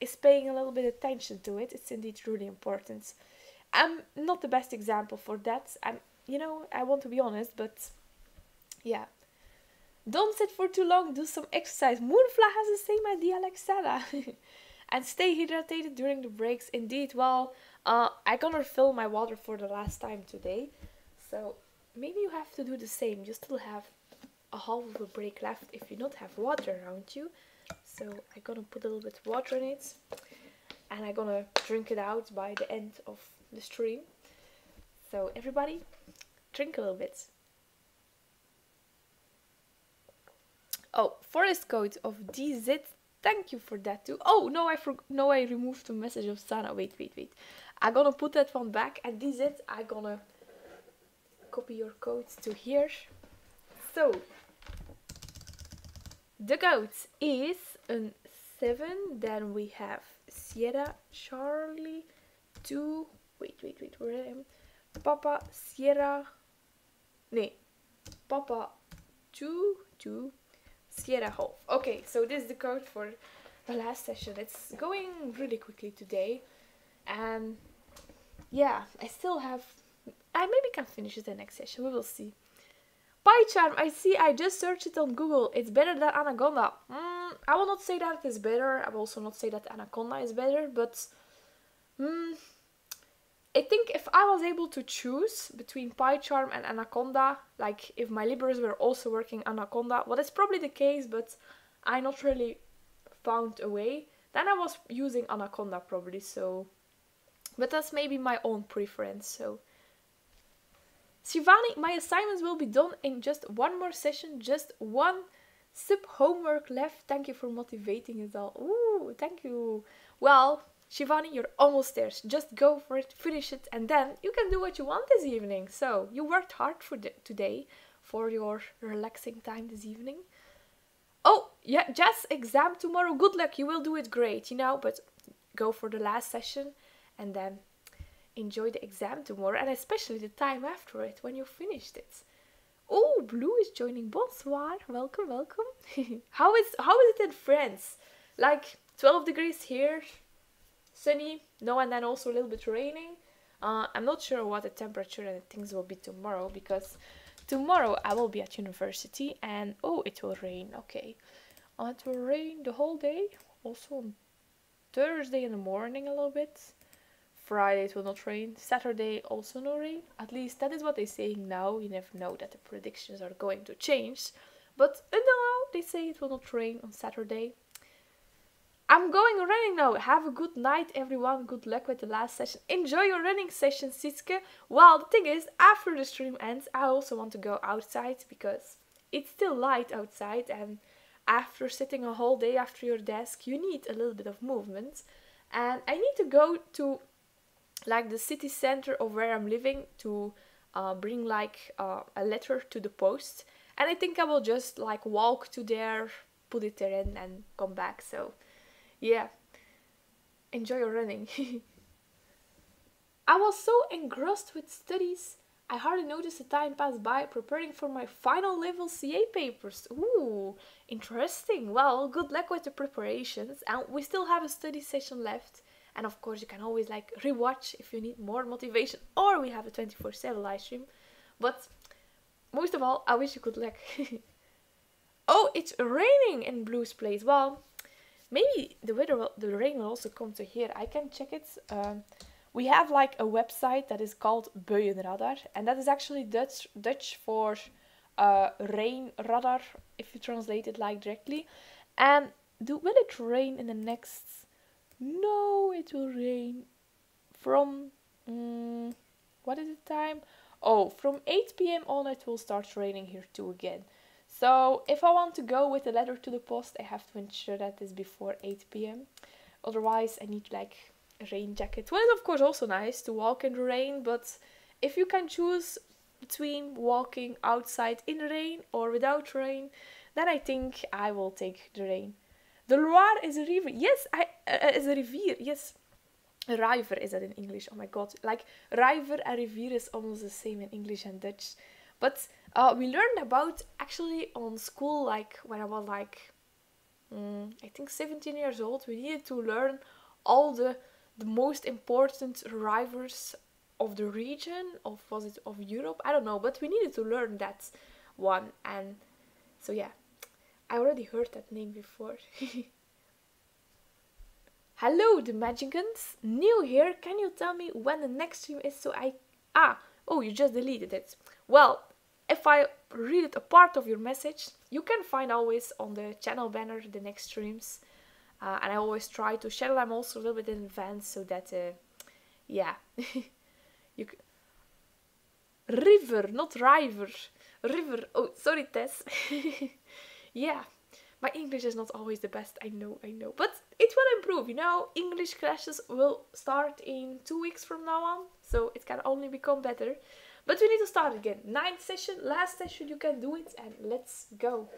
is paying a little bit attention to it. It's indeed really important. I'm not the best example for that. I'm you know, I want to be honest, but yeah. Don't sit for too long, do some exercise. Moonfla has the same idea like Sarah. and stay hydrated during the breaks. Indeed, well, uh, I'm gonna fill my water for the last time today. So maybe you have to do the same. You still have a half of a break left if you don't have water around you. So I'm gonna put a little bit water in it and I'm gonna drink it out by the end of the stream. So everybody, drink a little bit. Oh, forest code of DZ Thank you for that too. Oh, no, I for no, I removed the message of Sana. Wait, wait, wait. I'm gonna put that one back. And this it. I'm gonna copy your codes to here. So, the code is a seven. Then we have Sierra Charlie two. Wait, wait, wait. Where am Papa Sierra. Nee. Papa two two Sierra Half. Okay, so this is the code for the last session. It's going really quickly today, and yeah, I still have. I maybe can finish it the next session. We will see. PyCharm, I see. I just searched it on Google. It's better than Anaconda. Mm, I will not say that it is better. I will also not say that Anaconda is better, but mm, I think if I was able to choose between PyCharm and Anaconda, like if my libers were also working Anaconda, well, that's probably the case, but I not really found a way. Then I was using Anaconda probably, so. But that's maybe my own preference, so. Shivani, my assignments will be done in just one more session, just one sub homework left. Thank you for motivating us all. Ooh, thank you. Well, Shivani, you're almost there. Just go for it, finish it, and then you can do what you want this evening. So, you worked hard for today for your relaxing time this evening. Oh, yeah, Jess, exam tomorrow. Good luck. You will do it great, you know, but go for the last session and then enjoy the exam tomorrow and especially the time after it when you finished it. Oh, Blue is joining. Bonsoir. Welcome, welcome. how is how is it in France? Like 12 degrees here, sunny, no, and then also a little bit raining. Uh, I'm not sure what the temperature and things will be tomorrow because tomorrow I will be at university and oh, it will rain. Okay, uh, it will rain the whole day. Also on Thursday in the morning a little bit. Friday it will not rain. Saturday also no rain. At least that is what they're saying now. You never know that the predictions are going to change. But uh, now they say it will not rain on Saturday. I'm going running now. Have a good night, everyone. Good luck with the last session. Enjoy your running session, Siske. Well, the thing is, after the stream ends, I also want to go outside because it's still light outside. And after sitting a whole day after your desk, you need a little bit of movement. And I need to go to like the city center of where I'm living to uh, bring like uh, a letter to the post. And I think I will just like walk to there, put it there in, and come back. So, yeah, enjoy your running. I was so engrossed with studies, I hardly noticed the time pass by preparing for my final level CA papers. Ooh, interesting. Well, good luck with the preparations, and we still have a study session left. And of course, you can always like rewatch if you need more motivation, or we have a 24 7 live stream. But most of all, I wish you good luck. oh, it's raining in Blue's place. Well, maybe the weather, will, the rain will also come to here. I can check it. Um, we have like a website that is called Buienradar, and that is actually Dutch Dutch for uh, rain radar, if you translate it like directly. And do will it rain in the next no, it will rain from um, what is the time? Oh, from 8 p.m. on it will start raining here too again. So if I want to go with a letter to the post, I have to ensure that it's before 8 p.m. Otherwise, I need like a rain jacket. Well, it's of course also nice to walk in the rain, but if you can choose between walking outside in rain or without rain, then I think I will take the rain. The Loire is a river. Yes, I uh, is a river. Yes. A river is that in English. Oh my god. Like river and rivier is almost the same in English and Dutch. But uh, we learned about actually on school like when I was like mm, I think 17 years old. We needed to learn all the the most important rivers of the region of was it of Europe? I don't know, but we needed to learn that one and so yeah I already heard that name before. Hello, the Magicans. New here. Can you tell me when the next stream is so I... Ah, oh, you just deleted it. Well, if I read a part of your message, you can find always on the channel banner the next streams. Uh, and I always try to schedule them also a little bit in advance so that, uh, yeah, you. River, not river. River. Oh, sorry, Tess. yeah, my English is not always the best, I know, I know. But it will improve, you know. English classes will start in two weeks from now on, so it can only become better. But we need to start again. Ninth session, last session, you can do it, and let's go.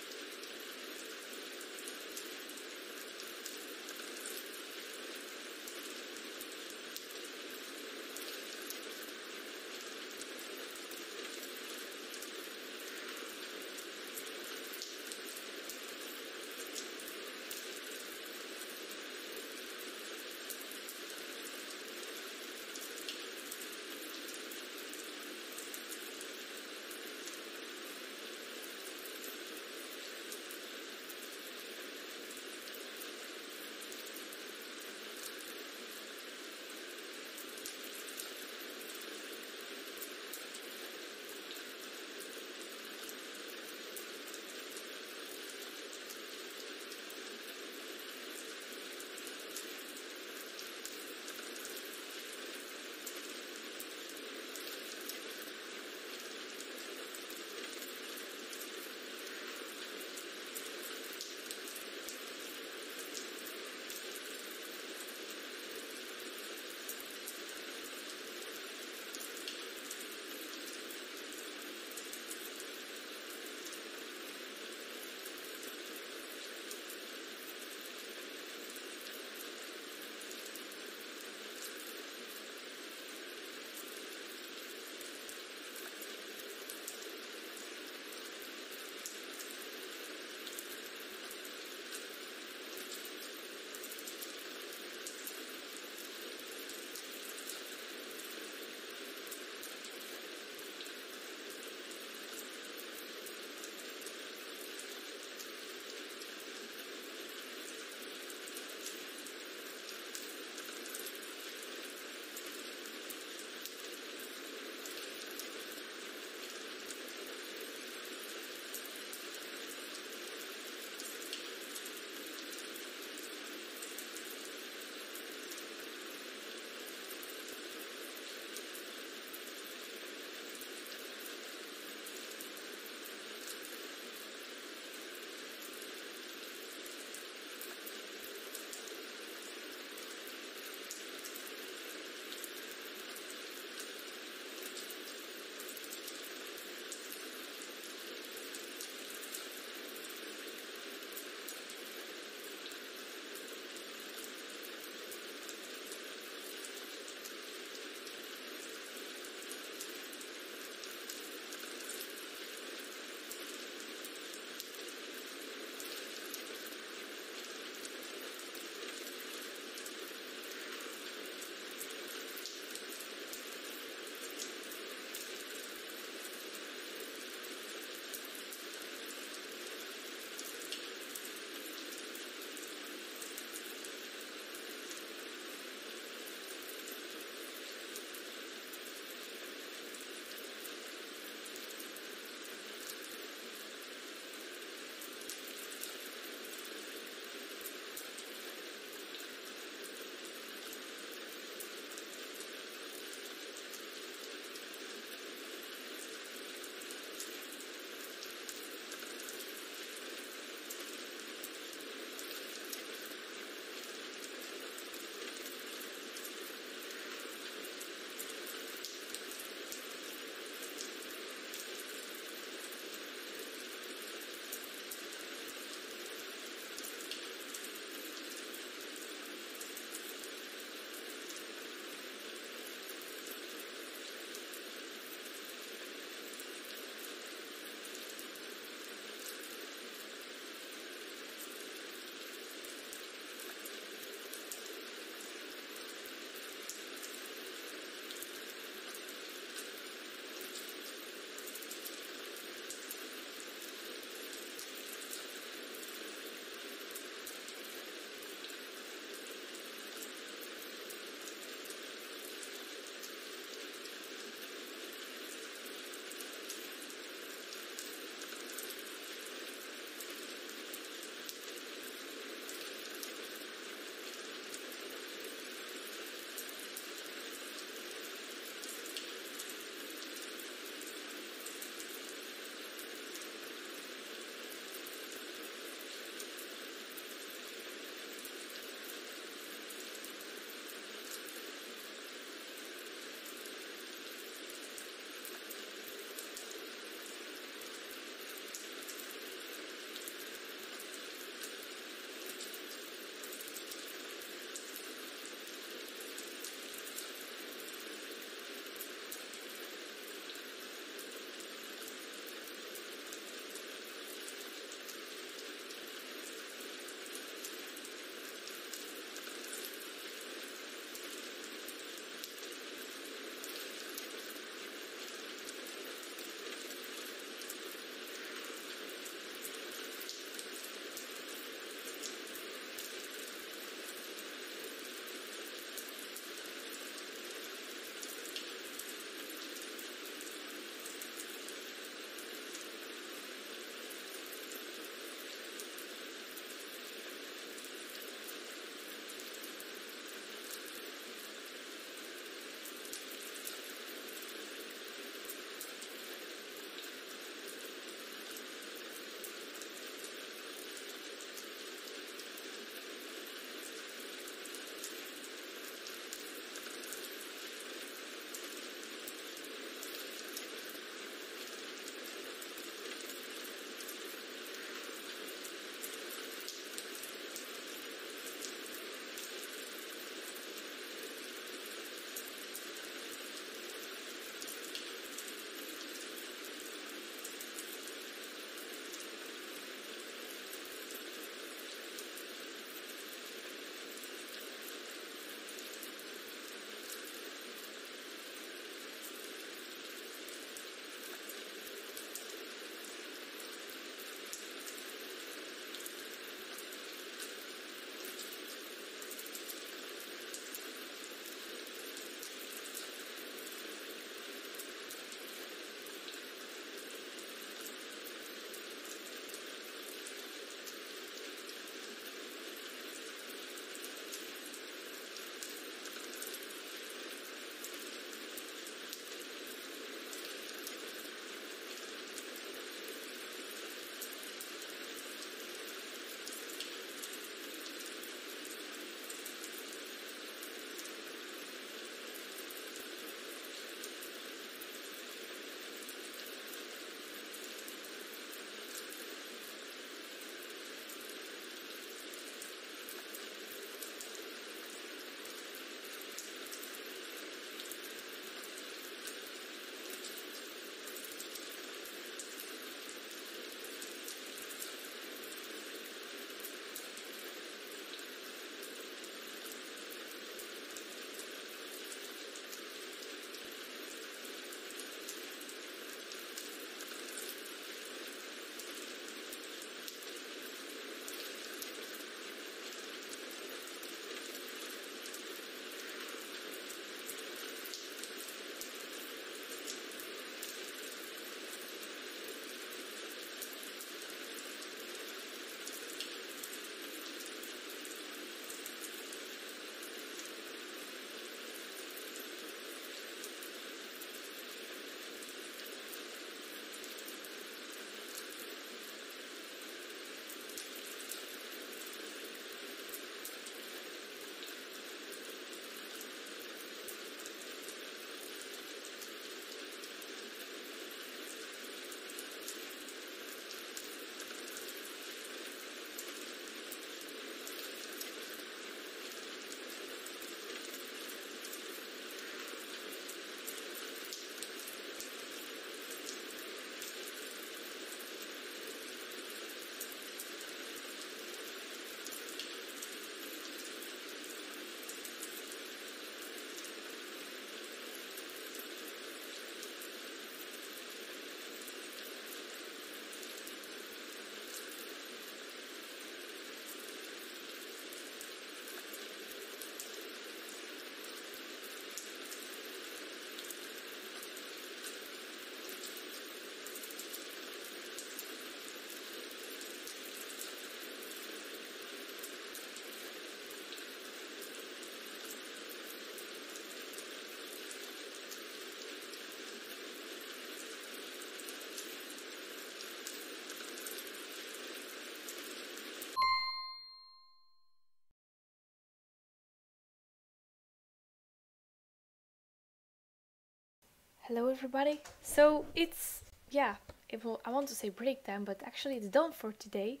Hello everybody. So it's yeah, it will I want to say break time, but actually it's done for today.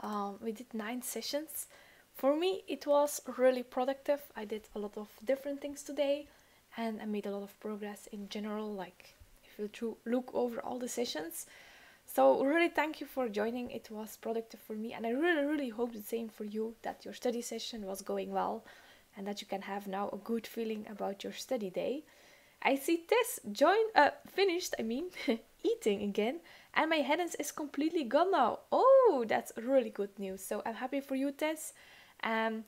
Um, we did nine sessions. For me, it was really productive. I did a lot of different things today, and I made a lot of progress in general. Like if you look over all the sessions. So really thank you for joining. It was productive for me, and I really really hope the same for you that your study session was going well, and that you can have now a good feeling about your study day. I see Tess join, uh, finished, I mean, eating again, and my headache is completely gone now. Oh, that's really good news. So I'm happy for you, Tess. Um,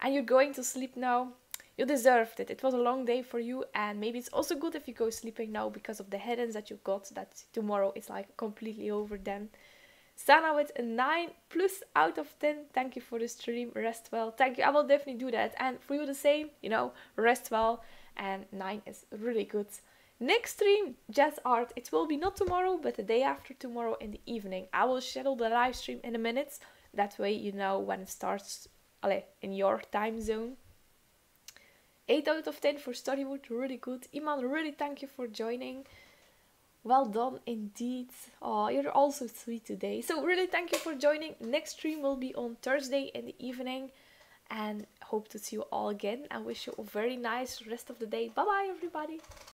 and you're going to sleep now. You deserved it. It was a long day for you, and maybe it's also good if you go sleeping now because of the headaches that you got. That tomorrow is like completely over then. Sana with a 9 plus out of 10. Thank you for the stream. Rest well. Thank you. I will definitely do that. And for you, the same. You know, rest well and 9 is really good. Next stream, Jazz Art. It will be not tomorrow, but the day after tomorrow in the evening. I will schedule the live stream in a minute. That way you know when it starts allez, in your time zone. 8 out of 10 for Storywood, really good. Iman, really thank you for joining. Well done indeed. Oh, you're also sweet today. So really thank you for joining. Next stream will be on Thursday in the evening and hope to see you all again I wish you a very nice rest of the day. Bye bye, everybody.